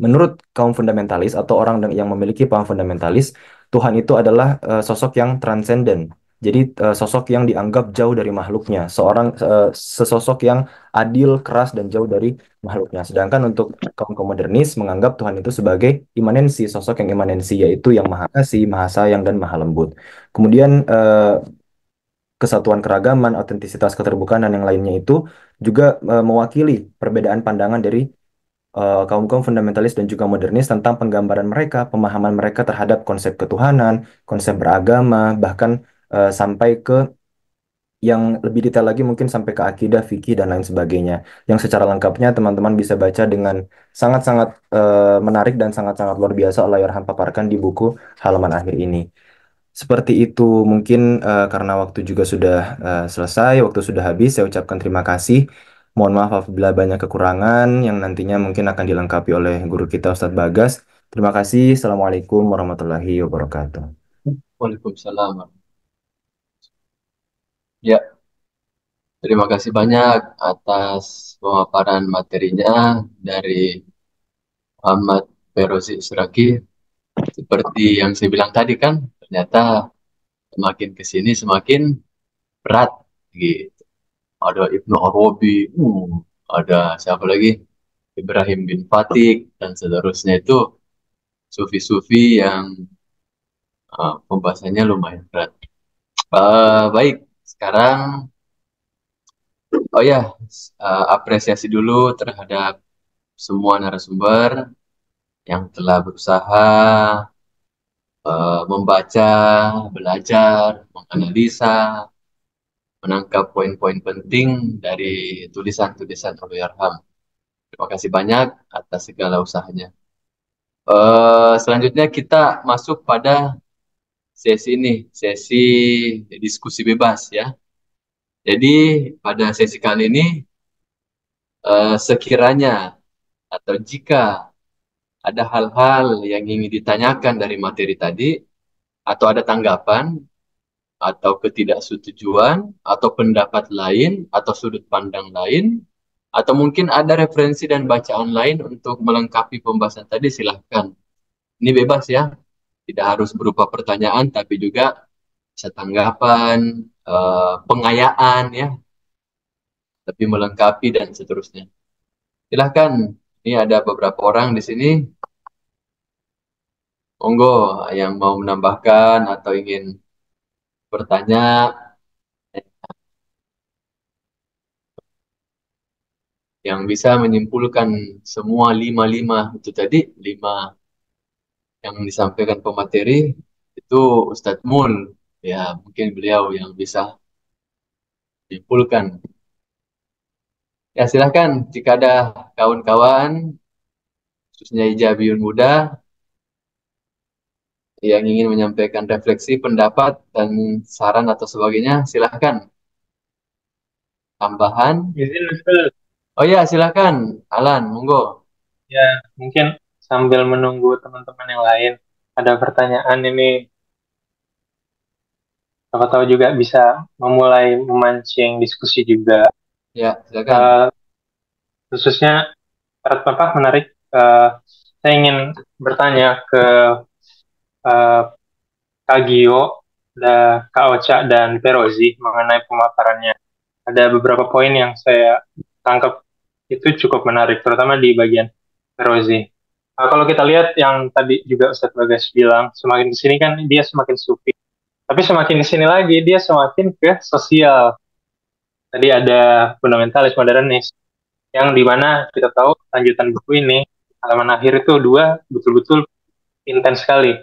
menurut kaum fundamentalis atau orang yang memiliki paham fundamentalis, Tuhan itu adalah uh, sosok yang transenden. Jadi uh, sosok yang dianggap jauh dari makhluknya, seorang uh, sesosok yang adil, keras dan jauh dari makhluknya. Sedangkan untuk kaum modernis menganggap Tuhan itu sebagai imanensi, sosok yang imanensi yaitu yang maha kasih, maha sayang dan maha lembut. Kemudian uh, kesatuan keragaman, autentisitas keterbukaan dan yang lainnya itu juga uh, mewakili perbedaan pandangan dari kaum-kaum uh, fundamentalis dan juga modernis tentang penggambaran mereka, pemahaman mereka terhadap konsep ketuhanan, konsep beragama, bahkan uh, sampai ke yang lebih detail lagi mungkin sampai ke akidah, fikih dan lain sebagainya. Yang secara lengkapnya teman-teman bisa baca dengan sangat-sangat uh, menarik dan sangat-sangat luar biasa Allah Yarham paparkan di buku halaman akhir ini. Seperti itu mungkin uh, karena waktu juga sudah uh, selesai, waktu sudah habis, saya ucapkan terima kasih. Mohon maaf apabila banyak kekurangan yang nantinya mungkin akan dilengkapi oleh guru kita Ustadz Bagas. Terima kasih. Assalamualaikum warahmatullahi wabarakatuh. Waalaikumsalam Ya, terima kasih banyak atas pemaparan materinya dari Muhammad Ferozi Suraki. Seperti yang saya bilang tadi kan, ternyata semakin ke sini semakin berat gitu. Ada Ibnu Arabi, uh, ada siapa lagi? Ibrahim bin Fatik dan seterusnya itu sufi-sufi yang uh, pembahasannya lumayan berat. Uh, baik, sekarang, oh ya, uh, apresiasi dulu terhadap semua narasumber yang telah berusaha uh, membaca, belajar, menganalisa, menangkap poin-poin penting dari tulisan-tulisan Yarham. Terima kasih banyak atas segala usahanya. Uh, selanjutnya kita masuk pada sesi ini, sesi diskusi bebas ya. Jadi pada sesi kali ini uh, sekiranya atau jika ada hal-hal yang ingin ditanyakan dari materi tadi atau ada tanggapan atau ketidaksetujuan atau pendapat lain atau sudut pandang lain atau mungkin ada referensi dan bacaan lain untuk melengkapi pembahasan tadi silahkan. Ini bebas ya, tidak harus berupa pertanyaan, tapi juga bisa tanggapan, uh, pengayaan ya, tapi melengkapi dan seterusnya. Silahkan, ini ada beberapa orang di sini. Monggo yang mau menambahkan atau ingin bertanya. Yang bisa menyimpulkan semua lima-lima itu tadi, lima yang disampaikan pemateri itu Ustadz Mul ya mungkin beliau yang bisa dipulkan ya silahkan jika ada kawan-kawan khususnya Ijabiyun Muda yang ingin menyampaikan refleksi, pendapat, dan saran atau sebagainya, silahkan. Tambahan. Oh ya, silahkan. Alan, monggo. Ya, mungkin sambil menunggu teman-teman yang lain ada pertanyaan ini siapa tahu juga bisa memulai memancing diskusi juga ya silakan uh, khususnya apa menarik uh, saya ingin bertanya ke uh, Kak Gio, Kak Ocha, dan Perozi mengenai pemaparannya. ada beberapa poin yang saya tangkap itu cukup menarik, terutama di bagian Ferozi. Nah, kalau kita lihat yang tadi juga Ustadz Bagas bilang, semakin ke sini kan dia semakin sufi. Tapi semakin ke sini lagi, dia semakin ke sosial. Tadi ada fundamentalis modernis, yang di mana kita tahu lanjutan buku ini, halaman akhir itu dua betul-betul intens sekali.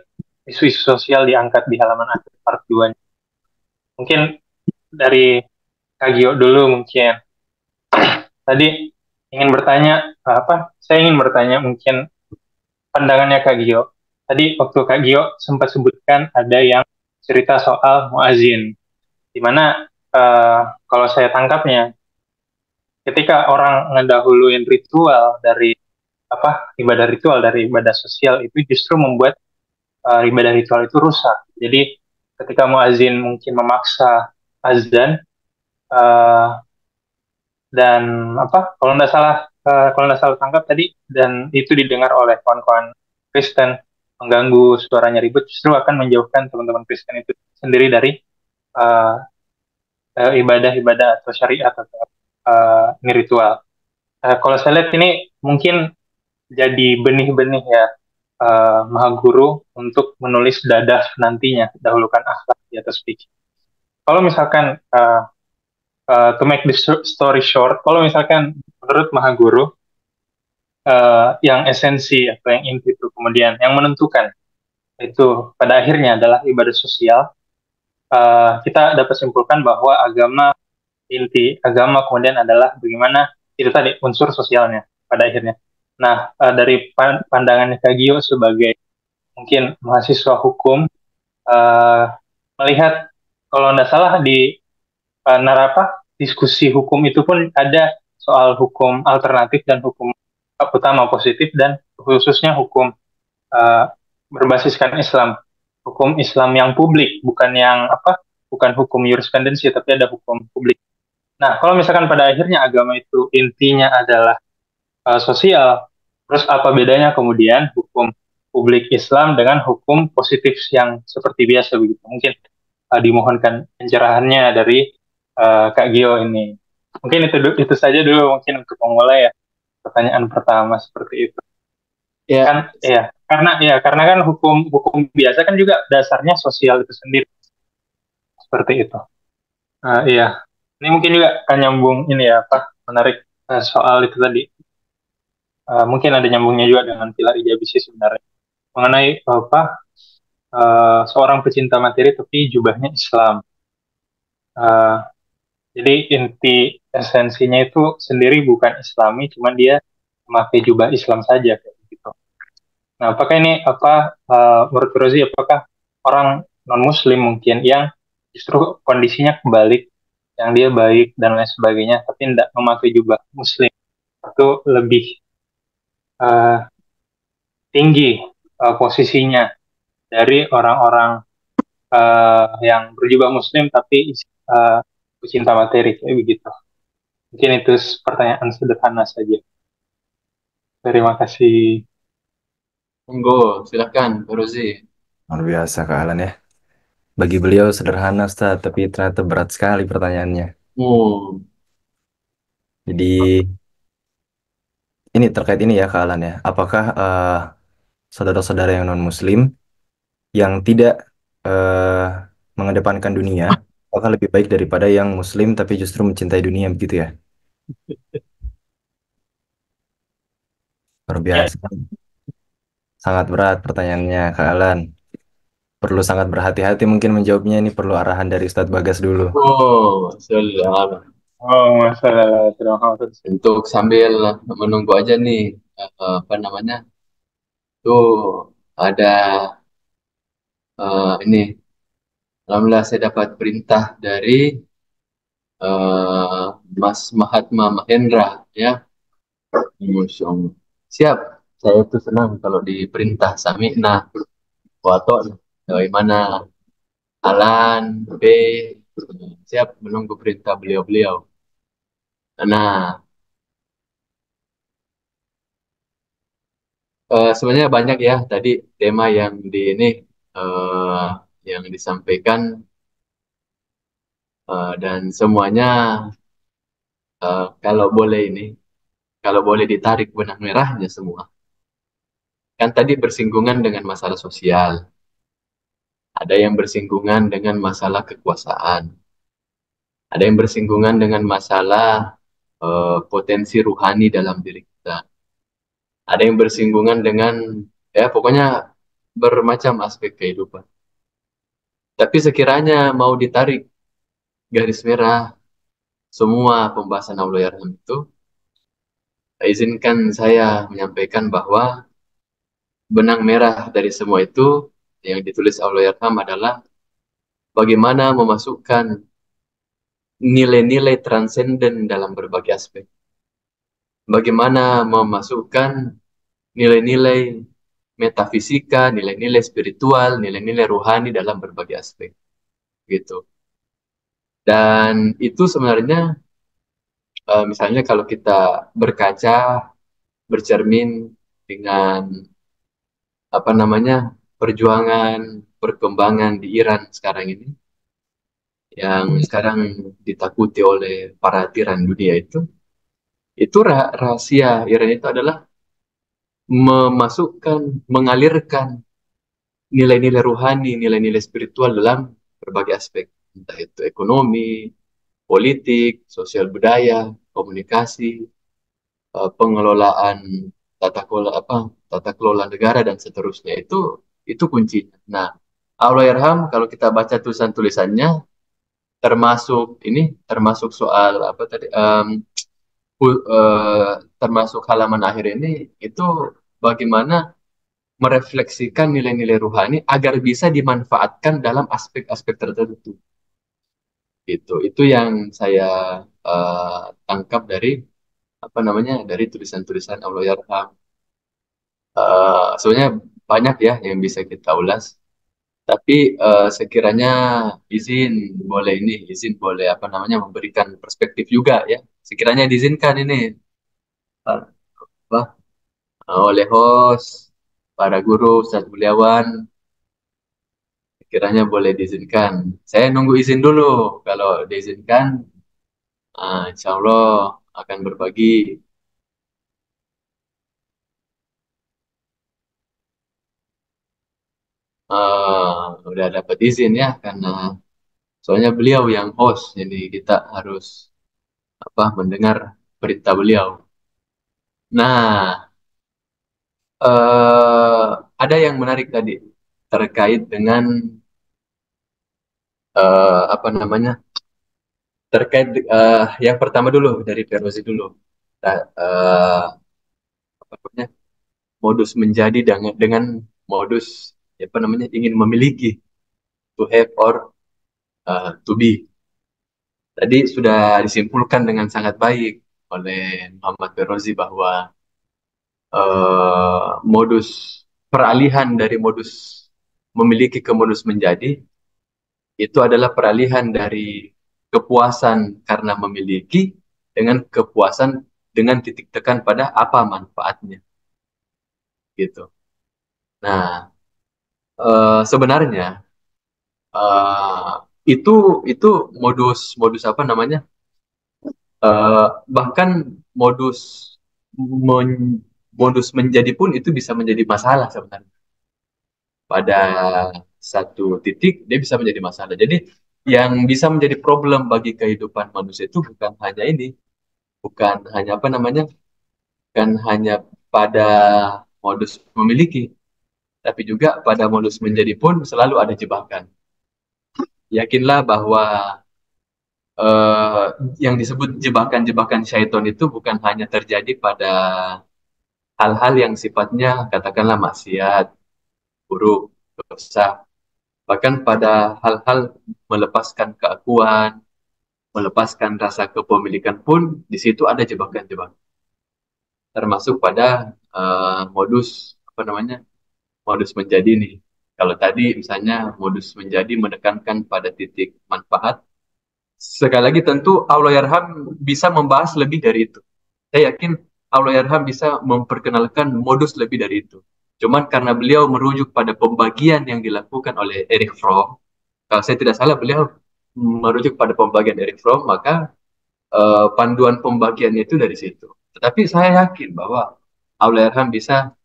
Isu-isu sosial diangkat di halaman akhir part 2. Mungkin dari Kagio dulu mungkin. Tadi ingin bertanya apa? Saya ingin bertanya mungkin pandangannya Kak Gio. Tadi waktu Kak Gio sempat sebutkan ada yang cerita soal muazin, di mana uh, kalau saya tangkapnya, ketika orang ngedahuluin ritual dari apa ibadah ritual dari ibadah sosial itu justru membuat uh, ibadah ritual itu rusak. Jadi ketika muazin mungkin memaksa azan uh, dan apa kalau nggak salah uh, kalau nggak salah tangkap tadi dan itu didengar oleh kawan-kawan Kristen mengganggu suaranya ribut justru akan menjauhkan teman-teman Kristen itu sendiri dari uh, uh, ibadah-ibadah atau syariat atau uh, ritual. Uh, kalau saya lihat ini mungkin jadi benih-benih ya uh, Maha Guru untuk menulis dadah nantinya dahulukan akhlak di atas fikih. Kalau misalkan uh, uh, to make the story short, kalau misalkan menurut Maha Guru, uh, yang esensi atau yang inti itu kemudian yang menentukan itu pada akhirnya adalah ibadah sosial, uh, kita dapat simpulkan bahwa agama inti agama kemudian adalah bagaimana itu tadi unsur sosialnya pada akhirnya. Nah uh, dari pandangannya Kagio sebagai mungkin mahasiswa hukum uh, melihat kalau tidak salah di uh, narapa diskusi hukum itu pun ada soal hukum alternatif dan hukum utama positif dan khususnya hukum uh, berbasiskan Islam. Hukum Islam yang publik bukan yang apa bukan hukum jurisprudensi tapi ada hukum publik. Nah kalau misalkan pada akhirnya agama itu intinya adalah uh, sosial terus apa bedanya kemudian hukum publik Islam dengan hukum positif yang seperti biasa begitu? Mungkin uh, dimohonkan pencerahannya dari uh, Kak Gio ini. Mungkin itu itu saja dulu mungkin untuk memulai ya pertanyaan pertama seperti itu. Ya kan, ya karena ya karena kan hukum hukum biasa kan juga dasarnya sosial itu sendiri seperti itu. Uh, iya, ini mungkin juga akan nyambung ini ya apa menarik uh, soal itu tadi. Uh, mungkin ada nyambungnya juga dengan pilar ijabi sih sebenarnya mengenai apa uh, seorang pecinta materi tapi jubahnya Islam. Uh, jadi inti esensinya itu sendiri bukan Islami, cuma dia memakai jubah Islam saja kayak gitu. Nah, apakah ini apa uh, menurut Rozi apakah orang non Muslim mungkin yang justru kondisinya kebalik, yang dia baik dan lain sebagainya, tapi tidak memakai jubah Muslim itu lebih uh, tinggi uh, posisinya dari orang-orang uh, yang berjubah Muslim tapi uh, pecinta materi kayak begitu. Mungkin itu pertanyaan sederhana saja. Terima kasih. Monggo, silakan, Rozi. Luar biasa Kak Alan ya. Bagi beliau sederhana Ustaz, tapi ternyata berat sekali pertanyaannya. Oh. Jadi ini terkait ini ya Kak Alan ya. Apakah uh, saudara-saudara yang non Muslim yang tidak uh, mengedepankan dunia apakah lebih baik daripada yang muslim tapi justru mencintai dunia begitu ya? Luar biasa. Sangat berat pertanyaannya Kak Alan. Perlu sangat berhati-hati mungkin menjawabnya ini perlu arahan dari Ustadz Bagas dulu. Oh, masalah. Oh, masalah. Terima kasih. Untuk sambil menunggu aja nih, uh, apa namanya, tuh ada uh, ini Alhamdulillah saya dapat perintah dari uh, Mas Mahatma Mahendra ya. Siap. Saya itu senang kalau diperintah sami'na wato bagaimana Alan B siap menunggu perintah beliau-beliau. Nah, uh, sebenarnya banyak ya tadi tema yang di ini uh, yang disampaikan uh, dan semuanya uh, kalau boleh ini, kalau boleh ditarik benang merahnya semua. Kan tadi bersinggungan dengan masalah sosial. Ada yang bersinggungan dengan masalah kekuasaan. Ada yang bersinggungan dengan masalah uh, potensi ruhani dalam diri kita. Ada yang bersinggungan dengan ya pokoknya bermacam aspek kehidupan. Tapi sekiranya mau ditarik garis merah semua pembahasan Allah Yarham itu, izinkan saya menyampaikan bahwa benang merah dari semua itu yang ditulis Allah Yarham adalah bagaimana memasukkan nilai-nilai transenden dalam berbagai aspek. Bagaimana memasukkan nilai-nilai metafisika, nilai-nilai spiritual, nilai-nilai rohani dalam berbagai aspek. Gitu. Dan itu sebenarnya uh, misalnya kalau kita berkaca, bercermin dengan apa namanya perjuangan perkembangan di Iran sekarang ini, yang sekarang ditakuti oleh para tiran dunia itu, itu rah rahasia Iran itu adalah memasukkan, mengalirkan nilai-nilai ruhani, nilai-nilai spiritual dalam berbagai aspek, entah itu ekonomi, politik, sosial budaya, komunikasi, uh, pengelolaan tata kelola apa, tata kelola negara dan seterusnya itu itu kuncinya. Nah, Allah Yarham kalau kita baca tulisan-tulisannya termasuk ini termasuk soal apa tadi um, uh, termasuk halaman akhir ini itu bagaimana merefleksikan nilai-nilai ruhani agar bisa dimanfaatkan dalam aspek-aspek tertentu. Itu itu yang saya uh, tangkap dari apa namanya dari tulisan-tulisan Allah Yarham. Uh, sebenarnya banyak ya yang bisa kita ulas. Tapi uh, sekiranya izin boleh ini, izin boleh apa namanya memberikan perspektif juga ya. Sekiranya diizinkan ini apa oleh host, para guru, Ustaz Buliawan, kiranya boleh diizinkan. Saya nunggu izin dulu. Kalau diizinkan, uh, insya Allah akan berbagi. Uh, udah dapat izin ya, karena soalnya beliau yang host, jadi kita harus apa mendengar perintah beliau. Nah, uh, ada yang menarik tadi terkait dengan uh, apa namanya terkait uh, yang pertama dulu dari Perosi dulu uh, apa namanya modus menjadi dengan modus apa namanya ingin memiliki to have or uh, to be. Tadi sudah disimpulkan dengan sangat baik oleh Muhammad Perozi bahwa uh, modus peralihan dari modus memiliki ke modus menjadi itu adalah peralihan dari kepuasan karena memiliki dengan kepuasan dengan titik tekan pada apa manfaatnya. Gitu. Nah uh, sebenarnya uh, itu itu modus modus apa namanya uh, bahkan modus men, modus menjadi pun itu bisa menjadi masalah sebenarnya. Pada satu titik dia bisa menjadi masalah. Jadi yang bisa menjadi problem bagi kehidupan manusia itu bukan hanya ini, bukan hanya apa namanya, bukan hanya pada modus memiliki, tapi juga pada modus menjadi pun selalu ada jebakan. Yakinlah bahwa uh, yang disebut jebakan-jebakan syaitan itu bukan hanya terjadi pada hal-hal yang sifatnya katakanlah maksiat, buruk, dosa. Bahkan pada hal-hal melepaskan keakuan, melepaskan rasa kepemilikan pun di situ ada jebakan-jebakan. Termasuk pada uh, modus apa namanya? Modus menjadi nih. Kalau tadi misalnya modus menjadi menekankan pada titik manfaat, sekali lagi tentu Allah Yarham bisa membahas lebih dari itu. Saya yakin Allah Yarham bisa memperkenalkan modus lebih dari itu. Cuman karena beliau merujuk pada pembagian yang dilakukan oleh Eric Fromm, kalau saya tidak salah beliau merujuk pada pembagian Eric Fromm, maka uh, panduan pembagiannya itu dari situ. Tetapi saya yakin bahwa Allah bisa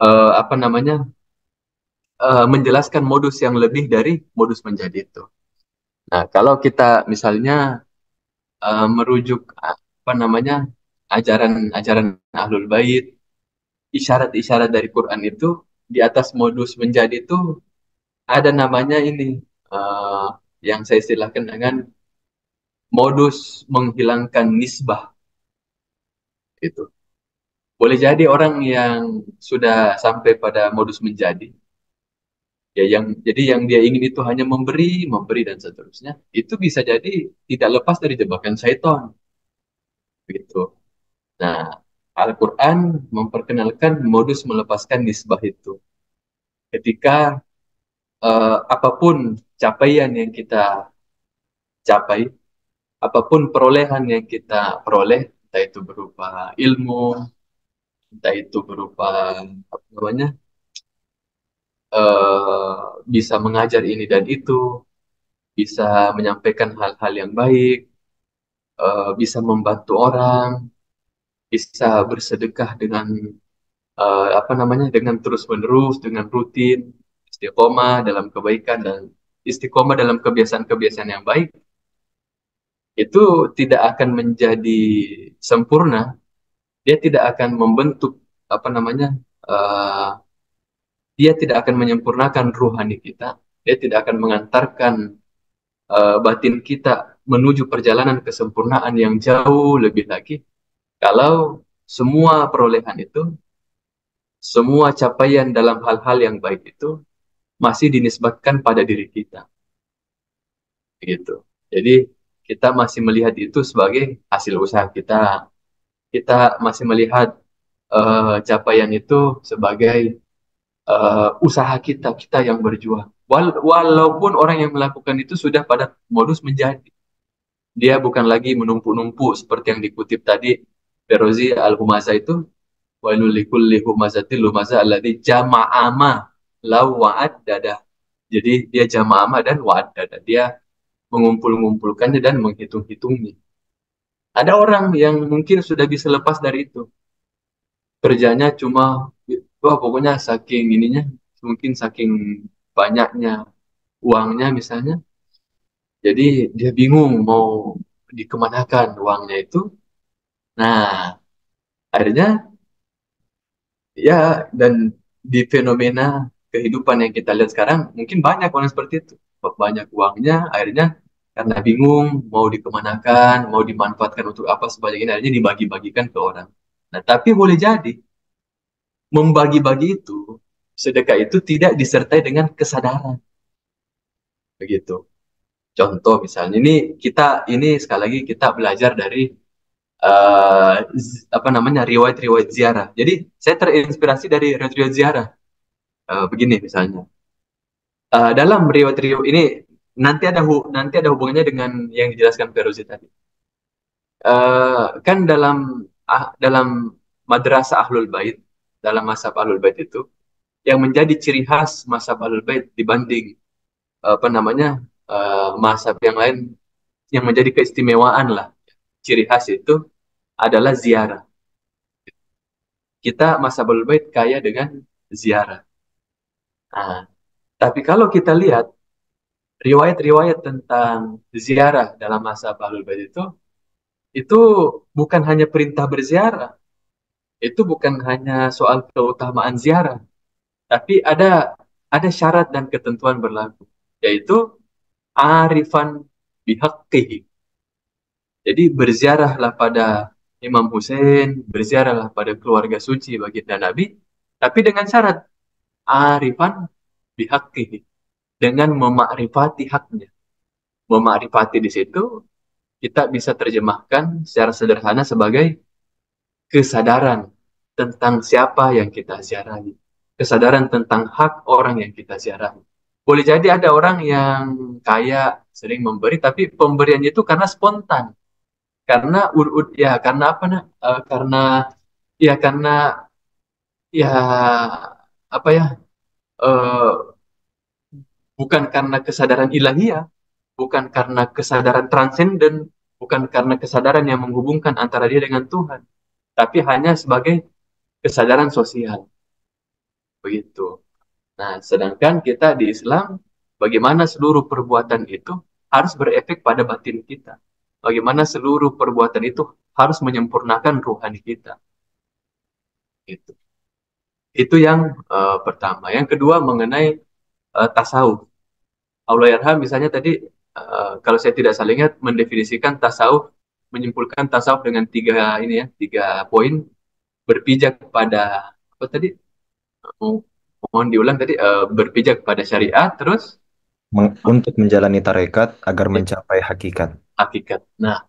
uh, apa namanya uh, menjelaskan modus yang lebih dari modus menjadi itu. Nah, kalau kita misalnya uh, merujuk apa namanya ajaran-ajaran ahlul bait, isyarat-isyarat dari Quran itu di atas modus menjadi itu ada namanya ini uh, yang saya istilahkan dengan modus menghilangkan nisbah itu boleh jadi orang yang sudah sampai pada modus menjadi ya yang jadi yang dia ingin itu hanya memberi memberi dan seterusnya itu bisa jadi tidak lepas dari jebakan syaitan. Gitu nah Al-Quran memperkenalkan modus melepaskan nisbah itu. Ketika uh, apa pun capaian yang kita capai apa pun perolehan yang kita peroleh entah itu berupa ilmu entah itu berupa apa namanya uh, bisa mengajar ini dan itu bisa menyampaikan hal-hal yang baik uh, bisa membantu orang bisa bersedekah dengan uh, apa namanya dengan terus menerus dengan rutin istiqomah dalam kebaikan dan istiqomah dalam kebiasaan-kebiasaan yang baik itu tidak akan menjadi sempurna dia tidak akan membentuk apa namanya uh, dia tidak akan menyempurnakan ruhani kita dia tidak akan mengantarkan uh, batin kita menuju perjalanan kesempurnaan yang jauh lebih lagi. Kalau semua perolehan itu semua capaian dalam hal-hal yang baik itu masih dinisbatkan pada diri kita. Gitu jadi kita masih melihat itu sebagai hasil usaha kita kita masih melihat uh, capaian itu sebagai uh, usaha kita, kita yang berjuang. Wal walaupun orang yang melakukan itu sudah pada modus menjadi. Dia bukan lagi menumpuk-numpuk seperti yang dikutip tadi Berozi al-Humaza itu walulikul lihumazatil lumaza alladhi jama'ama lau wa'ad dada. Jadi dia jama'ama dan wa'ad dada. Dia mengumpul-ngumpulkannya dan menghitung-hitungnya. Ada orang yang mungkin sudah bisa lepas dari itu. Kerjanya cuma, wah pokoknya saking ininya, mungkin saking banyaknya uangnya misalnya. Jadi dia bingung mau dikemanakan uangnya itu. Nah, akhirnya ya dan di fenomena kehidupan yang kita lihat sekarang mungkin banyak orang seperti itu banyak uangnya akhirnya karena bingung mau dikemanakan, mau dimanfaatkan untuk apa sebanyak ini, akhirnya dibagi-bagikan ke orang. Nah, tapi boleh jadi membagi-bagi itu, sedekah itu tidak disertai dengan kesadaran. Begitu. Contoh misalnya ini kita ini sekali lagi kita belajar dari uh, apa namanya riwayat-riwayat ziarah. Jadi saya terinspirasi dari riwayat-riwayat ziarah. Uh, begini misalnya. Uh, dalam riwayat-riwayat ini nanti ada nanti ada hubungannya dengan yang dijelaskan Feruzi tadi. Uh, kan dalam uh, dalam madrasah ahlul bait, dalam masa ahlul bait itu, yang menjadi ciri khas masa ahlul bait dibanding uh, apa namanya uh, masa yang lain, yang menjadi keistimewaan lah, ciri khas itu adalah ziarah. Kita masa ahlul bait kaya dengan ziarah. Nah, tapi kalau kita lihat riwayat-riwayat tentang ziarah dalam masa Ahlul Bait itu itu bukan hanya perintah berziarah. Itu bukan hanya soal keutamaan ziarah, tapi ada ada syarat dan ketentuan berlaku, yaitu arifan bihaqqihi. Jadi berziarahlah pada Imam Hussein, berziarahlah pada keluarga suci baginda Nabi, tapi dengan syarat arifan bihaqqihi dengan memakrifati haknya. Memakrifati di situ kita bisa terjemahkan secara sederhana sebagai kesadaran tentang siapa yang kita ziarahi. Kesadaran tentang hak orang yang kita ziarahi. Boleh jadi ada orang yang kaya, sering memberi, tapi pemberiannya itu karena spontan. Karena urut ya karena apa nah? Uh, karena ya karena ya apa ya uh, bukan karena kesadaran ilahiyah, bukan karena kesadaran transenden, bukan karena kesadaran yang menghubungkan antara dia dengan Tuhan, tapi hanya sebagai kesadaran sosial. Begitu. Nah, sedangkan kita di Islam, bagaimana seluruh perbuatan itu harus berefek pada batin kita. Bagaimana seluruh perbuatan itu harus menyempurnakan ruhani kita. Itu. Itu yang uh, pertama. Yang kedua mengenai uh, tasawuf. Allah Yarham misalnya tadi uh, kalau saya tidak salah ingat mendefinisikan tasawuf menyimpulkan tasawuf dengan tiga ini ya tiga poin berpijak pada apa tadi mohon diulang tadi uh, berpijak pada syariat terus untuk menjalani tarekat agar ya. mencapai hakikat. Hakikat. Nah,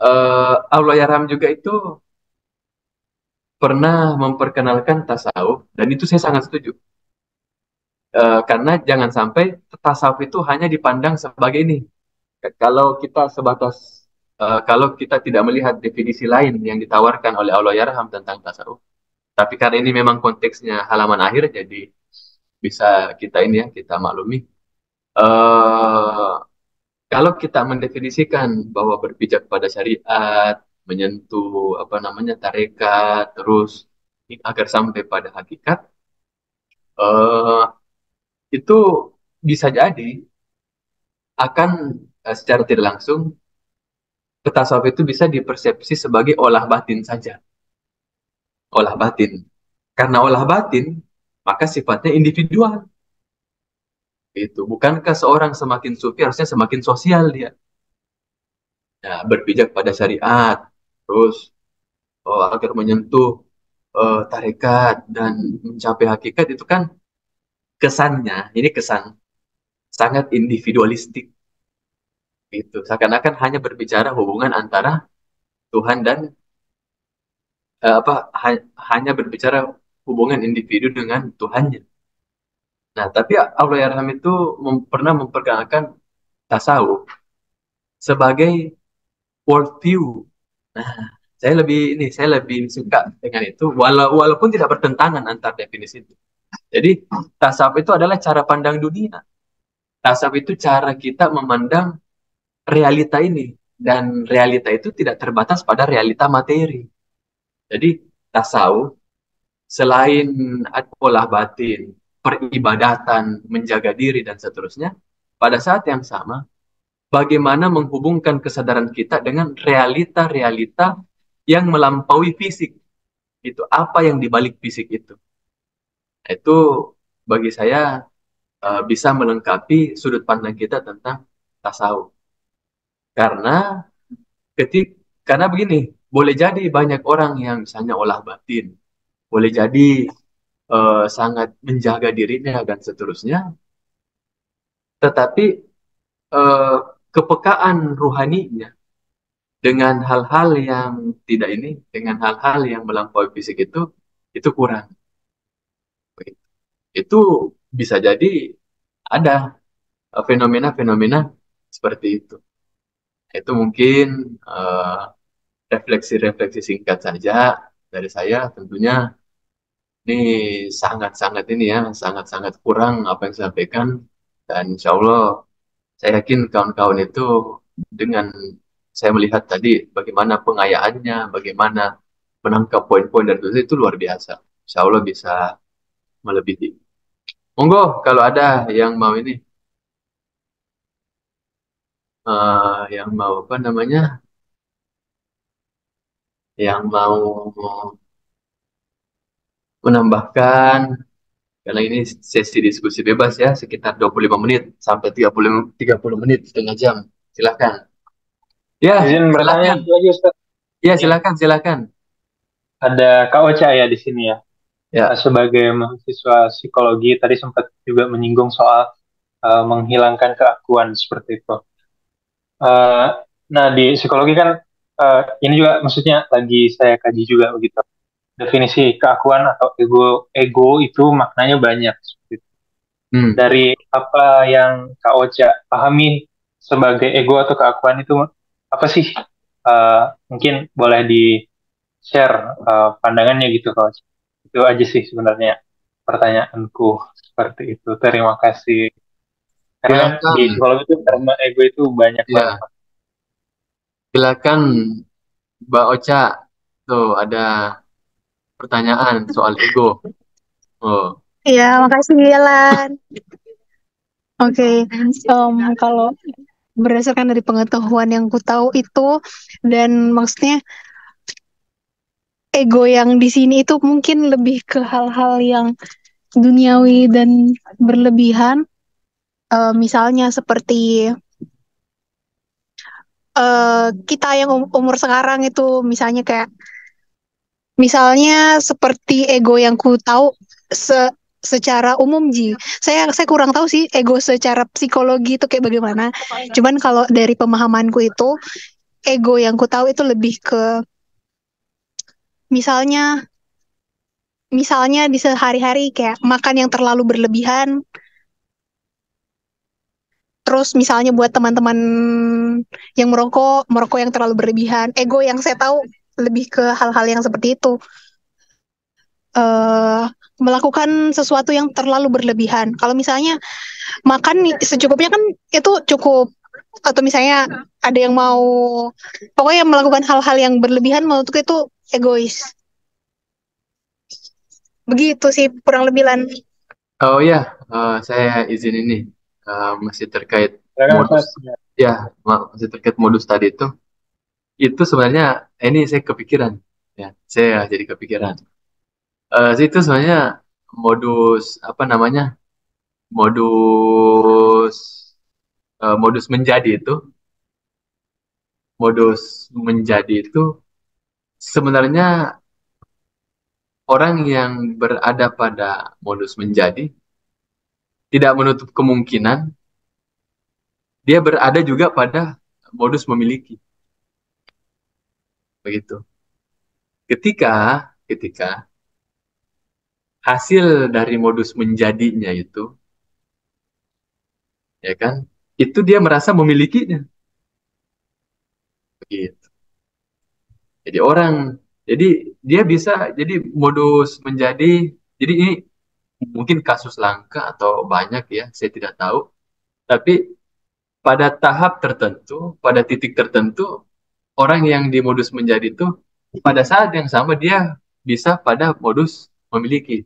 uh, Allah Yaram juga itu pernah memperkenalkan tasawuf dan itu saya sangat setuju. Uh, karena jangan sampai tasawuf itu hanya dipandang sebagai ini. Kalau kita sebatas uh, kalau kita tidak melihat definisi lain yang ditawarkan oleh Allah Yarham tentang tasawuf, tapi karena ini memang konteksnya halaman akhir, jadi bisa kita ini ya, kita maklumi. Uh, kalau kita mendefinisikan bahwa berpijak pada syariat, menyentuh apa namanya tarekat, terus agar sampai pada hakikat, uh, itu bisa jadi akan uh, secara tidak langsung tasawuf itu bisa dipersepsi sebagai olah batin saja olah batin. Karena olah batin, maka sifatnya individual. Itu bukankah seorang semakin sufi harusnya semakin sosial dia? Ya, berpijak pada syariat, terus oh, agar menyentuh uh, tarekat dan mencapai hakikat itu kan kesannya, ini kesan sangat individualistik. Itu seakan-akan hanya berbicara hubungan antara Tuhan dan uh, apa ha hanya berbicara hubungan individu dengan Tuhannya. Nah, tapi Allah Yarham itu mem pernah memperkenalkan tasawuf sebagai worldview. Nah, saya lebih ini saya lebih suka dengan itu wala walaupun tidak bertentangan antar definisi itu. Jadi tasawuf itu adalah cara pandang dunia. Tasawuf itu cara kita memandang realita ini dan realita itu tidak terbatas pada realita materi. Jadi tasawuf selain pola batin, peribadatan, menjaga diri dan seterusnya, pada saat yang sama bagaimana menghubungkan kesadaran kita dengan realita-realita yang melampaui fisik. Itu apa yang dibalik fisik itu. Itu bagi saya uh, bisa melengkapi sudut pandang kita tentang tasawuf. Karena ketik karena begini, boleh jadi banyak orang yang misalnya olah batin, boleh jadi uh, sangat menjaga dirinya dan seterusnya, tetapi uh, kepekaan rohaninya dengan hal-hal yang tidak ini, dengan hal-hal yang melampaui fisik itu, itu kurang. Itu bisa jadi ada eh, fenomena-fenomena seperti itu. Itu mungkin uh, refleksi-refleksi singkat saja dari saya. Tentunya ini sangat-sangat ini ya sangat-sangat kurang apa yang saya sampaikan. Dan insya Allah saya yakin kawan-kawan itu dengan saya melihat tadi bagaimana pengayaannya bagaimana menangkap poin-poin dari itu, itu luar biasa. Insya Allah bisa melebihi. Monggo kalau ada yang mau ini. Uh, yang mau apa namanya? Yang mau menambahkan karena ini sesi diskusi bebas ya sekitar 25 menit sampai 30 30 menit setengah jam. Silakan. Ya izin bertanya lagi Ustaz. Ya silakan silakan. Ada Kak Ocha ya di sini ya ya sebagai mahasiswa psikologi tadi sempat juga menyinggung soal uh, menghilangkan keakuan seperti itu uh, nah di psikologi kan uh, ini juga maksudnya lagi saya kaji juga begitu. Definisi keakuan atau ego ego itu maknanya banyak seperti itu. Hmm. Dari apa yang Kak Ocha pahami sebagai ego atau keakuan itu apa sih? Uh, mungkin boleh di share uh, pandangannya gitu Kak Ocha. Itu aja sih sebenarnya pertanyaanku seperti itu. Terima kasih. Karena ya, di psikologi itu terma ego itu banyak ya. banget Silakan Mbak Ocha. Tuh ada pertanyaan soal ego. Oh, Iya, makasih Lan. Oke, em, kalau berdasarkan dari pengetahuan yang ku tahu itu dan maksudnya ego yang di sini itu mungkin lebih ke hal-hal yang duniawi dan berlebihan. Eh, misalnya seperti eh, kita yang um- umur sekarang itu misalnya kayak misalnya seperti ego yang ku tahu se secara umum Ji. Saya saya kurang tahu sih ego secara psikologi itu kayak bagaimana. Cuman kalau dari pemahamanku itu ego yang ku tahu itu lebih ke misalnya misalnya di sehari-hari kayak makan yang terlalu berlebihan. Terus misalnya buat teman-teman yang merokok merokok yang terlalu berlebihan. Ego yang saya tahu lebih ke hal-hal yang seperti itu. Eh melakukan sesuatu yang terlalu berlebihan. Kalau misalnya makan secukupnya kan itu cukup. Atau misalnya ada yang mau pokoknya melakukan hal-hal yang berlebihan menurutku itu egois begitu sih kurang lebih lan oh ya, eh, saya izin ini Eh, masih terkait modus. Ya, ma- masih terkait modus tadi itu. Itu sebenarnya ini saya kepikiran. Ya, saya jadi kepikiran. Eh, itu sebenarnya modus apa namanya? Modus eh, modus menjadi itu, modus menjadi itu sebenarnya orang yang berada pada modus menjadi tidak menutup kemungkinan dia berada juga pada modus memiliki. Begitu. Ketika ketika hasil dari modus menjadinya itu ya kan? Itu dia merasa memilikinya. Begitu. Jadi orang jadi dia bisa jadi modus menjadi jadi ini mungkin kasus langka atau banyak ya, saya tidak tahu. Tapi pada tahap tertentu, pada titik tertentu, orang yang di modus menjadi itu pada saat yang sama dia bisa pada modus memiliki.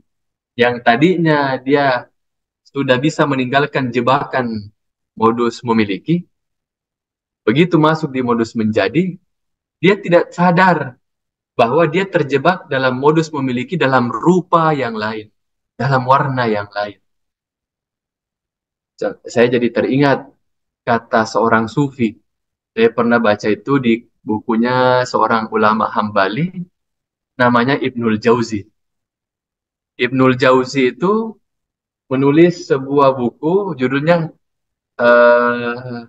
Yang tadinya dia sudah bisa meninggalkan jebakan modus memiliki, begitu masuk di modus menjadi, dia tidak sadar bahwa dia terjebak dalam modus memiliki dalam rupa yang lain, dalam warna yang lain. Saya jadi teringat kata seorang sufi. Saya pernah baca itu di bukunya seorang ulama Hambali, namanya Ibnul Jauzi. Ibnul Jauzi itu menulis sebuah buku judulnya uh,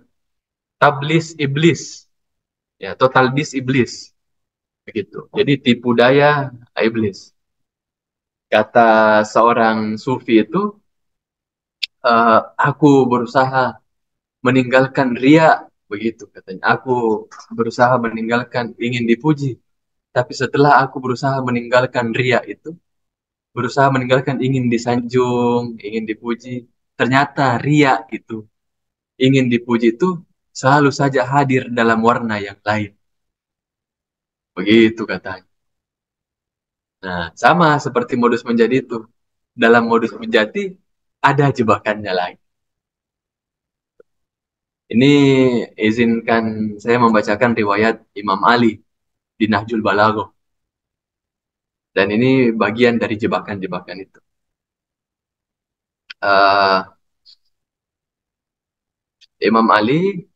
Tablis Iblis, ya Total Dis Iblis, begitu. Jadi tipu daya iblis. Kata seorang sufi itu, uh, aku berusaha meninggalkan ria, begitu katanya. Aku berusaha meninggalkan ingin dipuji, tapi setelah aku berusaha meninggalkan ria itu, berusaha meninggalkan ingin disanjung, ingin dipuji, ternyata ria itu, ingin dipuji itu selalu saja hadir dalam warna yang lain. Begitu katanya. Nah, sama seperti modus menjadi itu. Dalam modus menjadi, ada jebakannya lain. Ini izinkan saya membacakan riwayat Imam Ali di Nahjul Balaghah. Dan ini bagian dari jebakan-jebakan itu. Uh, Imam Ali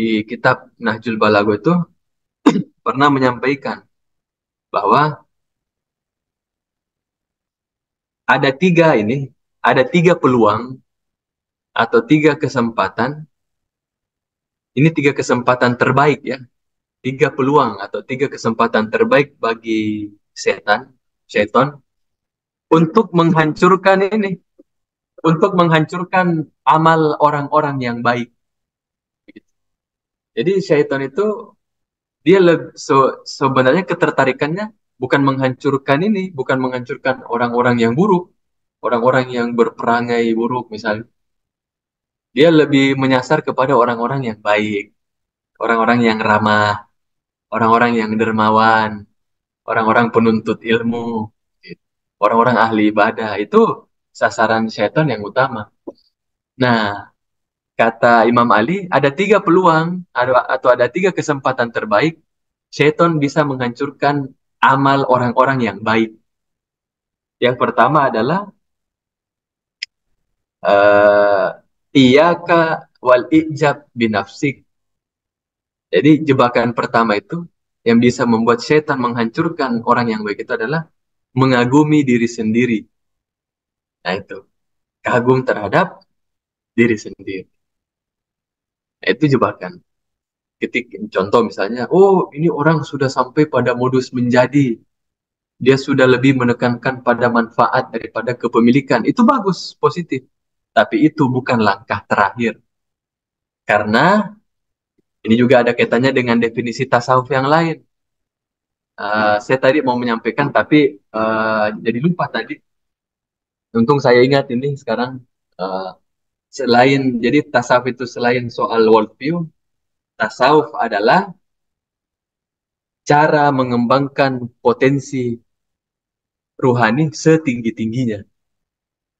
di kitab Nahjul Balaghah itu pernah menyampaikan bahwa ada tiga ini, ada tiga peluang atau tiga kesempatan. Ini tiga kesempatan terbaik ya, tiga peluang atau tiga kesempatan terbaik bagi setan, setan untuk menghancurkan ini, untuk menghancurkan amal orang-orang yang baik. Jadi syaitan itu dia lebih, so, sebenarnya ketertarikannya bukan menghancurkan ini, bukan menghancurkan orang-orang yang buruk, orang-orang yang berperangai buruk misalnya. Dia lebih menyasar kepada orang-orang yang baik, orang-orang yang ramah, orang-orang yang dermawan, orang-orang penuntut ilmu, orang-orang ahli ibadah itu sasaran setan yang utama. Nah, kata Imam Ali, ada tiga peluang atau ada tiga kesempatan terbaik setan bisa menghancurkan amal orang-orang yang baik. Yang pertama adalah uh, iyaka wal ijab binafsik. Jadi jebakan pertama itu yang bisa membuat setan menghancurkan orang yang baik itu adalah mengagumi diri sendiri. Nah itu, kagum terhadap diri sendiri. Itu jebakan. Ketik contoh misalnya, oh ini orang sudah sampai pada modus menjadi, dia sudah lebih menekankan pada manfaat daripada kepemilikan. Itu bagus, positif. Tapi itu bukan langkah terakhir. Karena ini juga ada kaitannya dengan definisi tasawuf yang lain. Uh, saya tadi mau menyampaikan, tapi uh, jadi lupa tadi. Untung saya ingat ini sekarang. Uh, selain jadi tasawuf itu selain soal worldview, tasawuf adalah cara mengembangkan potensi ruhani setinggi-tingginya.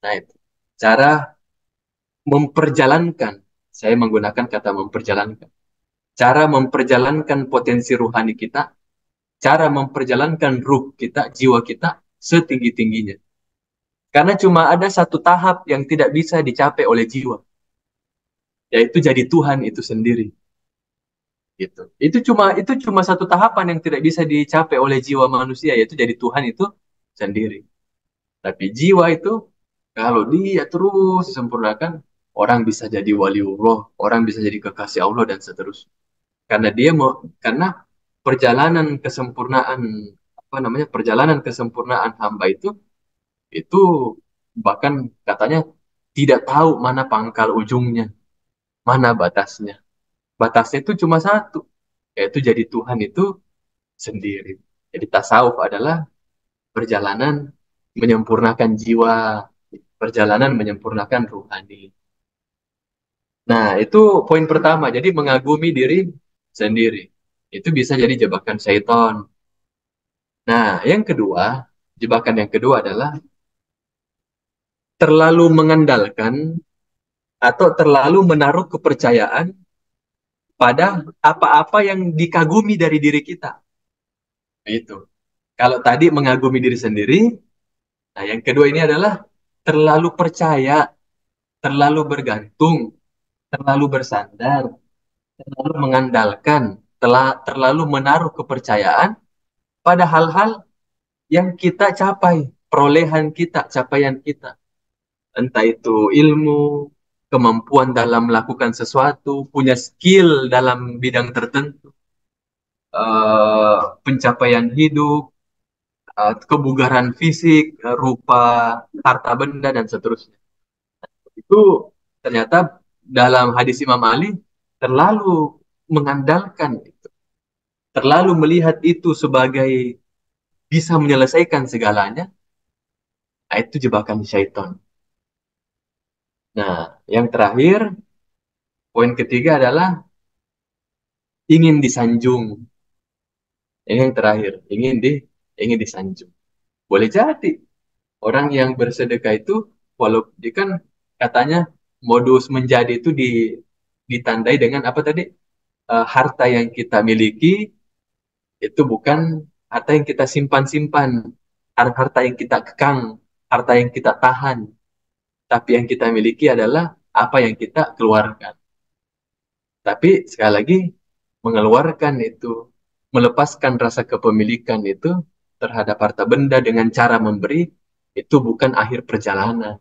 Nah itu cara memperjalankan. Saya menggunakan kata memperjalankan. Cara memperjalankan potensi ruhani kita, cara memperjalankan ruh kita, jiwa kita setinggi-tingginya. Karena cuma ada satu tahap yang tidak bisa dicapai oleh jiwa, yaitu jadi Tuhan itu sendiri. Gitu. Itu cuma itu cuma satu tahapan yang tidak bisa dicapai oleh jiwa manusia, yaitu jadi Tuhan itu sendiri. Tapi jiwa itu kalau dia terus disempurnakan, orang bisa jadi wali Allah, orang bisa jadi kekasih Allah dan seterusnya. Karena dia mau karena perjalanan kesempurnaan apa namanya? perjalanan kesempurnaan hamba itu itu bahkan katanya tidak tahu mana pangkal ujungnya, mana batasnya. Batasnya itu cuma satu, yaitu jadi Tuhan itu sendiri. Jadi tasawuf adalah perjalanan menyempurnakan jiwa, perjalanan menyempurnakan ruhani. Nah, itu poin pertama. Jadi mengagumi diri sendiri. Itu bisa jadi jebakan syaitan. Nah, yang kedua, jebakan yang kedua adalah terlalu mengandalkan atau terlalu menaruh kepercayaan pada apa-apa yang dikagumi dari diri kita. Itu. Kalau tadi mengagumi diri sendiri, nah yang kedua ini adalah terlalu percaya, terlalu bergantung, terlalu bersandar, terlalu mengandalkan, terlalu menaruh kepercayaan pada hal-hal yang kita capai, perolehan kita, capaian kita. Entah itu ilmu, kemampuan dalam melakukan sesuatu, punya skill dalam bidang tertentu, uh, pencapaian hidup, uh, kebugaran fisik, rupa harta benda dan seterusnya. Itu ternyata dalam hadis Imam Ali terlalu mengandalkan itu, terlalu melihat itu sebagai bisa menyelesaikan segalanya, nah itu jebakan syaitan. Nah, yang terakhir, poin ketiga adalah ingin disanjung. Yang terakhir, ingin di ingin disanjung. Boleh jadi orang yang bersedekah itu, walau dia kan katanya modus menjadi itu di, ditandai dengan apa tadi? Uh, harta yang kita miliki itu bukan harta yang kita simpan-simpan, harta yang kita kekang, harta yang kita tahan. Tapi yang kita miliki adalah apa yang kita keluarkan. Tapi sekali lagi mengeluarkan itu, melepaskan rasa kepemilikan itu terhadap harta benda dengan cara memberi itu bukan akhir perjalanan.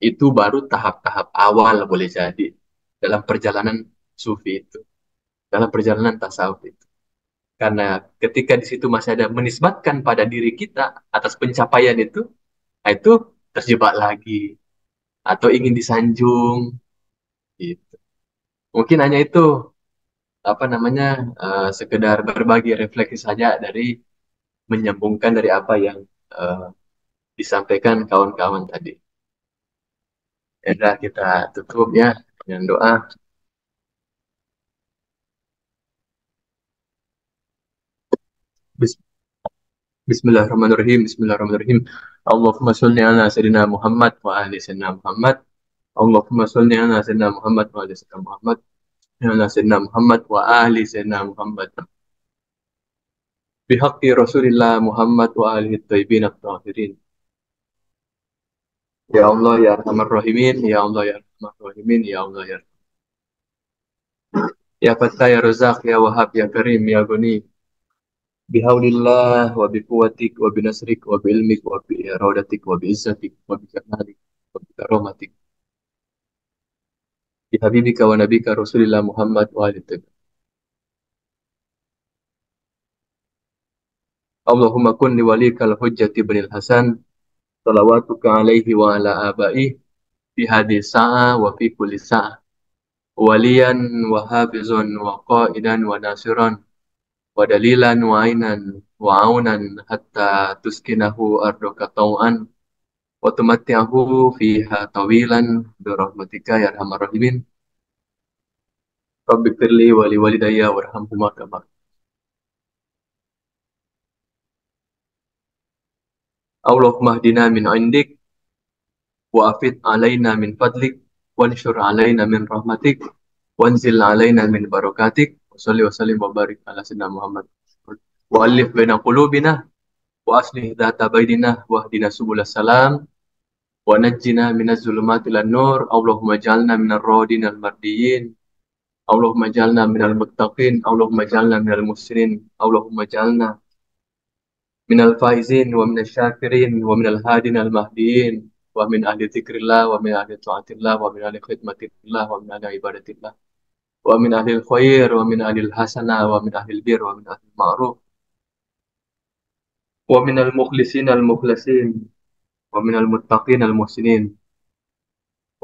Itu baru tahap-tahap awal boleh jadi dalam perjalanan sufi itu. Dalam perjalanan tasawuf itu. Karena ketika di situ masih ada menisbatkan pada diri kita atas pencapaian itu, nah itu terjebak lagi atau ingin disanjung gitu. Mungkin hanya itu apa namanya uh, sekedar berbagi refleksi saja dari menyambungkan dari apa yang uh, disampaikan kawan-kawan tadi. Ya kita tutup ya dengan doa. Bismillahirrahmanirrahim. Bismillahirrahmanirrahim. Allahumma salli ala sayyidina Muhammad wa ali sayyidina Muhammad. Allahumma salli ala sayyidina Muhammad wa ali sayyidina Muhammad. Ala sayyidina Muhammad wa ali sayyidina Muhammad. Bihaqqi Rasulillah Muhammad wa alihi thayyibin at-tahirin. Ya Allah ya Arhamar Rahimin, ya Allah ya Arhamar Rahimin, ya Allah ya Ya Fattah ya Razak ya Wahab ya Karim ya Ghani. Bihaulillah wa biquwatik wa binasrik wa biilmik wa bi iradatik wa biizzatik wa bikamalik wa bikaramatik. Bihabibika wa nabika Rasulillah Muhammad wa alihi. Allahumma kun li walikal hujjati ibnil Hasan salawatuka alaihi wa ala abai fi hadhihi sa'a wa fi kulli sa'a waliyan wa hafizan wa qaidan wa nasiran wa dalilan wa ainan wa aunan hatta tuskinahu ardaka tau'an wa tumatti'ahu fiha tawilan bi rahmatika ya arhamar rahimin. Rabbi firli wa li walidayya warhamhuma kama. Allahumma hdina min indik wa afid alaina min fadlik wanshur rahmatik wanzil alaina min barakatik wa salli wa sallim wa barik ala sayyidina Muhammad. Wa alif baina qulubina wa aslih dhata bainina wa hdina subul salam wa najjina minaz zulumati lan nur Allahumma jalna minar radin al mardiyin Allahumma jalna minal muttaqin Allahumma jalna minal muslimin Allahumma jalna minal faizin wa minal syakirin wa minal hadin al mahdiin wa min ahlil khair wa min ahlil hasanah wa min ahlil bir wa min ahlil ma'ruf. Wa min al mukhlisin al mukhlasin wa min al muttaqin al muhsinin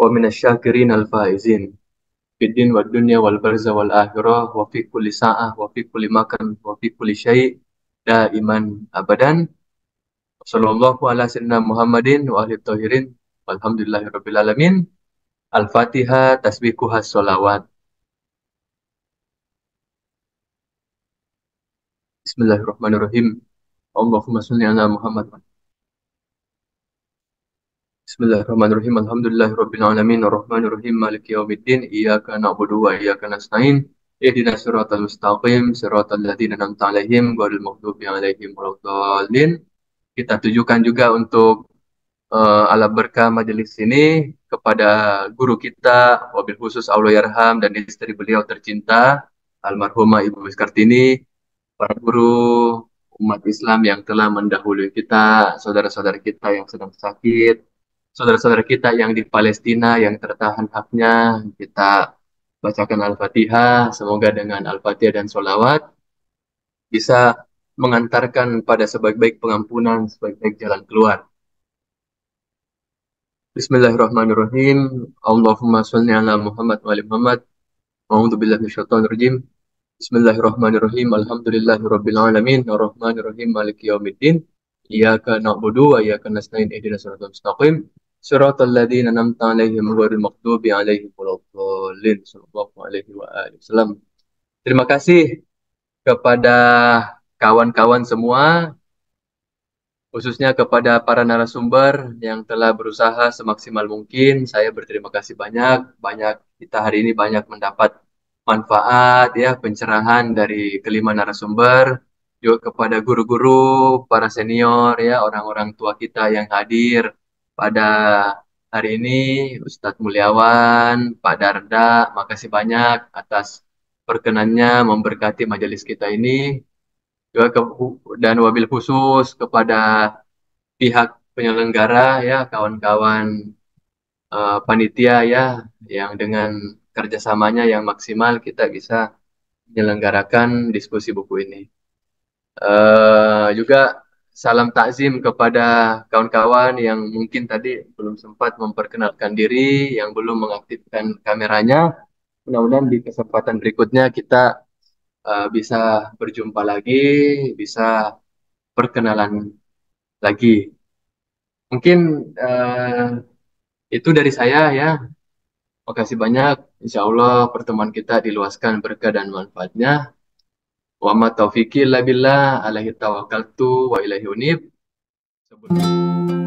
wa min syakirin al faizin. Fid din wad dunya wal barza wal akhirah wa fi kulli sa'ah wa fi kulli makan wa fi kulli syai' daiman abadan. Sallallahu ala sayyidina muhammadin wa ahli tahirin walhamdulillahirabbil alamin. Al-fatihah tasbiquhas salawat. Bismillahirrahmanirrahim. Allahumma salli ala Muhammad. Bismillahirrahmanirrahim. Alhamdulillahirabbil alamin arrahmanirrahim maliki yaumiddin iyyaka na'budu wa iyyaka nasta'in. Ihdinas siratal mustaqim siratal ladzina an'amta 'alaihim ghairil maghdubi 'alaihim waladdallin. Kita tujukan juga untuk eh, uh, ala berkah majelis ini kepada guru kita wabil khusus Allah Yarham dan istri beliau tercinta almarhumah Ibu Kartini para guru umat Islam yang telah mendahului kita saudara-saudara kita yang sedang sakit saudara-saudara kita yang di Palestina yang tertahan haknya kita bacakan Al-Fatihah. Semoga dengan Al-Fatihah dan solawat bisa mengantarkan pada sebaik-baik pengampunan sebaik-baik jalan keluar. Bismillahirrahmanirrahim. Allahumma salli ala Muhammad wa ali Muhammad. A'udzu billahi minasyaitonir rajim Bismillahirrahmanirrahim. Alhamdulillahi rabbil alamin. Arrahmanirrahim. Maliki yaumiddin. Iyyaka na'budu wa iyyaka nasta'in. Ihdinas siratal mustaqim. Siratal ladzina an'amta 'alaihim ghairil maghdubi 'alaihim waladdallin sallallahu alaihi wa alihi wasallam. Terima kasih kepada kawan-kawan semua khususnya kepada para narasumber yang telah berusaha semaksimal mungkin. Saya berterima kasih banyak, banyak kita hari ini banyak mendapat manfaat ya pencerahan dari kelima narasumber juga kepada guru-guru, para senior ya, orang-orang tua kita yang hadir pada hari ini, Ustadz Mulyawan, Pak Darda, makasih banyak atas perkenannya memberkati majelis kita ini. Juga ke, dan wabil khusus kepada pihak penyelenggara ya, kawan-kawan uh, panitia ya, yang dengan kerjasamanya yang maksimal kita bisa menyelenggarakan diskusi buku ini. Uh, juga salam takzim kepada kawan-kawan yang mungkin tadi belum sempat memperkenalkan diri, yang belum mengaktifkan kameranya. Mudah-mudahan di kesempatan berikutnya kita uh, bisa berjumpa lagi, bisa perkenalan lagi. Mungkin uh, itu dari saya ya. Makasih banyak. Insya Allah pertemuan kita diluaskan berkah dan manfaatnya. Wa ma taufiqi illa billah alaihi tawakkaltu wa ilaihi unib. Sebelum